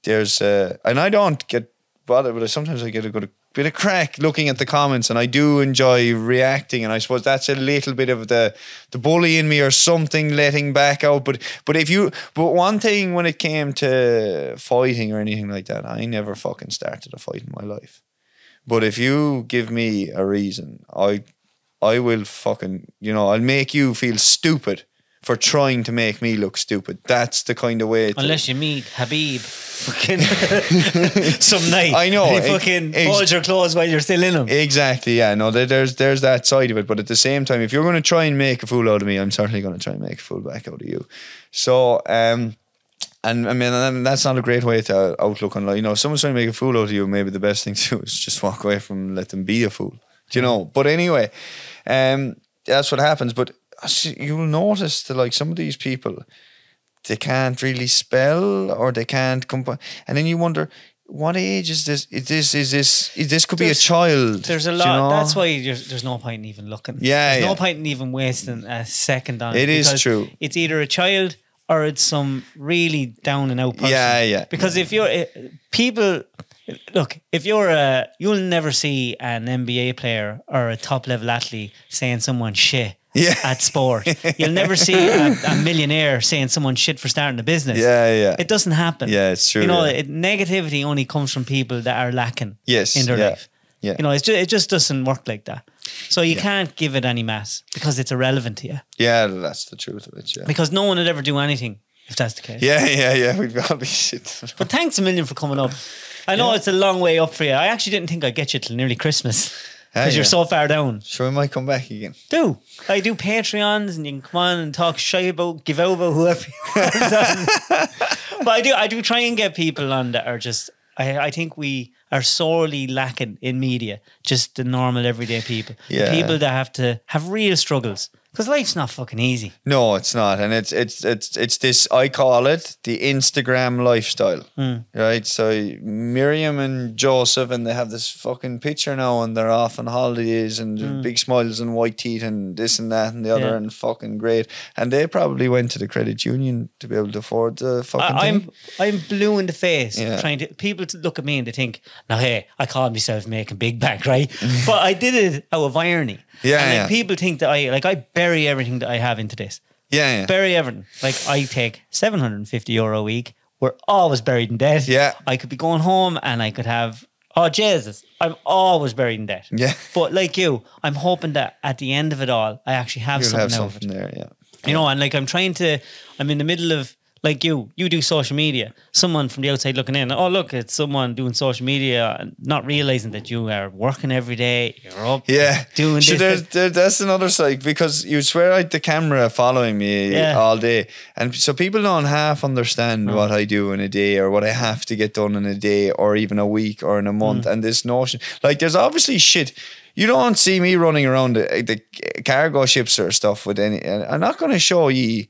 There's uh, and I don't get bothered, but I, sometimes I get a good bit of crack looking at the comments, and I do enjoy reacting. And I suppose that's a little bit of the the bully in me or something letting back out. But but if you but one thing when it came to fighting or anything like that, I never fucking started a fight in my life. But if you give me a reason, I I will fucking you know I'll make you feel stupid for trying to make me look stupid. That's the kind of way. Unless you meet Khabib, fucking some night. I know, He fucking ex- folds your clothes while you're still in them. Exactly, yeah. No, there- there's there's that side of it, but at the same time, if you're going to try and make a fool out of me, I'm certainly going to try and make a fool back out of you. So, um, and I mean, and that's not a great way to outlook on life. You know, if someone's trying to make a fool out of you, maybe the best thing to do is just walk away from them, let them be a fool. Do you know? But anyway, um, that's what happens. But you'll notice that like some of these people, they can't really spell or they can't come, and then you wonder. What age is this? Is this is this is this could be a child? There's a lot. you know? That's why there's, there's no point in even looking. Yeah, there's yeah. no point in even wasting a second on it. It is true. It's either a child or it's some really down and out person. Yeah, yeah. Because if you're eh, people, look, if you're a, you'll never see an NBA player or a top level athlete saying someone shit. Yeah. At sport, you'll never see a, a millionaire saying someone shit for starting a business. Yeah, yeah. It doesn't happen. Yeah, it's true, You know, yeah. it, negativity only comes from people that are lacking Yes, in their yeah, life. yeah. You know, it's just, it just doesn't work like that. So you can't give it any mass because it's irrelevant to you. Yeah, that's the truth of it. Yeah. Because no one would ever do anything if that's the case. Yeah, yeah, yeah. We'd all be shit. But thanks a million for coming up. I know it's a long way up for you. I actually didn't think I'd get you till nearly Christmas because you're yeah. so far down. Sure, we might come back again. Do I do Patreons and you can come on and talk shy about, give out about whoever you want. But I do, I do try and get people on that are just. I, I think we are sorely lacking in media, just the normal everyday people, The people that have to have real struggles because life's not fucking easy. No, it's not, and it's it's it's it's this. I call it the Instagram lifestyle, Hmm. right? So Miriam and Joseph, and they have this fucking picture now, and they're off on holidays, and big smiles and white teeth, and this and that and the other. Yeah. and fucking great. And they probably went to the credit union to be able to afford the fucking I, thing. I'm I'm blue in the face Yeah. trying to people to look at me and they think, now hey, I call myself making big bank, right? but I did it out of irony. Yeah, and like yeah. people think that I like I bury everything that I have into this. yeah, yeah. Bury everything. Like I take seven hundred and fifty euro a week. We're always buried in debt. Yeah. I could be going home and I could have oh Jesus, I'm always buried in debt. Yeah. But like you, I'm hoping that at the end of it all, I actually have You'll something have out of it. something there, yeah. You know, and like I'm trying to, I'm in the middle of, like you, you do social media. Someone from the outside looking in, oh, look, it's someone doing social media, not realizing that you are working every day, you're up, Yeah, doing Sure, this. there's- there- that's another side because you swear out the camera following me Yeah. all day, and so people don't half understand what I do in a day or what I have to get done in a day or even a week or in a month. Mm. And this notion, like, there's obviously shit. You don't see me running around the, the cargo ships or stuff with any. and I'm not going to show you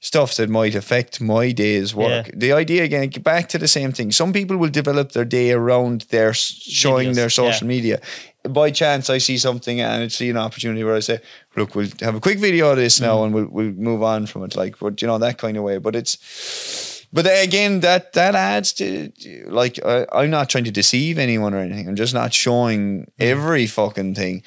stuff that might affect my day's work. Yeah. The idea again, back to the same thing. Some people will develop their day around their showing Videos, their yeah. social media. By chance, I see something and I see an opportunity where I say, "Look, we'll have a quick video of this Mm. now, and we'll we'll move on from it." Like, but you know that kind of way. But it's, but again, that that adds to like I, I'm not trying to deceive anyone or anything. I'm just not showing Mm. every fucking thing.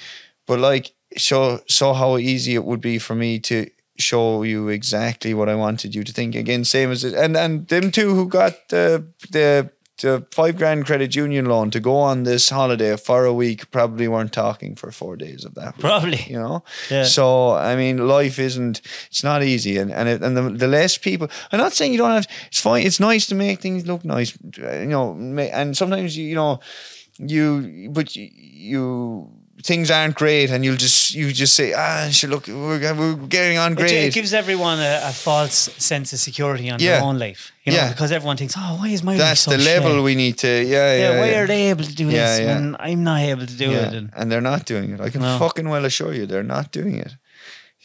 But like, show show how easy it would be for me to show you exactly what I wanted you to think. Again, same as it, and and them two who got the the the five grand credit union loan to go on this holiday for a week probably weren't talking for four days of that. week, Probably. you know. Yeah. So I mean, life isn't. It's not easy, and and it, and the, the less people. I'm not saying you don't have. It's fine. It's nice to make things look nice, you know. And sometimes you, you know, you but you. Things aren't great, and you'll just you just say, ah, shit, look, we're, we're getting on great. it gives everyone a, a false sense of security on Yeah. their own life. You know, Yeah. because everyone thinks, oh, why is my life That's so the level shit? we need to. Yeah, yeah. yeah, why yeah. are they able to do this when I'm not able to do it? And, and they're not doing it. I can No. fucking well assure you, they're not doing it.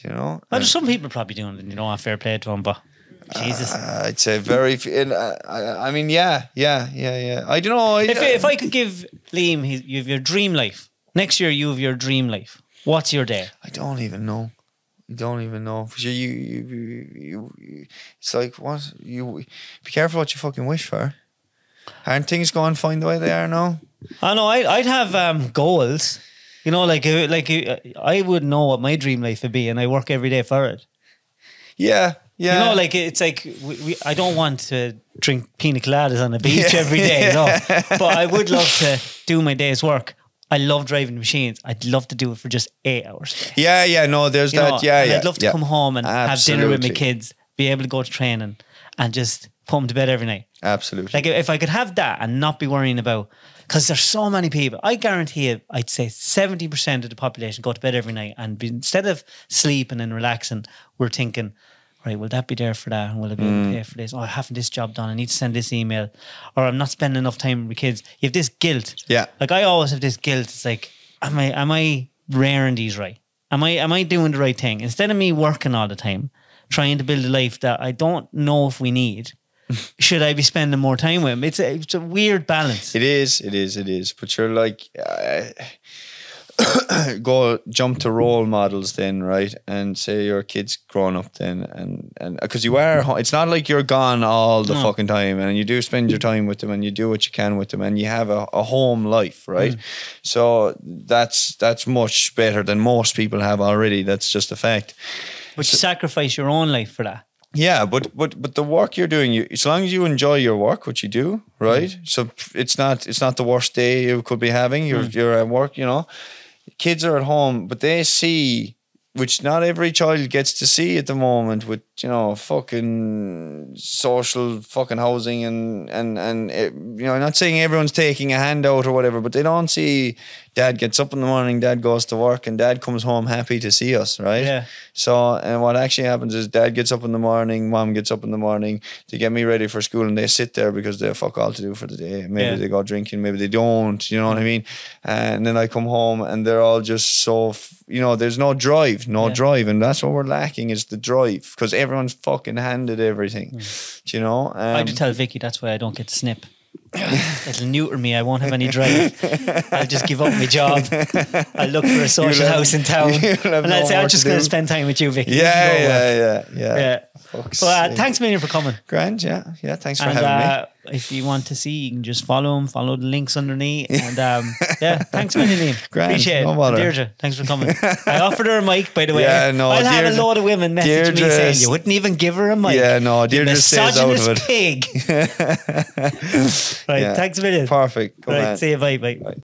You know, well, And, there's some people probably doing it, you know, fair play to them, but Jesus. uh, I'd say very. and, uh, I, I mean, yeah, yeah, yeah, yeah. I don't know. I, if, if I could give Liam his, your dream life, next year you have your dream life, what's your day? I don't even know. I don't even know. You, you, you, you, it's like what you. Be careful what you fucking wish for. Aren't things going fine the way they are now? I know I, I'd have um, goals. You know, like uh, like uh, I would know what my dream life would be, and I work every day for it. Yeah, yeah. You know, like it's like we, we, I don't want to drink pina coladas on the beach every day, no. But I would love to do my day's work. I love driving machines. I'd love to do it for just eight hours. yeah, yeah. No, there's You that. know, yeah, yeah. I'd love to yeah. come home and have dinner with my kids, be able to go to training, and just put them to bed every night. Absolutely. Like if I could have that and not be worrying about, because there's so many people. I guarantee you, I'd say seventy percent of the population go to bed every night, and be, instead of sleeping and relaxing, we're thinking, right, will that be there for that, and will I be able to pay for this? Oh, I haven't this job done. I need to send this email, or I'm not spending enough time with kids. You have this guilt. Yeah. Like I always have this guilt. It's like, am I am I raring these right? Am I am I doing the right thing? Instead of me working all the time, trying to build a life that I don't know if we need, should I be spending more time with him? It's a, it's a weird balance. It is, it is, it is. But you're like, uh, go jump to role models then, right? And say your kid's grown up then, and and because you are, it's not like you're gone all the No. fucking time, and you do spend your time with them, and you do what you can with them, and you have a, a home life, right? Mm. So that's that's much better than most people have already. That's just a fact. But you sacrifice your own life for that. Yeah, but but but the work you're doing, you as long as you enjoy your work, which you do, right? So it's not it's not the worst day you could be having. You're you're at work, you know. Kids are at home, but they see, which not every child gets to see at the moment, with you know fucking social fucking housing and and and it, you know, I'm not saying everyone's taking a handout or whatever, but they don't see dad gets up in the morning, dad goes to work, and dad comes home happy to see us, right? Yeah. So, and what actually happens is dad gets up in the morning, mom gets up in the morning to get me ready for school, and they sit there because they have fuck all to do for the day. Maybe Yeah. they go drinking, maybe they don't, you know what I mean? And then I come home and they're all just so, you know, there's no drive, no Yeah. drive. And that's what we're lacking is the drive because everyone's fucking handed everything, do you know? Um, I do tell Vicky that's why I don't get to snip. It'll neuter me. I won't have any drive. I'll just give up my job. I'll look for a social have- house in town, and no I'll say I'm just going to spend time with you, Vicky. Yeah, can yeah, yeah, yeah, yeah. Well, uh, thanks million for coming. Grand, yeah, yeah. Thanks for And having me. If you want to see, you can just follow him. Follow the links underneath. And um, yeah, thanks million, Liam. Grand, Appreciate no it. bother. Deirdre, thanks for coming. I offered her a mic, by the way. Yeah, no, I'll have a Deirdre- load of women message me saying you wouldn't even give her a mic. Yeah, no, Deirdre stays out of misogynist it. pig. right, Yeah. thanks a million. Perfect. Right, man. see you. Bye. Bye.